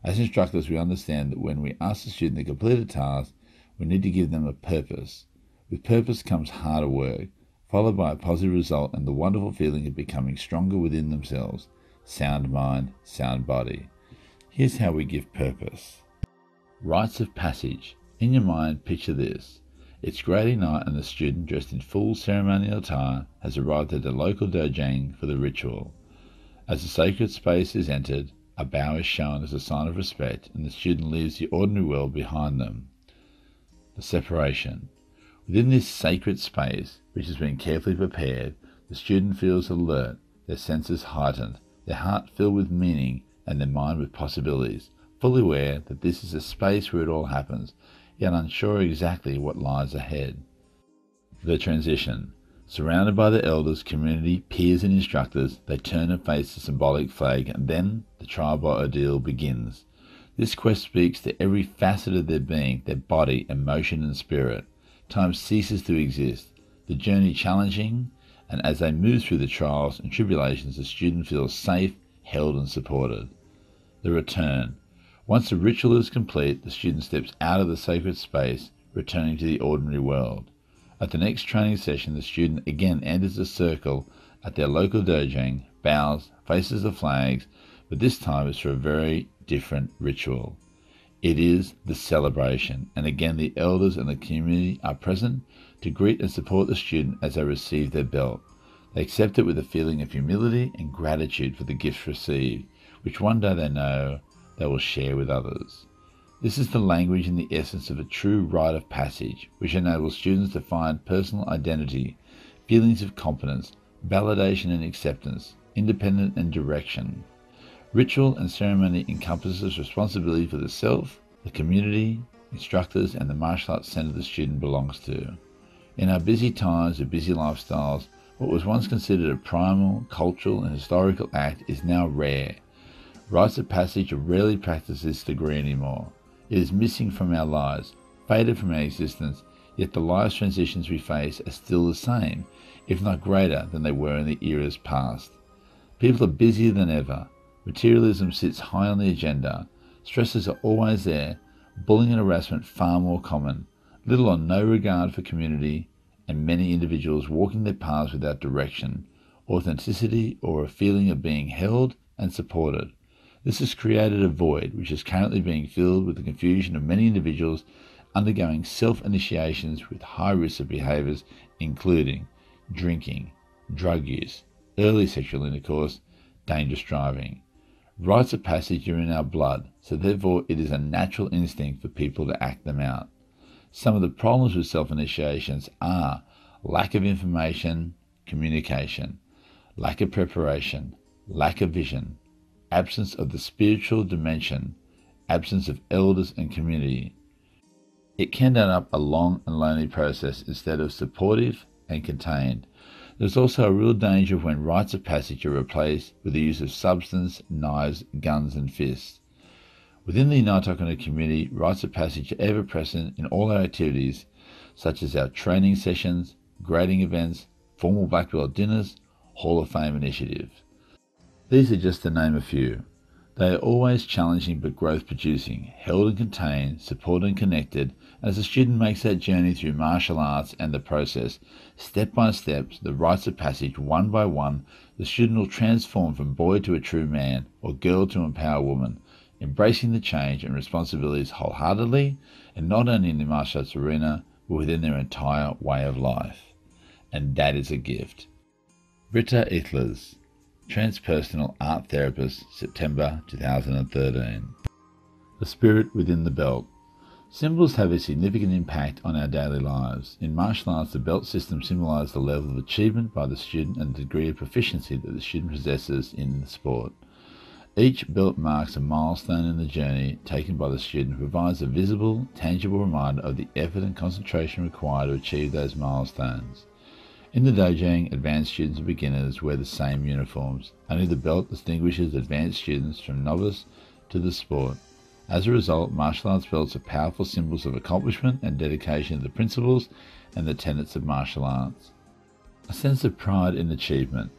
Speaker 2: As instructors, we understand that when we ask the student to complete a task, we need to give them a purpose. With purpose comes harder work, followed by a positive result and the wonderful feeling of becoming stronger within themselves. Sound mind, sound body. Here's how we give purpose. Rites of passage. In your mind, picture this. It's grade night and the student, dressed in full ceremonial attire, has arrived at the local dojang for the ritual. As the sacred space is entered, a bow is shown as a sign of respect, and the student leaves the ordinary world behind them. The separation. Within this sacred space, which has been carefully prepared, the student feels alert, their senses heightened, their heart filled with meaning, and their mind with possibilities, fully aware that this is a space where it all happens, yet unsure exactly what lies ahead. The transition. Surrounded by the elders, community, peers, and instructors, they turn and face the symbolic flag, and then the trial by ordeal begins. This quest speaks to every facet of their being, their body, emotion, and spirit. Time ceases to exist, the journey challenging, and as they move through the trials and tribulations, the student feels safe, held, and supported. The return. Once the ritual is complete, the student steps out of the sacred space, returning to the ordinary world. At the next training session, the student again enters the circle at their local dojang, bows, faces the flags, but this time it's for a very different ritual. It is the celebration, and again the elders and the community are present to greet and support the student as they receive their belt. They accept it with a feeling of humility and gratitude for the gifts received, which one day they know they will share with others. This is the language and the essence of a true rite of passage, which enables students to find personal identity, feelings of competence, validation and acceptance, independence and direction. Ritual and ceremony encompasses responsibility for the self, the community, instructors, and the martial arts center the student belongs to. In our busy times of busy lifestyles, what was once considered a primal, cultural, and historical act is now rare. Rites of passage are rarely practiced this degree anymore. It is missing from our lives, faded from our existence, yet the life transitions we face are still the same, if not greater than they were in the eras past. People are busier than ever, Materialism sits high on the agenda. Stresses are always there. Bullying and harassment far more common. Little or no regard for community, and many individuals walking their paths without direction, authenticity, or a feeling of being held and supported. This has created a void which is currently being filled with the confusion of many individuals undergoing self initiations with high risk of behaviors, including drinking, drug use, early sexual intercourse, dangerous driving. Rites of passage are in our blood, so therefore it is a natural instinct for people to act them out. Some of the problems with self initiations are lack of information, communication, lack of preparation, lack of vision, absence of the spiritual dimension, absence of elders and community. It can end up a long and lonely process instead of supportive and contained. There's also a real danger when rites of passage are replaced with the use of substance, knives, guns, and fists. Within the Ngāi community, rites of passage are ever present in all our activities, such as our training sessions, grading events, formal black belt dinners, Hall of Fame initiatives. These are just to name a few. They are always challenging but growth producing, held and contained, supported and connected. As the student makes that journey through martial arts and the process, step by step, the rites of passage, one by one, the student will transform from boy to a true man, or girl to empower woman, embracing the change and responsibilities wholeheartedly, and not only in the martial arts arena, but within their entire way of life. And that is a gift. Britta Ichlers Transpersonal Art Therapist, September 2013. The Spirit Within the Belt. Symbols have a significant impact on our daily lives. In martial arts, the belt system symbolizes the level of achievement by the student and the degree of proficiency that the student possesses in the sport. Each belt marks a milestone in the journey taken by the student and provides a visible, tangible reminder of the effort and concentration required to achieve those milestones. In the Dojang, advanced students and beginners wear the same uniforms. Only the belt distinguishes advanced students from novice to the sport. As a result, martial arts belts are powerful symbols of accomplishment and dedication to the principles and the tenets of martial arts. A sense of pride in achievement.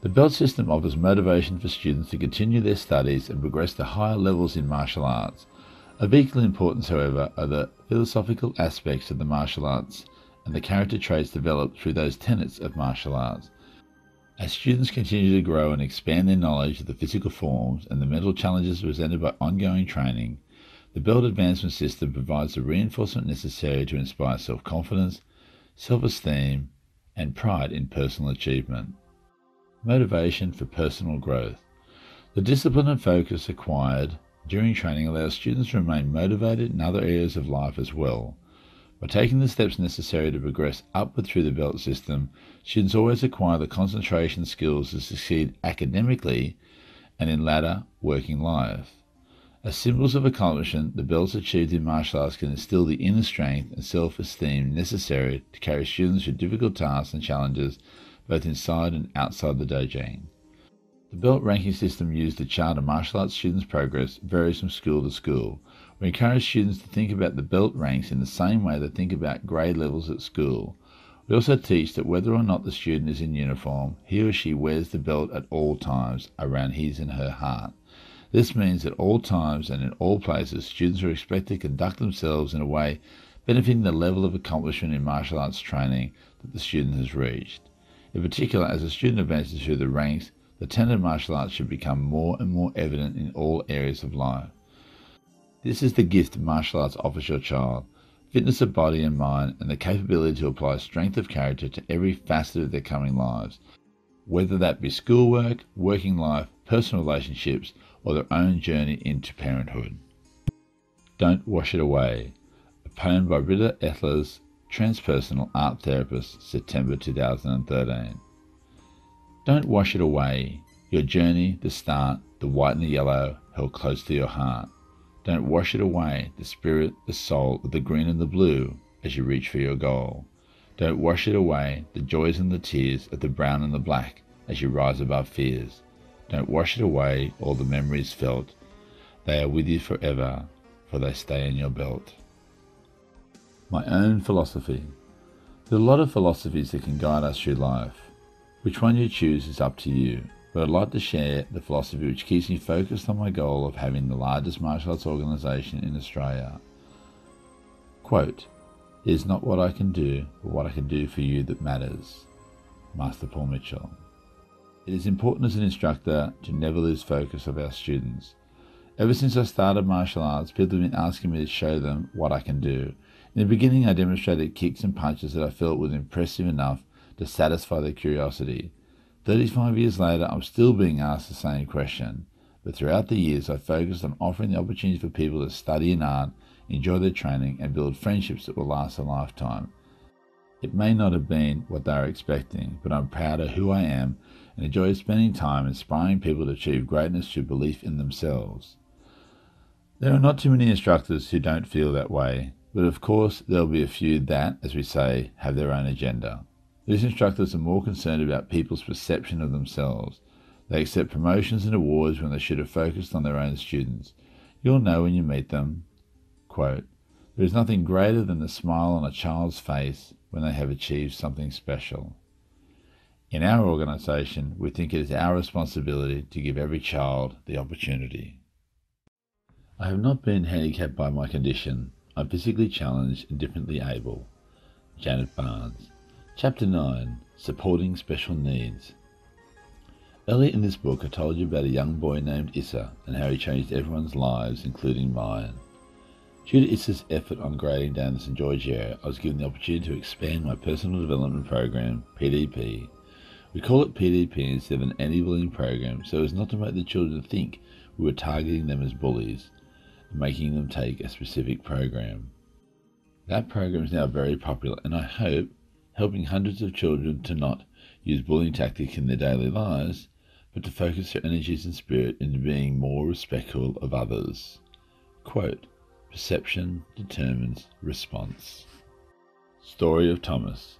Speaker 2: The belt system offers motivation for students to continue their studies and progress to higher levels in martial arts. Of equal importance, however, are the philosophical aspects of the martial arts and the character traits developed through those tenets of martial arts. As students continue to grow and expand their knowledge of the physical forms and the mental challenges presented by ongoing training, the Belt Advancement System provides the reinforcement necessary to inspire self confidence, self esteem, and pride in personal achievement. Motivation for personal growth. The discipline and focus acquired during training allows students to remain motivated in other areas of life as well by taking the steps necessary to progress upward through the belt system, students always acquire the concentration skills to succeed academically and in later working life. As symbols of accomplishment, the belts achieved in martial arts can instill the inner strength and self-esteem necessary to carry students through difficult tasks and challenges both inside and outside the dojang. The belt ranking system used to chart a martial arts student's progress varies from school to school. We encourage students to think about the belt ranks in the same way they think about grade levels at school. We also teach that whether or not the student is in uniform, he or she wears the belt at all times around his and her heart. This means at all times and in all places, students are expected to conduct themselves in a way benefiting the level of accomplishment in martial arts training that the student has reached. In particular, as a student advances through the ranks, the tenet of martial arts should become more and more evident in all areas of life. This is the gift martial arts offers your child fitness of body and mind, and the capability to apply strength of character to every facet of their coming lives, whether that be schoolwork, working life, personal relationships, or their own journey into parenthood. Don't Wash It Away, a poem by Rita Ettlers, transpersonal art therapist, September 2013. Don't wash it away. Your journey, the start, the white and the yellow held close to your heart. Don't wash it away, the spirit, the soul, of the green and the blue as you reach for your goal. Don't wash it away, the joys and the tears of the brown and the black as you rise above fears. Don't wash it away, all the memories felt. They are with you forever, for they stay in your belt. My own philosophy. There are a lot of philosophies that can guide us through life. Which one you choose is up to you, but I'd like to share the philosophy which keeps me focused on my goal of having the largest martial arts organisation in Australia. Quote, It is not what I can do, but what I can do for you that matters. Master Paul Mitchell. It is important as an instructor to never lose focus of our students. Ever since I started martial arts, people have been asking me to show them what I can do. In the beginning, I demonstrated kicks and punches that I felt was impressive enough to satisfy their curiosity. 35 years later, I'm still being asked the same question, but throughout the years, I've focused on offering the opportunity for people to study an art, enjoy their training, and build friendships that will last a lifetime. It may not have been what they were expecting, but I'm proud of who I am and enjoy spending time inspiring people to achieve greatness through belief in themselves. There are not too many instructors who don't feel that way, but of course there'll be a few that, as we say, have their own agenda. These instructors are more concerned about people's perception of themselves. They accept promotions and awards when they should have focused on their own students. You'll know when you meet them. Quote, there is nothing greater than the smile on a child's face when they have achieved something special. In our organisation, we think it is our responsibility to give every child the opportunity. I have not been handicapped by my condition. I'm physically challenged and differently able. Janet Barnes. Chapter 9 Supporting Special Needs. Earlier in this book, I told you about a young boy named Issa and how he changed everyone's lives, including mine. Due to Issa's effort on grading down the St George area, I was given the opportunity to expand my personal development program, PDP. We call it PDP instead of an anti-bullying program so as not to make the children think we were targeting them as bullies and making them take a specific program. That program is now very popular and I hope helping hundreds of children to not use bullying tactics in their daily lives, but to focus their energies and spirit into being more respectful of others. Quote, Perception determines response. Story of Thomas.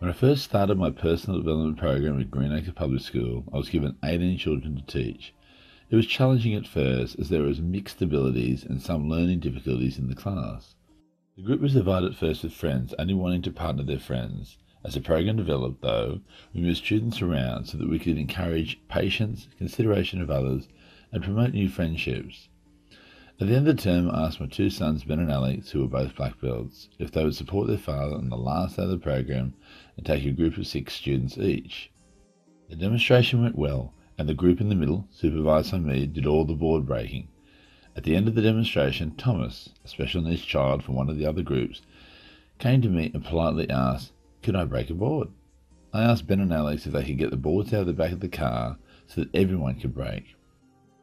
Speaker 2: When I first started my personal development program at Greenacre Public School, I was given 18 children to teach. It was challenging at first as there was mixed abilities and some learning difficulties in the class. The group was divided at first with friends only wanting to partner their friends. As the program developed, though, we moved students around so that we could encourage patience, consideration of others, and promote new friendships. At the end of the term, I asked my two sons, Ben and Alex, who were both black belts, if they would support their father on the last day of the program and take a group of six students each. The demonstration went well, and the group in the middle, supervised by me, did all the board breaking. At the end of the demonstration, Thomas, a special needs child from one of the other groups, came to me and politely asked, Could I break a board? I asked Ben and Alex if they could get the boards out of the back of the car so that everyone could break.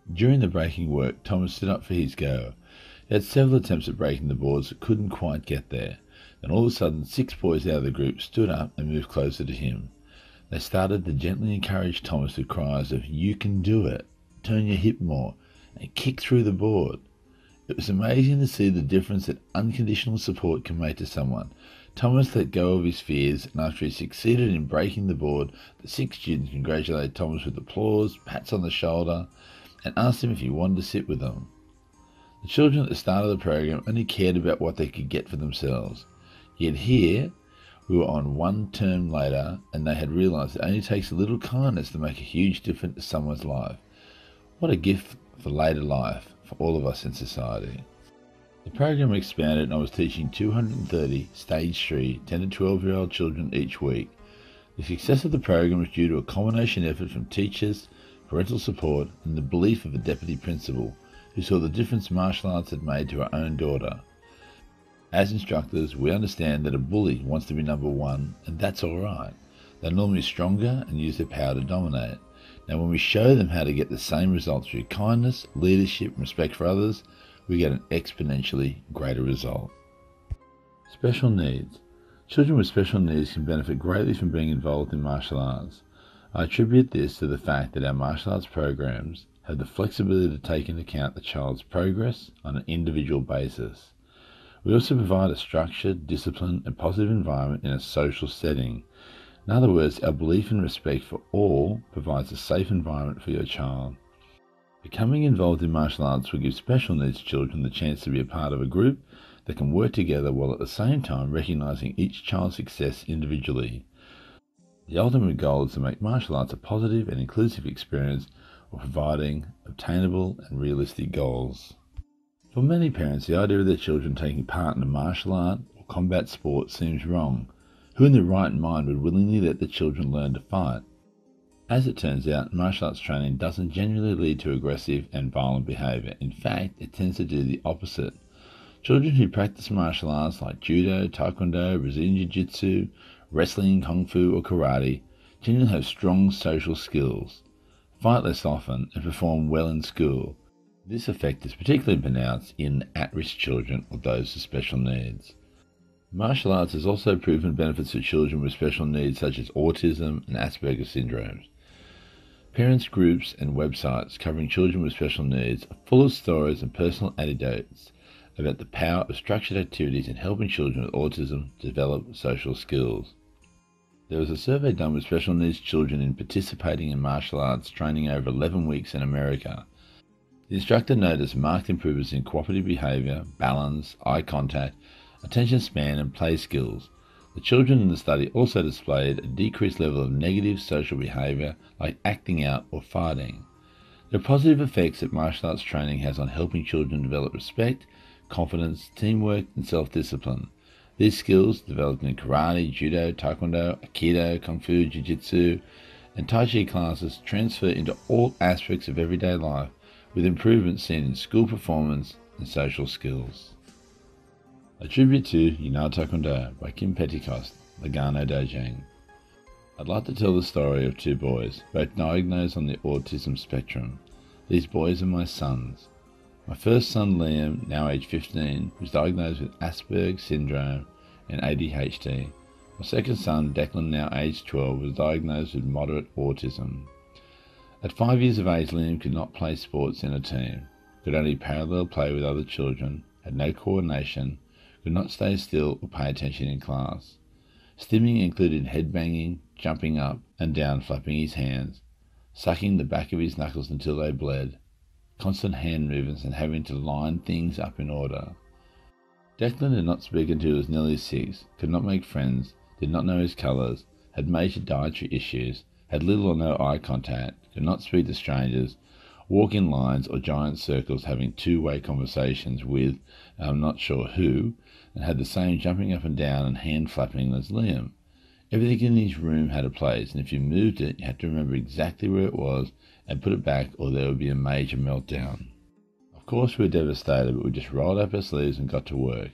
Speaker 2: During the breaking work, Thomas stood up for his go. He had several attempts at breaking the boards but couldn't quite get there. Then all of a sudden, six boys out of the group stood up and moved closer to him. They started to gently encourage Thomas with cries of, You can do it! Turn your hip more! And kick through the board. It was amazing to see the difference that unconditional support can make to someone. Thomas let go of his fears, and after he succeeded in breaking the board, the six students congratulated Thomas with applause, pats on the shoulder, and asked him if he wanted to sit with them. The children at the start of the program only cared about what they could get for themselves. Yet here, we were on one term later, and they had realised it only takes a little kindness to make a huge difference to someone's life. What a gift for later life for all of us in society. The program expanded and I was teaching 230 stage 3 10 to 12 year old children each week. The success of the program was due to a combination effort from teachers, parental support, and the belief of a deputy principal who saw the difference martial arts had made to her own daughter. As instructors, we understand that a bully wants to be number one, and that's alright. They're normally stronger and use their power to dominate. Now, when we show them how to get the same results through kindness, leadership, and respect for others, we get an exponentially greater result. Special needs. Children with special needs can benefit greatly from being involved in martial arts. I attribute this to the fact that our martial arts programs have the flexibility to take into account the child's progress on an individual basis. We also provide a structured, disciplined, and positive environment in a social setting. In other words, our belief and respect for all provides a safe environment for your child. Becoming involved in martial arts will give special needs children the chance to be a part of a group that can work together while at the same time recognizing each child's success individually. The ultimate goal is to make martial arts a positive and inclusive experience while providing obtainable and realistic goals. For many parents, the idea of their children taking part in a martial art or combat sport seems wrong. Who in their right mind would willingly let their children learn to fight? As it turns out, martial arts training doesn't generally lead to aggressive and violent behavior. In fact, it tends to do the opposite. Children who practice martial arts like judo, taekwondo, Brazilian jiu-jitsu, wrestling, kung fu, or karate generally have strong social skills, fight less often, and perform well in school. This effect is particularly pronounced in at-risk children or those with special needs. Martial arts has also proven benefits for children with special needs such as autism and Asperger's syndromes. Parents groups and websites covering children with special needs are full of stories and personal anecdotes about the power of structured activities in helping children with autism develop social skills. There was a survey done with special needs children in participating in martial arts training over 11 weeks in America. The instructor noticed marked improvements in cooperative behavior, balance, eye contact, attention span, and play skills, the children in the study also displayed a decreased level of negative social behavior like acting out or fighting. The positive effects that martial arts training has on helping children develop respect, confidence, teamwork, and self discipline. These skills, developed in karate, judo, taekwondo, aikido, kung fu, jiu jitsu, and tai chi classes, transfer into all aspects of everyday life with improvements seen in school performance and social skills. A Tribute to Yunao Taekwondo by Kim Petticoat, Nagano Dojang. I'd like to tell the story of two boys, both diagnosed on the autism spectrum. These boys are my sons. My first son, Liam, now age 15, was diagnosed with Asperger's syndrome and ADHD. My second son, Declan, now age 12, was diagnosed with moderate autism. At five years of age, Liam could not play sports in a team, could only parallel play with other children, had no coordination, could not stay still or pay attention in class. Stimming included head banging, jumping up and down, flapping his hands, sucking the back of his knuckles until they bled, constant hand movements, and having to line things up in order. Declan did not speak until he was nearly six, could not make friends, did not know his colours, had major dietary issues, had little or no eye contact, could not speak to strangers, walk in lines or giant circles having two-way conversations with, I'm not sure who, and had the same jumping up and down and hand flapping as Liam. Everything in his room had a place, and if you moved it, you had to remember exactly where it was and put it back, or there would be a major meltdown. Of course, we were devastated, but we just rolled up our sleeves and got to work.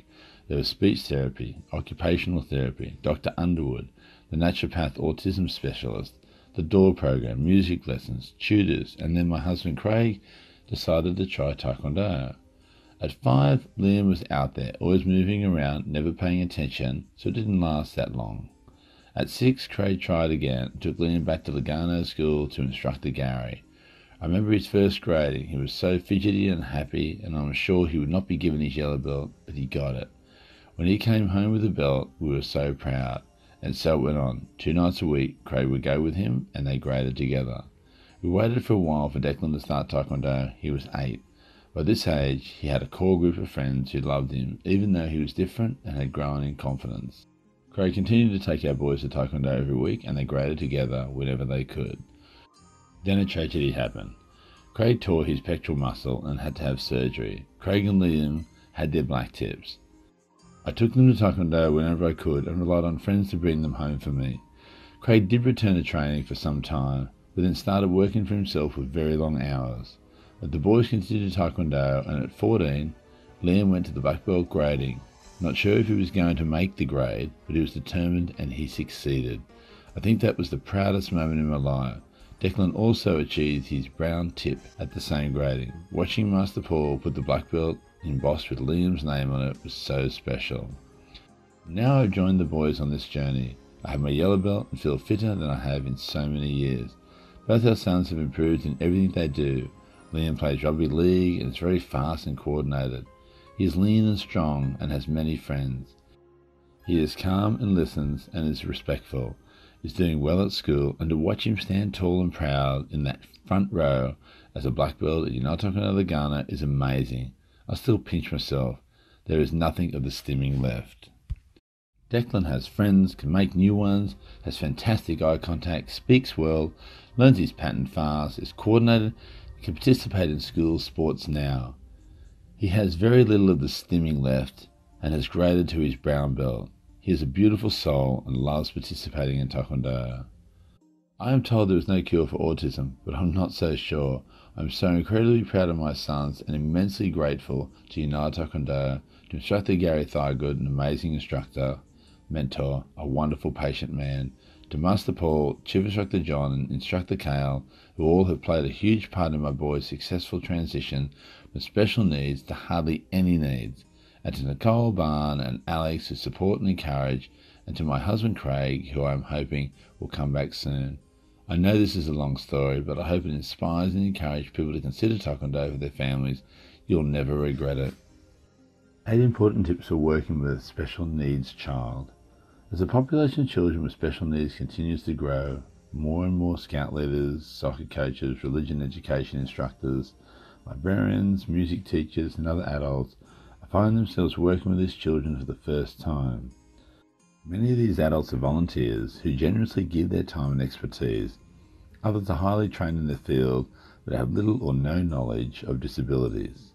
Speaker 2: There was speech therapy, occupational therapy, Dr. Underwood, the naturopath autism specialist, the Dore program, music lessons, tutors, and then my husband Craig decided to try Taekwondo. At five, Liam was out there, always moving around, never paying attention, so it didn't last that long. At six, Craig tried again, took Liam back to Lugano School to instructor Gary. I remember his first grading. He was so fidgety and happy, and I was sure he would not be given his yellow belt, but he got it. When he came home with the belt, we were so proud. And so it went on. Two nights a week, Craig would go with him, and they graded together. We waited for a while for Declan to start Taekwondo. He was eight. By this age, he had a core group of friends who loved him, even though he was different and had grown in confidence. Craig continued to take our boys to Taekwondo every week, and they graded together whenever they could. Then a tragedy happened. Craig tore his pectoral muscle and had to have surgery. Craig and Liam had their black tips. I took them to Taekwondo whenever I could and relied on friends to bring them home for me. Craig did return to training for some time, but then started working for himself with very long hours. But the boys continued Taekwondo, and at 14, Liam went to the black belt grading. Not sure if he was going to make the grade, but he was determined and he succeeded. I think that was the proudest moment in my life. Declan also achieved his brown tip at the same grading. Watching Master Paul put the black belt embossed with Liam's name on it was so special. Now I've joined the boys on this journey. I have my yellow belt and feel fitter than I have in so many years. Both our sons have improved in everything they do. Liam plays rugby league and is very fast and coordinated. He is lean and strong and has many friends. He is calm and listens and is respectful, is doing well at school, and to watch him stand tall and proud in that front row as a black belt at United Taekwondo Ghana is amazing. I still pinch myself. There is nothing of the stimming left. Declan has friends, can make new ones, has fantastic eye contact, speaks well, learns his pattern fast, is coordinated, can participate in school sports now. He has very little of the stimming left and has graded to his brown belt. He is a beautiful soul and loves participating in Taekwondo. I am told there is no cure for autism, but I'm not so sure. I'm so incredibly proud of my sons and immensely grateful to United Taekwondo, to instructor Gary Thiggood, an amazing instructor, mentor, a wonderful patient man, to Master Paul, Chief Instructor John, and Instructor Kale, who all have played a huge part in my boy's successful transition from special needs to hardly any needs, and to Nicole Barn and Alex who support and encourage, and to my husband Craig, who I am hoping will come back soon. I know this is a long story, but I hope it inspires and encourages people to consider Taekwondo for their families. You'll never regret it. Eight important tips for working with a special needs child. As the population of children with special needs continues to grow, more and more scout leaders, soccer coaches, religion education instructors, librarians, music teachers, and other adults find themselves working with these children for the first time. Many of these adults are volunteers who generously give their time and expertise. Others are highly trained in their field but have little or no knowledge of disabilities.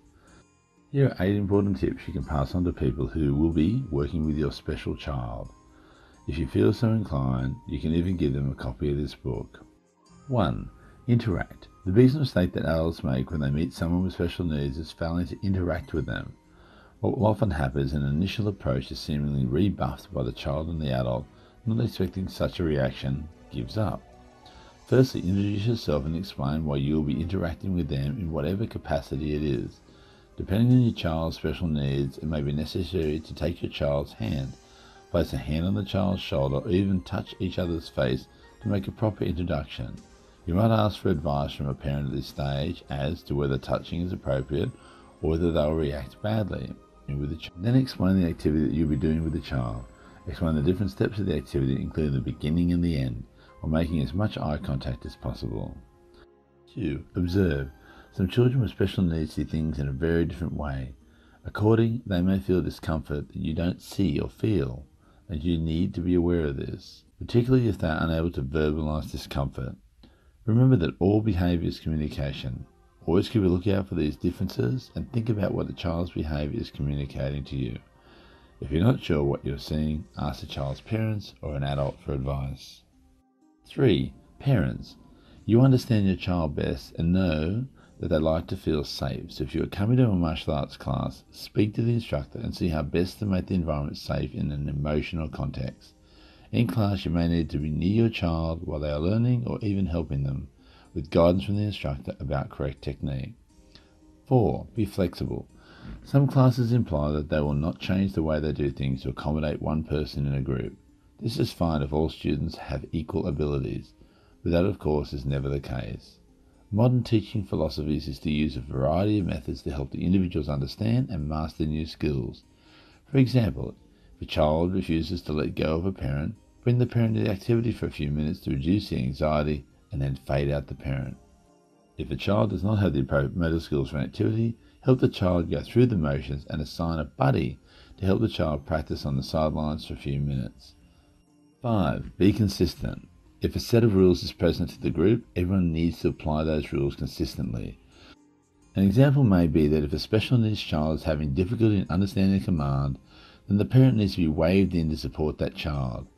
Speaker 2: Here are eight important tips you can pass on to people who will be working with your special child. If you feel so inclined, you can even give them a copy of this book. 1. Interact. The biggest mistake that adults make when they meet someone with special needs is failing to interact with them. What often happens is an initial approach is seemingly rebuffed by the child and the adult, not expecting such a reaction, gives up. Firstly, introduce yourself and explain why you will be interacting with them in whatever capacity it is. Depending on your child's special needs, it may be necessary to take your child's hand, place a hand on the child's shoulder, or even touch each other's face to make a proper introduction. You might ask for advice from a parent at this stage as to whether touching is appropriate or whether they will react badly. With the then explain the activity that you'll be doing with the child. Explain the different steps of the activity, including the beginning and the end while making as much eye contact as possible. 2. Observe. Some children with special needs see things in a very different way. According, they may feel discomfort that you don't see or feel, and you need to be aware of this, particularly if they are unable to verbalize discomfort. Remember that all behavior is communication. Always keep a lookout for these differences and think about what the child's behavior is communicating to you. If you're not sure what you're seeing, ask the child's parents or an adult for advice. 3. Parents. You understand your child best and know that they like to feel safe. So if you are coming to a martial arts class, speak to the instructor and see how best to make the environment safe in an emotional context. In class, you may need to be near your child while they are learning or even helping them, with guidance from the instructor about correct technique. 4. Be flexible. Some classes imply that they will not change the way they do things to accommodate one person in a group. This is fine if all students have equal abilities, but that of course is never the case. Modern teaching philosophies is to use a variety of methods to help the individuals understand and master new skills. For example,
Speaker 1: If a child refuses to let go of a parent, bring the parent to the activity for a few minutes to reduce the anxiety and then fade out the parent. If a child does not have the appropriate motor skills for an activity, help the child go through the motions and assign a buddy to help the child practice on the sidelines for a few minutes. 5. Be consistent. If a set of rules is present to the group, everyone needs to apply those rules consistently. An example may be that if a special needs child is having difficulty in understanding a command, then the parent needs to be waved in to support that child.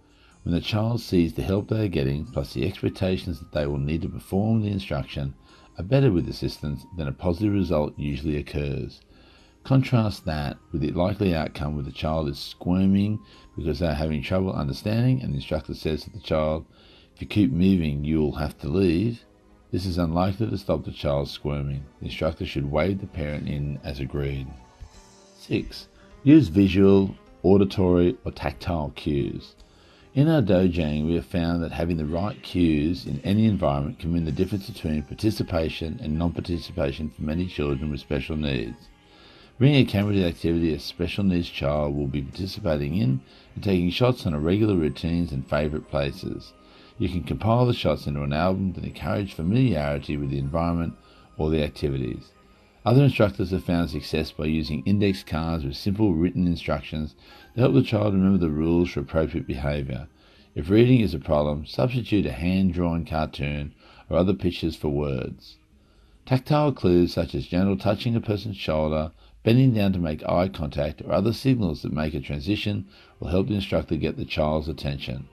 Speaker 1: When the child sees the help they are getting, plus the expectations that they will need to perform the instruction, are better with assistance, then a positive result usually occurs. Contrast that with the likely outcome where the child is squirming because they are having trouble understanding and the instructor says to the child, if you keep moving, you'll have to leave. This is unlikely to stop the child squirming. The instructor should wave the parent in as agreed. 6. Use visual, auditory, or tactile cues. In our dojang, we have found that having the right cues in any environment can mean the difference between participation and non-participation for many children with special needs. Bringing a camera to the activity a special needs child will be participating in and taking shots on a regular routines and favourite places. You can compile the shots into an album that encourage familiarity with the environment or the activities. Other instructors have found success by using index cards with simple written instructions to help the child remember the rules for appropriate behavior. If reading is a problem, substitute a hand drawn cartoon or other pictures for words. Tactile clues such as gentle touching a person's shoulder, bending down to make eye contact, or other signals that make a transition will help the instructor get the child's attention.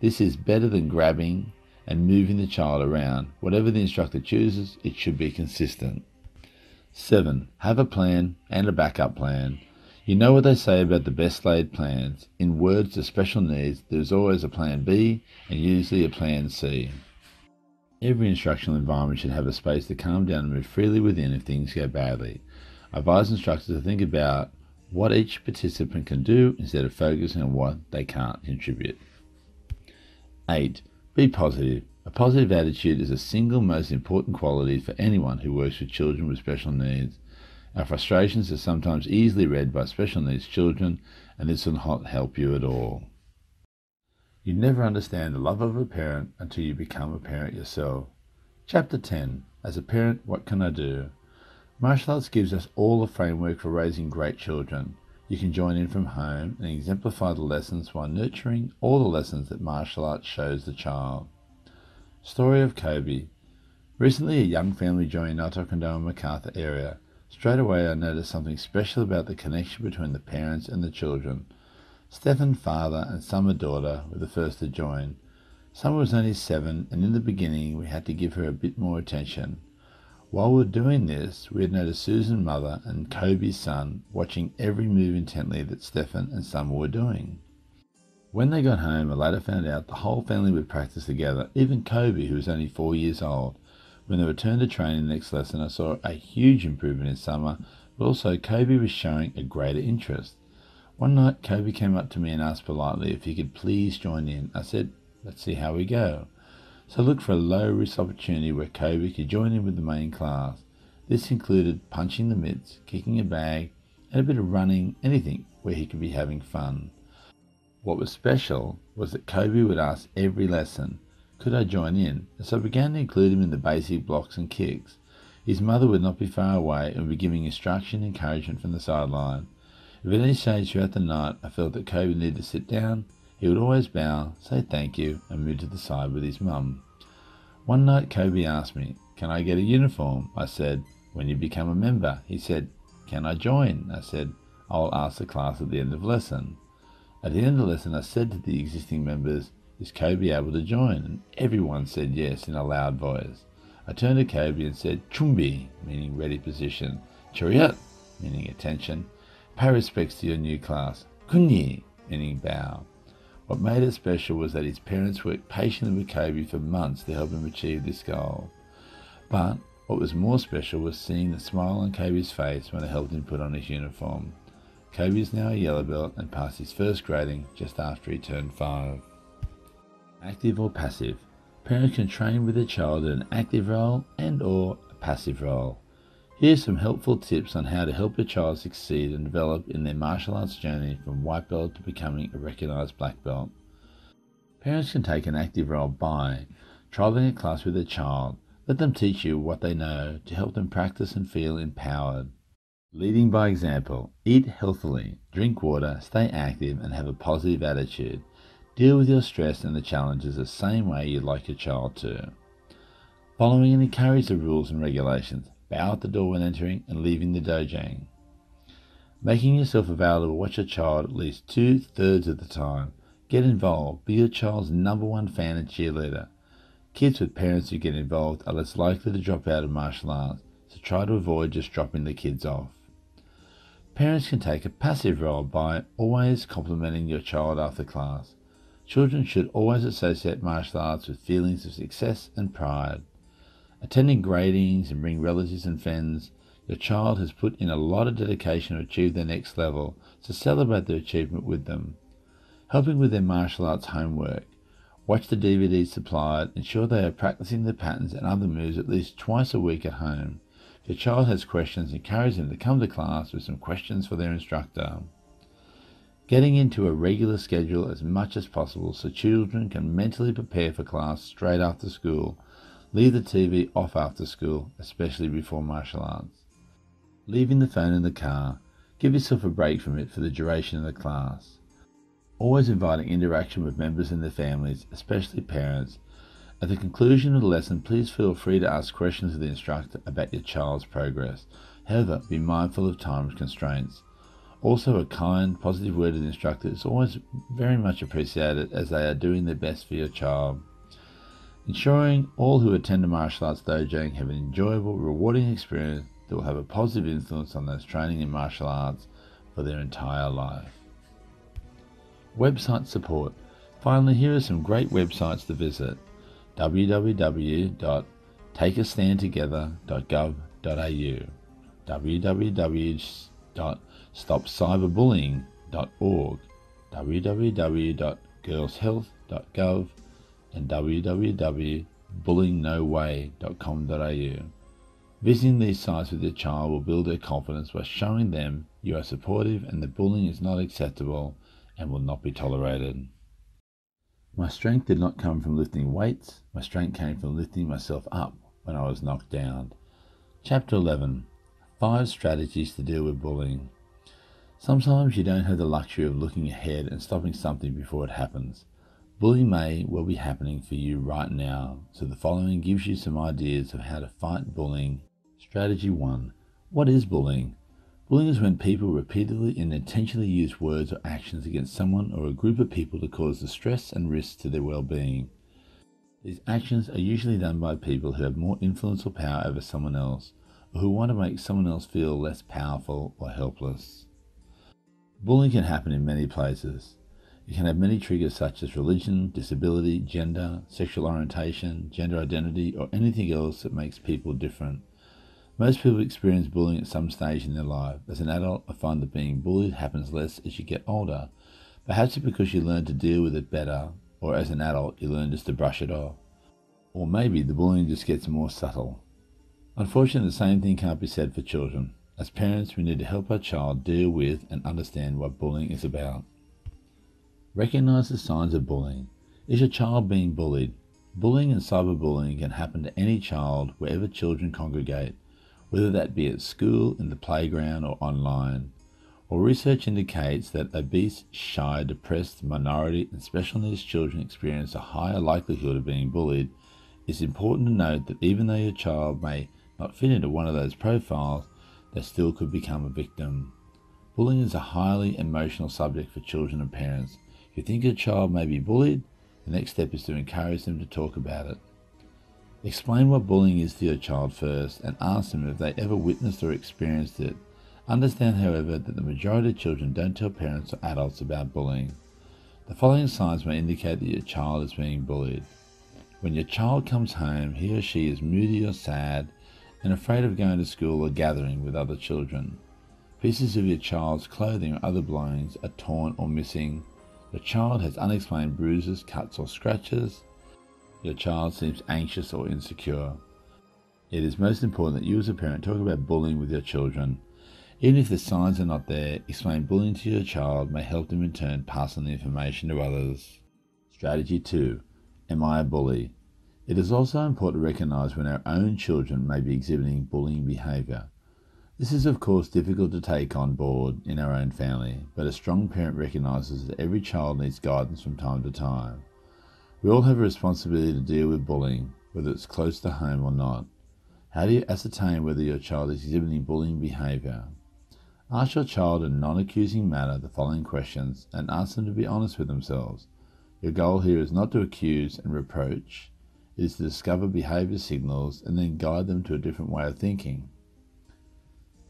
Speaker 1: This is better than grabbing and moving the child around. Whatever the instructor chooses, it should be consistent. 7. Have a plan and a backup plan. You know what they say about the best laid plans. In words of special needs, there's always a plan B and usually a plan C. Every instructional environment should have a space to calm down and move freely within if things go badly. I advise instructors to think about what each participant can do instead of focusing on what they can't contribute. 8. Be positive. A positive attitude is the single most important quality for anyone who works with children with special needs. Our frustrations are sometimes easily read by special needs children, and this will not help you at all. You never understand the love of a parent until you become a parent yourself. Chapter 10 As a Parent, What Can I Do? Martial arts gives us all the framework for raising great children. You can join in from home and exemplify the lessons while nurturing all the lessons that martial arts shows the child. Story of Kobe. Recently, a young family joined Otokondo and Macarthur area. Straight away, I noticed something special about the connection between the parents and the children. Stefan, father, and Summer, daughter, were the first to join. Summer was only seven, and in the beginning, we had to give her a bit more attention. While we were doing this, we had noticed Susan's mother, and Kobe's son watching every move intently that Stefan and Summer were doing. When they got home, I later found out the whole family would practice together, even Kobe, who was only four years old. When they returned to training the next lesson, I saw a huge improvement in Summer, but also Kobe was showing a greater interest. One night, Kobe came up to me and asked politely if he could please join in. I said, let's see how we go. So look for a low risk opportunity where Kobe could join in with the main class. This included punching the mitts, kicking a bag, and a bit of running, anything where he could be having fun. What was special was that Kobe would ask every lesson, could I join in? And so I began to include him in the basic blocks and kicks. His mother would not be far away and would be giving instruction and encouragement from the sideline. If at any stage throughout the night I felt that Kobe needed to sit down, he would always bow, say thank you, and move to the side with his mum. One night Kobe asked me, Can I get a uniform? I said, When you become a member. He said, Can I join? I said, I'll ask the class at the end of lesson. At the end of the lesson, I said to the existing members, Is Kobe able to join? And everyone said yes in a loud voice. I turned to Kobe and said, Junbi, meaning ready position, Charyeot, meaning attention, pay respects to your new class, Kyungye, meaning bow. What made it special was that his parents worked patiently with Kobe for months to help him achieve this goal. But what was more special was seeing the smile on Kobe's face when I helped him put on his uniform. Kobe is now a yellow belt and passed his first grading just after he turned five. Active or passive? Parents can train with their child in an active role and or a passive role.
Speaker 2: Here's some helpful tips on how to help your child succeed and develop in their martial arts journey from white belt to becoming a recognized black belt. Parents can take an active role by trialing a class with their child. Let them teach you what they know to help them practice and feel empowered. Leading by example, eat healthily, drink water, stay active, and have a positive attitude. Deal with your stress and the challenges the same way you'd like your child to. Following and encourage the rules and regulations. Bow at the door when entering and leaving the dojo. Making yourself available watch your child at least two thirds of the time. Get involved. Be your child's number one fan and cheerleader. Kids with parents who get involved are less likely to drop out of martial arts, so try to avoid just dropping the kids off. Parents can take a passive role by always complimenting your child after class. Children should always associate martial arts with feelings of success and pride. Attending gradings and bring relatives and friends, your child has put in a lot of dedication to achieve their next level, so celebrate their achievement with them. Helping with their martial arts homework. Watch the DVDs supplied, ensure they are practicing the patterns and other moves at least twice a week at home. If your child has questions, encourage them to come to class with some questions for their instructor. Getting into a regular schedule as much as possible so children can mentally prepare for class straight after school Leave the TV off after school, especially before martial arts. Leaving the phone in the car. Give yourself a break from it for the duration of the class. Always inviting interaction with members and their families, especially parents. At the conclusion of the lesson, please feel free to ask questions of the instructor about your child's progress. However, be mindful of time constraints. Also, a kind, positive word of the instructor is always very much appreciated as they are doing their best for your child ensuring all who attend a martial arts dojo have an enjoyable, rewarding experience that will have a positive influence on those training in martial arts for their entire life. Website support. Finally, here are some great websites to visit www.takeastandtogether.gov.au www.stopcyberbullying.org www.girlshealth.gov and www.bullyingnoway.com.au. Visiting these sites with your child will build their confidence by showing them you are supportive and that bullying is not acceptable and will not be tolerated. My strength did not come from lifting weights, my strength came from lifting myself up when I was knocked down. Chapter 11 Five Strategies to Deal with Bullying. Sometimes you don't have the luxury of looking ahead and stopping something before it happens. Bullying may well be happening for you right now, so the following gives you some ideas of how to fight bullying. Strategy 1 What is bullying? Bullying is when people repeatedly and intentionally use words or actions against someone or a group of people to cause distress and risk to their well being. These actions are usually done by people who have more influence or power over someone else, or who want to make someone else feel less powerful or helpless. Bullying can happen in many places. You can have many triggers such as religion, disability, gender, sexual orientation, gender identity, or anything else that makes people different. Most people experience bullying at some stage in their life. As an adult, I find that being bullied happens less as you get older. Perhaps it's because you learn to deal with it better, or as an adult, you learn just to brush it off. Or maybe the bullying just gets more subtle. Unfortunately, the same thing can't be said for children. As parents, we need to help our child deal with and understand what bullying is about. Recognize the signs of bullying. Is your child being bullied? Bullying and cyberbullying can happen to any child wherever children congregate, whether that be at school, in the playground, or online. While research indicates that obese, shy, depressed, minority, and special needs children experience a higher likelihood of being bullied, it's important to note that even though your child may not fit into one of those profiles, they still could become a victim. Bullying is a highly emotional subject for children and parents, if you think your child may be bullied, the next step is to encourage them to talk about it. Explain what bullying is to your child first and ask them if they ever witnessed or experienced it. Understand, however, that the majority of children don't tell parents or adults about bullying. The following signs may indicate that your child is being bullied. When your child comes home, he or she is moody or sad and afraid of going to school or gathering with other children. Pieces of your child's clothing or other belongings are torn or missing your child has unexplained bruises, cuts, or scratches. Your child seems anxious or insecure.
Speaker 1: It is most important that you as a parent talk about bullying with your children. Even if the signs are not there, explain bullying to your child may help them in turn pass on the information to others. Strategy 2. Am I a bully? It is also important to recognize when our own children may be exhibiting bullying behavior. This is, of course, difficult to take on board in our own family, but a strong parent recognizes that every child needs guidance from time to time. We all have a responsibility to deal with bullying, whether it's close to home or not. How do you ascertain whether your child is exhibiting bullying behavior? Ask your child in a non accusing manner the following questions and ask them to be honest with themselves. Your goal here is not to accuse and reproach, it is to discover behavior signals and then guide them to a different way of thinking.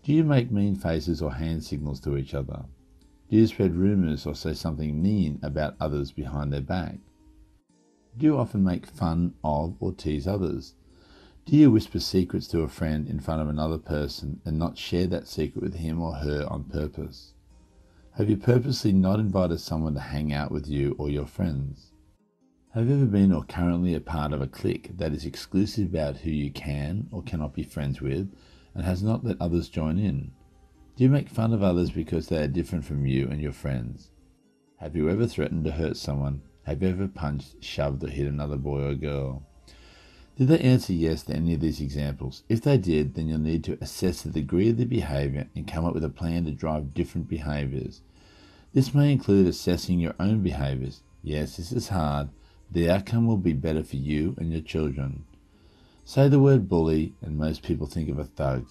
Speaker 1: Do you make mean faces or hand signals to each other? Do you spread rumors or say something mean about others behind their back? Do you often make fun of or tease others? Do you whisper secrets to a friend in front of another person and not share that secret with him or her on purpose? Have you purposely not invited someone to hang out with you or your friends? Have you ever been or currently a part of a clique that is exclusive about who you can or cannot be friends with and has not let others join in? Do you make fun of others because they are different from you and your friends? Have you ever threatened to hurt someone? Have you ever punched, shoved, or hit another boy or girl? Did they answer yes to any of these examples? If they did, then you'll need to assess the degree of the behavior and come up with a plan to drive different behaviors. This may include assessing your own behaviors. Yes, this is hard. The outcome will be better for you and your children. Say the word bully, and most people think of a thug.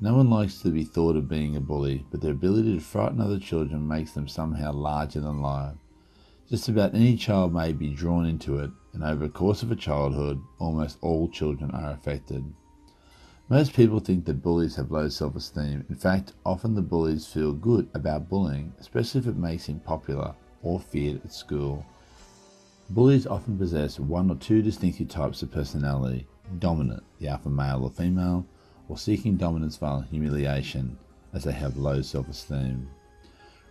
Speaker 1: No one likes to be thought of being a bully, but their ability to frighten other children makes them somehow larger than life. Just about any child may be drawn into it, and over the course of a childhood, almost all children are affected. Most people think that bullies have low self esteem. In fact, often the bullies feel good about bullying, especially if it makes him popular or feared at school. Bullies often possess one or two distinctive types of personality dominant, the alpha male or female, or seeking dominance via humiliation, as they have low self esteem.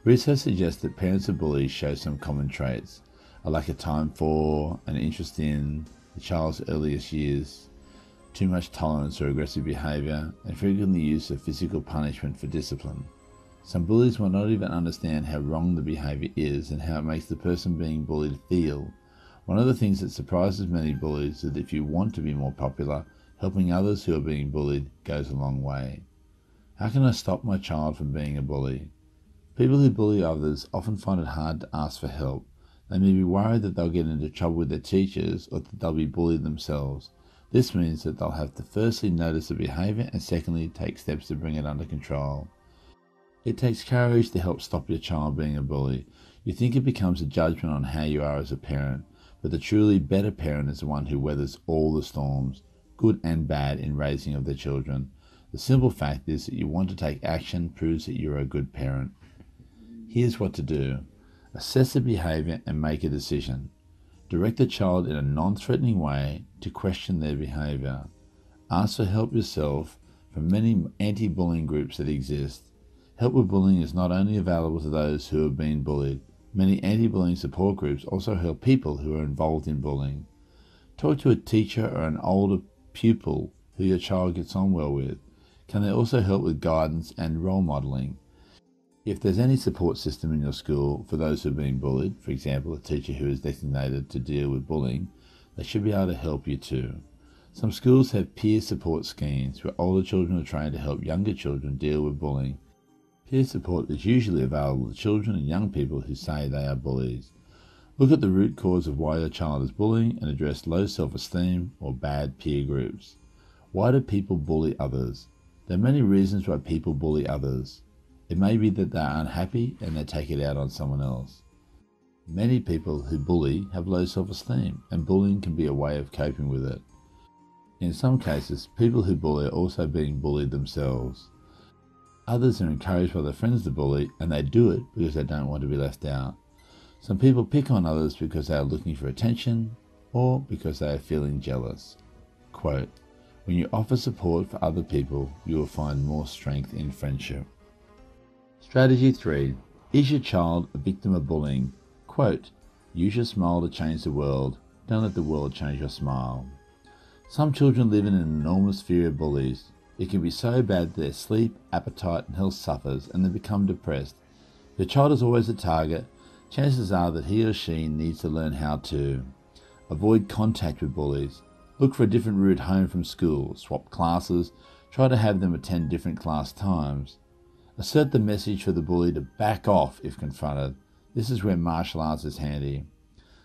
Speaker 1: Research suggests that parents of bullies show some common traits a lack of time for and interest in the child's earliest years, too much tolerance or aggressive behavior, and frequently use of physical punishment for discipline. Some bullies will not even understand how wrong the behavior is and how it makes the person being bullied feel one of the things that surprises many bullies is that if you want to be more popular, helping others who are being bullied goes a long way. How can I stop my child from being a bully? People who bully others often find it hard to ask for help. They may be worried that they'll get into trouble with their teachers or that they'll be bullied themselves. This means that they'll have to firstly notice the behavior and secondly take steps to bring it under control. It takes courage to help stop your child being a bully. You think it becomes a judgment on how you are as a parent, but the truly better parent is the one who weathers all the storms, good and bad, in raising of their children. The simple fact is that you want to take action proves that you're a good parent. Here's what to do assess the behavior and make a decision. Direct the child in a non threatening way to question their behavior. Ask for help yourself from many anti bullying groups that exist. Help with bullying is not only available to those who have been bullied, Many anti bullying support groups also help people who are involved in bullying. Talk to a teacher or an older pupil who your child gets on well with. Can they also help with guidance and role modelling? If there's any support system in your school for those who have been bullied, for example, a teacher who is designated to deal with bullying, they should be able to help you too. Some schools have peer support schemes where older children are trained to help younger children deal with bullying Peer support is usually available to children and young people who say they are bullies. Look at the root cause of why your child is bullying and address low self esteem or bad peer groups. Why do people bully others? There are many reasons why people bully others. It may be that they are unhappy and they take it out on someone else. Many people who bully have low self esteem, and bullying can be a way of coping with it. In some cases, people who bully are also being bullied themselves. Others are encouraged by their friends to bully, and they do it because they don't want to be left out. Some people pick on others because they are looking for attention or because they are feeling jealous. Quote, when you offer support for other people, you will find more strength in friendship. Strategy 3. Is your child a victim of bullying? Quote, use your smile to change the world. Don't let the world change your smile. Some children live in an enormous fear of bullies. It can be so bad that their sleep, appetite, and health suffers and they become depressed. If your child is always a target, chances are that he or she needs to learn how to avoid contact with bullies, look for a different route home from school, swap classes, try to have them attend different class times. Assert the message for the bully to back off if confronted. This is where martial arts is handy.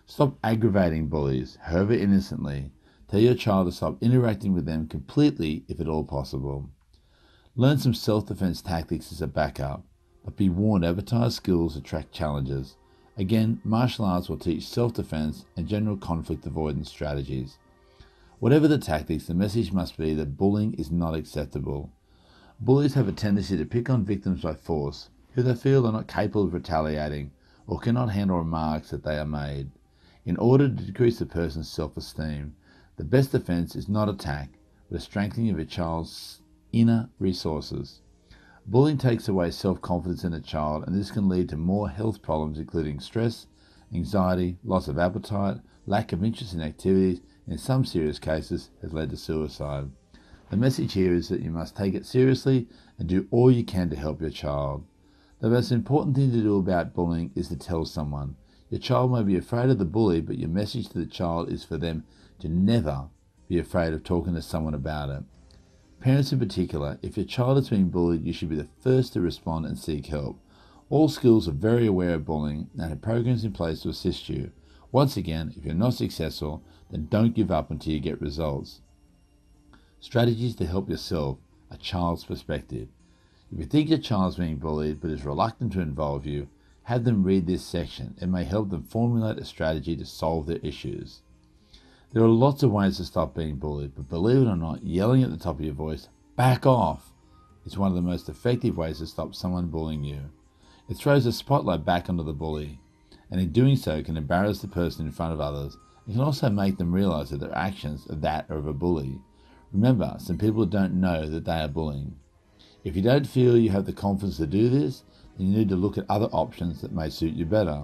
Speaker 1: Stop aggravating bullies, however innocently. Tell your child to stop interacting with them completely if at all possible. Learn some self defense tactics as a backup, but be warned advertised skills attract challenges. Again, martial arts will teach self defense and general conflict avoidance strategies. Whatever the tactics, the message must be that bullying is not acceptable. Bullies have a tendency to pick on victims by force who they feel are not capable of retaliating or cannot handle remarks that they are made. In order to decrease a person's self esteem, the best defense is not attack, but a strengthening of a child's inner resources. Bullying takes away self confidence in a child, and this can lead to more health problems, including stress, anxiety, loss of appetite, lack of interest in activities, and in some serious cases has led to suicide. The message here is that you must take it seriously and do all you can to help your child. The most important thing to do about bullying is to tell someone. Your child may be afraid of the bully, but your message to the child is for them to never be afraid of talking to someone about it. Parents in particular, if your child is being bullied, you should be the first to respond and seek help. All schools are very aware of bullying and have programs in place to assist you. Once again, if you're not successful, then don't give up until you get results. Strategies to help yourself, a child's perspective. If you think your child's being bullied but is reluctant to involve you, have them read this section. It may help them formulate a strategy to solve their issues. There are lots of ways to stop being bullied, but believe it or not, yelling at the top of your voice, back off, is one of the most effective ways to stop someone bullying you. It throws a spotlight back onto the bully, and in doing so can embarrass the person in front of others. It can also make them realize that their actions are that of a bully. Remember, some people don't know that they are bullying. If you don't feel you have the confidence to do this, then you need to look at other options that may suit you better.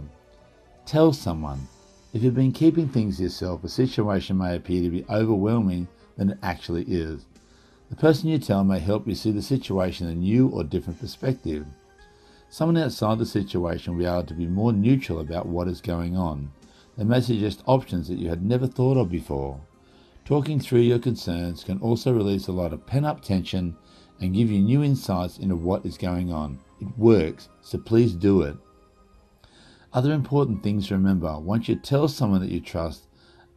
Speaker 1: Tell someone if you've been keeping things to yourself, a situation may appear to be overwhelming than it actually is. The person you tell may help you see the situation in a new or different perspective. Someone outside the situation will be able to be more neutral about what is going on. They may suggest options that you had never thought of before. Talking through your concerns can also release a lot of pent up tension and give you new insights into what is going on. It works, so please do it. Other important things to remember once you tell someone that you trust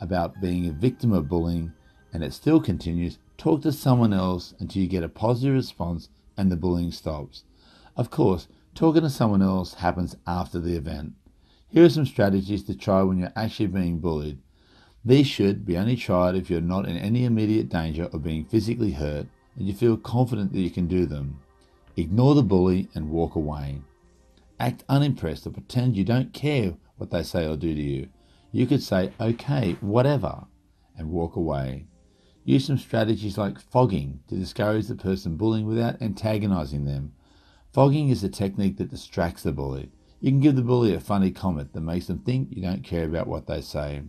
Speaker 1: about being a victim of bullying and it still continues, talk to someone else until you get a positive response and the bullying stops. Of course, talking to someone else happens after the event. Here are some strategies to try when you're actually being bullied. These should be only tried if you're not in any immediate danger of being physically hurt and you feel confident that you can do them. Ignore the bully and walk away. Act unimpressed or pretend you don't care what they say or do to you. You could say, okay, whatever, and walk away. Use some strategies like fogging to discourage the person bullying without antagonizing them. Fogging is a technique that distracts the bully. You can give the bully a funny comment that makes them think you don't care about what they say.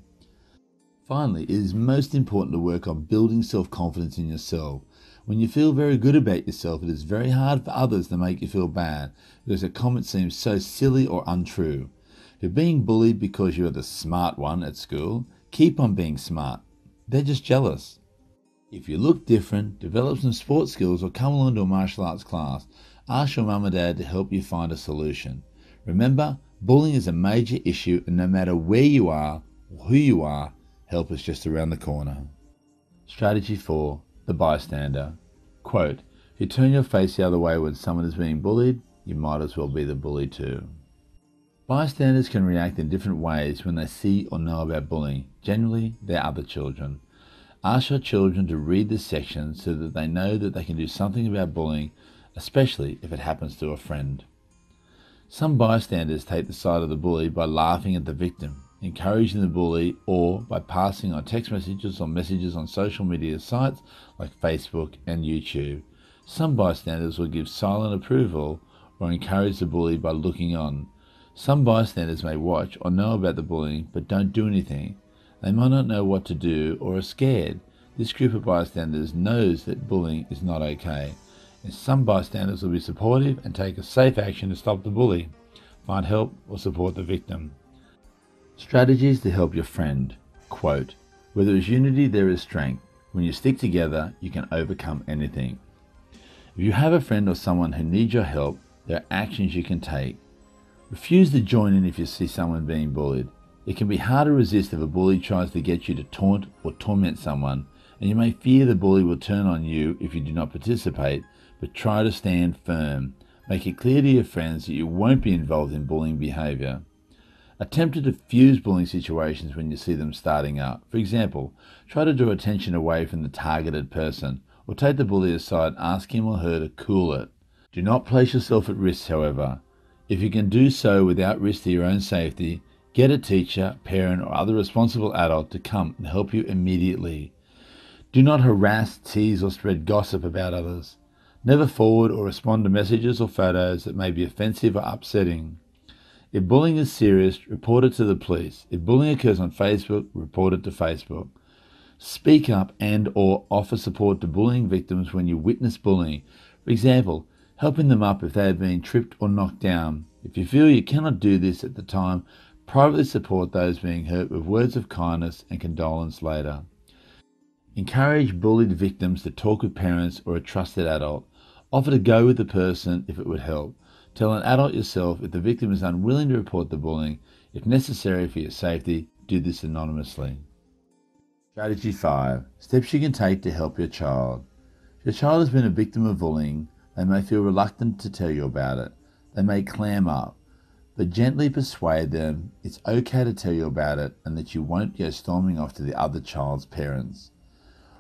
Speaker 1: Finally, it is most important to work on building self confidence in yourself. When you feel very good about yourself, it is very hard for others to make you feel bad because a comment seems so silly or untrue. If you're being bullied because you are the smart one at school, keep on being smart. They're just jealous. If you look different, develop some sports skills, or come along to a martial arts class, ask your mum and dad to help you find a solution. Remember, bullying is a major issue, and no matter where you are or who you are, help is just around the corner. Strategy 4 the bystander. Quote, if you turn your face the other way when someone is being bullied, you might as well be the bully too. Bystanders can react in different ways when they see or know about bullying. Generally, they're other children. Ask your children to read this section so that they know that they can do something about bullying, especially if it happens to a friend. Some bystanders take the side of the bully by laughing at the victim encouraging the bully, or by passing on text messages or messages on social media sites like Facebook and YouTube. Some bystanders will give silent approval or encourage the bully by looking on. Some bystanders may watch or know about the bullying but don't do anything. They might not know what to do or are scared.
Speaker 2: This group of bystanders knows that bullying is not okay, and some bystanders will be supportive and take a safe action to stop the bully, find help, or support the victim. Strategies to help your friend. Quote, Where there is unity, there is strength. When you stick together, you can overcome anything. If you have a friend or someone who needs your help, there are actions you can take. Refuse to join in if you see someone being bullied. It can be hard to resist if a bully tries to get you to taunt or torment someone, and you may fear the bully will turn on you if you do not participate, but try to stand firm. Make it clear to your friends that you won't be involved in bullying behaviour. Attempt to diffuse bullying situations when you see them starting up. For example, try to draw attention away from the targeted person, or take the bully aside and ask him or her to cool it. Do not place yourself at risk, however. If you can do so without risk to your own safety, get a teacher, parent, or other responsible adult to come and help you immediately. Do not harass, tease, or spread gossip about others. Never forward or respond to messages or photos that may be offensive or upsetting. If bullying is serious, report it to the police. If bullying occurs on Facebook, report it to Facebook. Speak up and or offer support to bullying victims when you witness bullying. For example, helping them up if they have been tripped or knocked down. If you feel you cannot do this at the time, privately support those being hurt with words of kindness and condolence later. Encourage bullied victims to talk with parents or a trusted adult. Offer to go with the person if it would help. Tell an adult yourself if the victim is unwilling to report the bullying. If necessary for your safety, do this anonymously. Strategy 5 Steps you can take to help your child. If your child has been a victim of bullying, they may feel reluctant to tell you about it. They may clam up, but gently persuade them it's okay to tell you about it and that you won't go storming off to the other child's parents.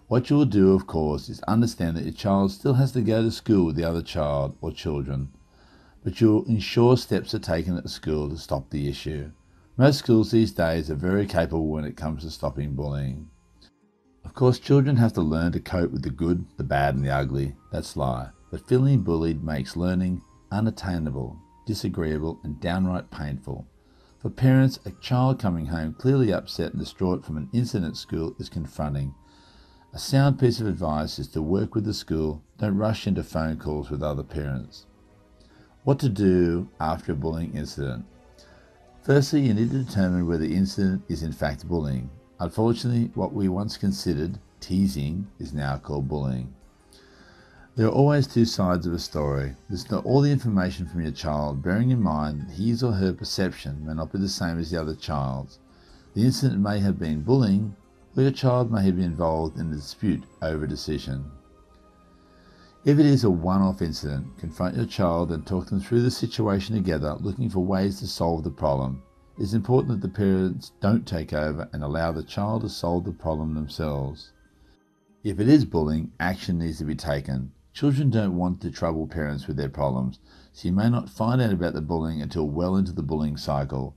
Speaker 2: What you will do, of course, is understand that your child still has to go to school with the other child or children, but you'll ensure steps are taken at school to stop the issue. Most schools these days are very capable when it comes to stopping bullying. Of course, children have to learn to cope with the good, the bad, and the ugly. That's life. But feeling bullied makes learning unattainable, disagreeable, and downright painful. For parents, a child coming home clearly upset and distraught from an incident at school is confronting. A sound piece of advice is to work with the school, don't rush into phone calls with other parents. What to do after a bullying incident? Firstly, you need to determine whether the incident is in fact bullying. Unfortunately, what we once considered teasing is now called bullying. There are always two sides of a story. Listen to all the information from your child, bearing in mind that his or her perception may not be the same as the other child's. The incident may have been bullying, or your child may have been involved in a dispute over a decision. If it is a one off incident, confront your child and talk them through the situation together, looking for ways to solve the problem. It is important that the parents don't take over and allow the child to solve the problem themselves. If it is bullying, action needs to be taken. Children don't want to trouble parents with their problems, so you may not find out about the bullying until well into the bullying cycle.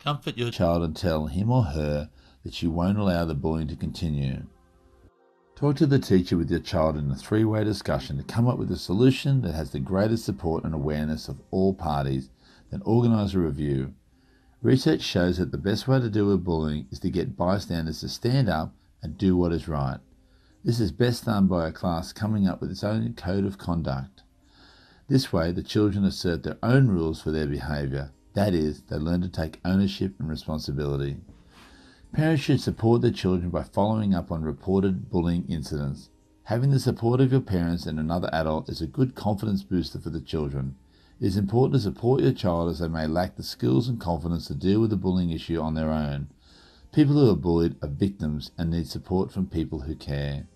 Speaker 2: Comfort your child and tell him or her that you won't allow the bullying to continue. Talk to the teacher with your child in a three way discussion to come up with a solution that has the greatest support and awareness of all parties, then organise a review. Research shows that the best way to deal with bullying is to get bystanders to stand up and do what is right. This is best done by a class coming up with its own code of conduct. This way, the children assert their own rules for their behaviour. That is, they learn to take ownership and responsibility. Parents should support their children by following up on reported bullying incidents. Having the support of your parents and another adult is a good confidence booster for the children. It is important to support your child as they may lack the skills and confidence to deal with the bullying issue on their own. People who are bullied are victims and need support from people who care.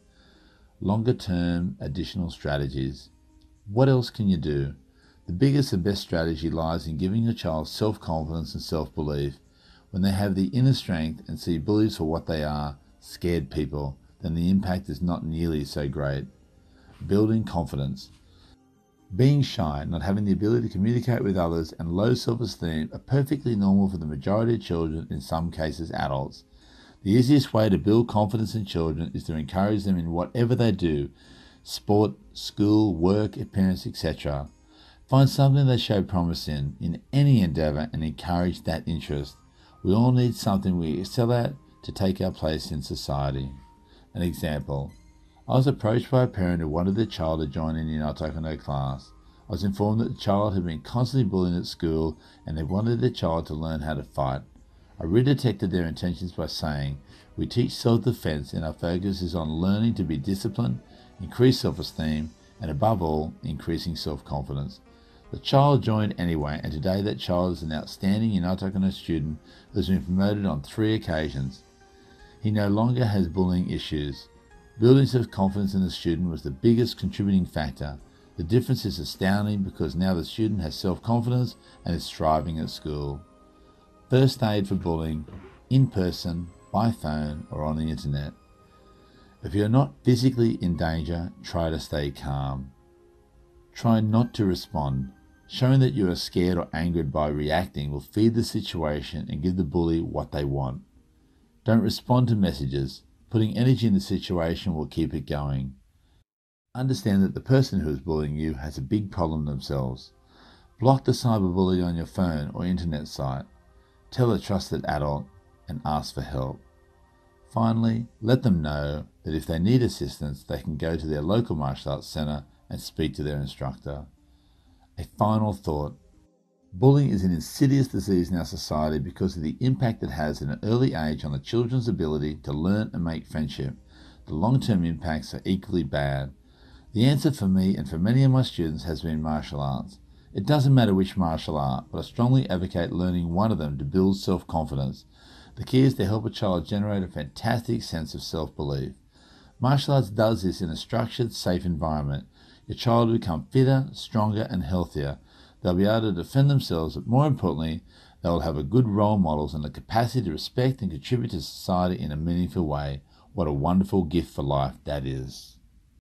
Speaker 2: Longer term additional strategies. What else can you do? The biggest and best strategy lies in giving your child self confidence and self belief. When they have the inner strength and see bullies for what they are, scared people, then the impact is not nearly so great. Building confidence. Being shy, not having the ability to communicate with others, and low self esteem are perfectly normal for the majority of children, in some cases, adults. The easiest way to build confidence in children is to encourage them in whatever they do sport, school, work, appearance, etc. Find something they show promise in, in any endeavour, and encourage that interest. We all need something we excel at to take our place in society.
Speaker 1: An example I was approached by a parent who wanted their child to join in our Taekwondo class. I was informed that the child had been constantly bullied at school and they wanted their child to learn how to fight. I redetected their intentions by saying, We teach self defense and our focus is on learning to be disciplined, increase self esteem, and above all, increasing self confidence. The child joined anyway, and today that child is an outstanding Taekwondo student has been promoted on three occasions. He no longer has bullying issues. Building self confidence in the student was the biggest contributing factor. The difference is astounding because now the student has self confidence and is thriving at school. First aid for bullying, in person, by phone, or on the internet. If you're not physically in danger, try to stay calm. Try not to respond. Showing that you are scared or angered by reacting will feed the situation and give the bully what they want. Don't respond to messages. Putting energy in the situation will keep it going. Understand that the person who is bullying you has a big problem themselves. Block the cyberbully on your phone or internet site. Tell a trusted adult and ask for help. Finally, let them know that if they need assistance, they can go to their local martial arts centre and speak to their instructor. A final thought. Bullying is an insidious disease in our society because of the impact it has at an early age on the children's ability to learn and make friendship. The long term impacts are equally bad. The answer for me and for many of my students has been martial arts. It doesn't matter which martial art, but I strongly advocate learning one of them to build self confidence. The key is to help a child generate a fantastic sense of self belief. Martial arts does this in a structured, safe environment. Your child will become fitter, stronger, and healthier. They'll be able to defend themselves, but more importantly, they will have a good role models and the capacity to respect and contribute to society in a meaningful way. What a wonderful gift for life that is.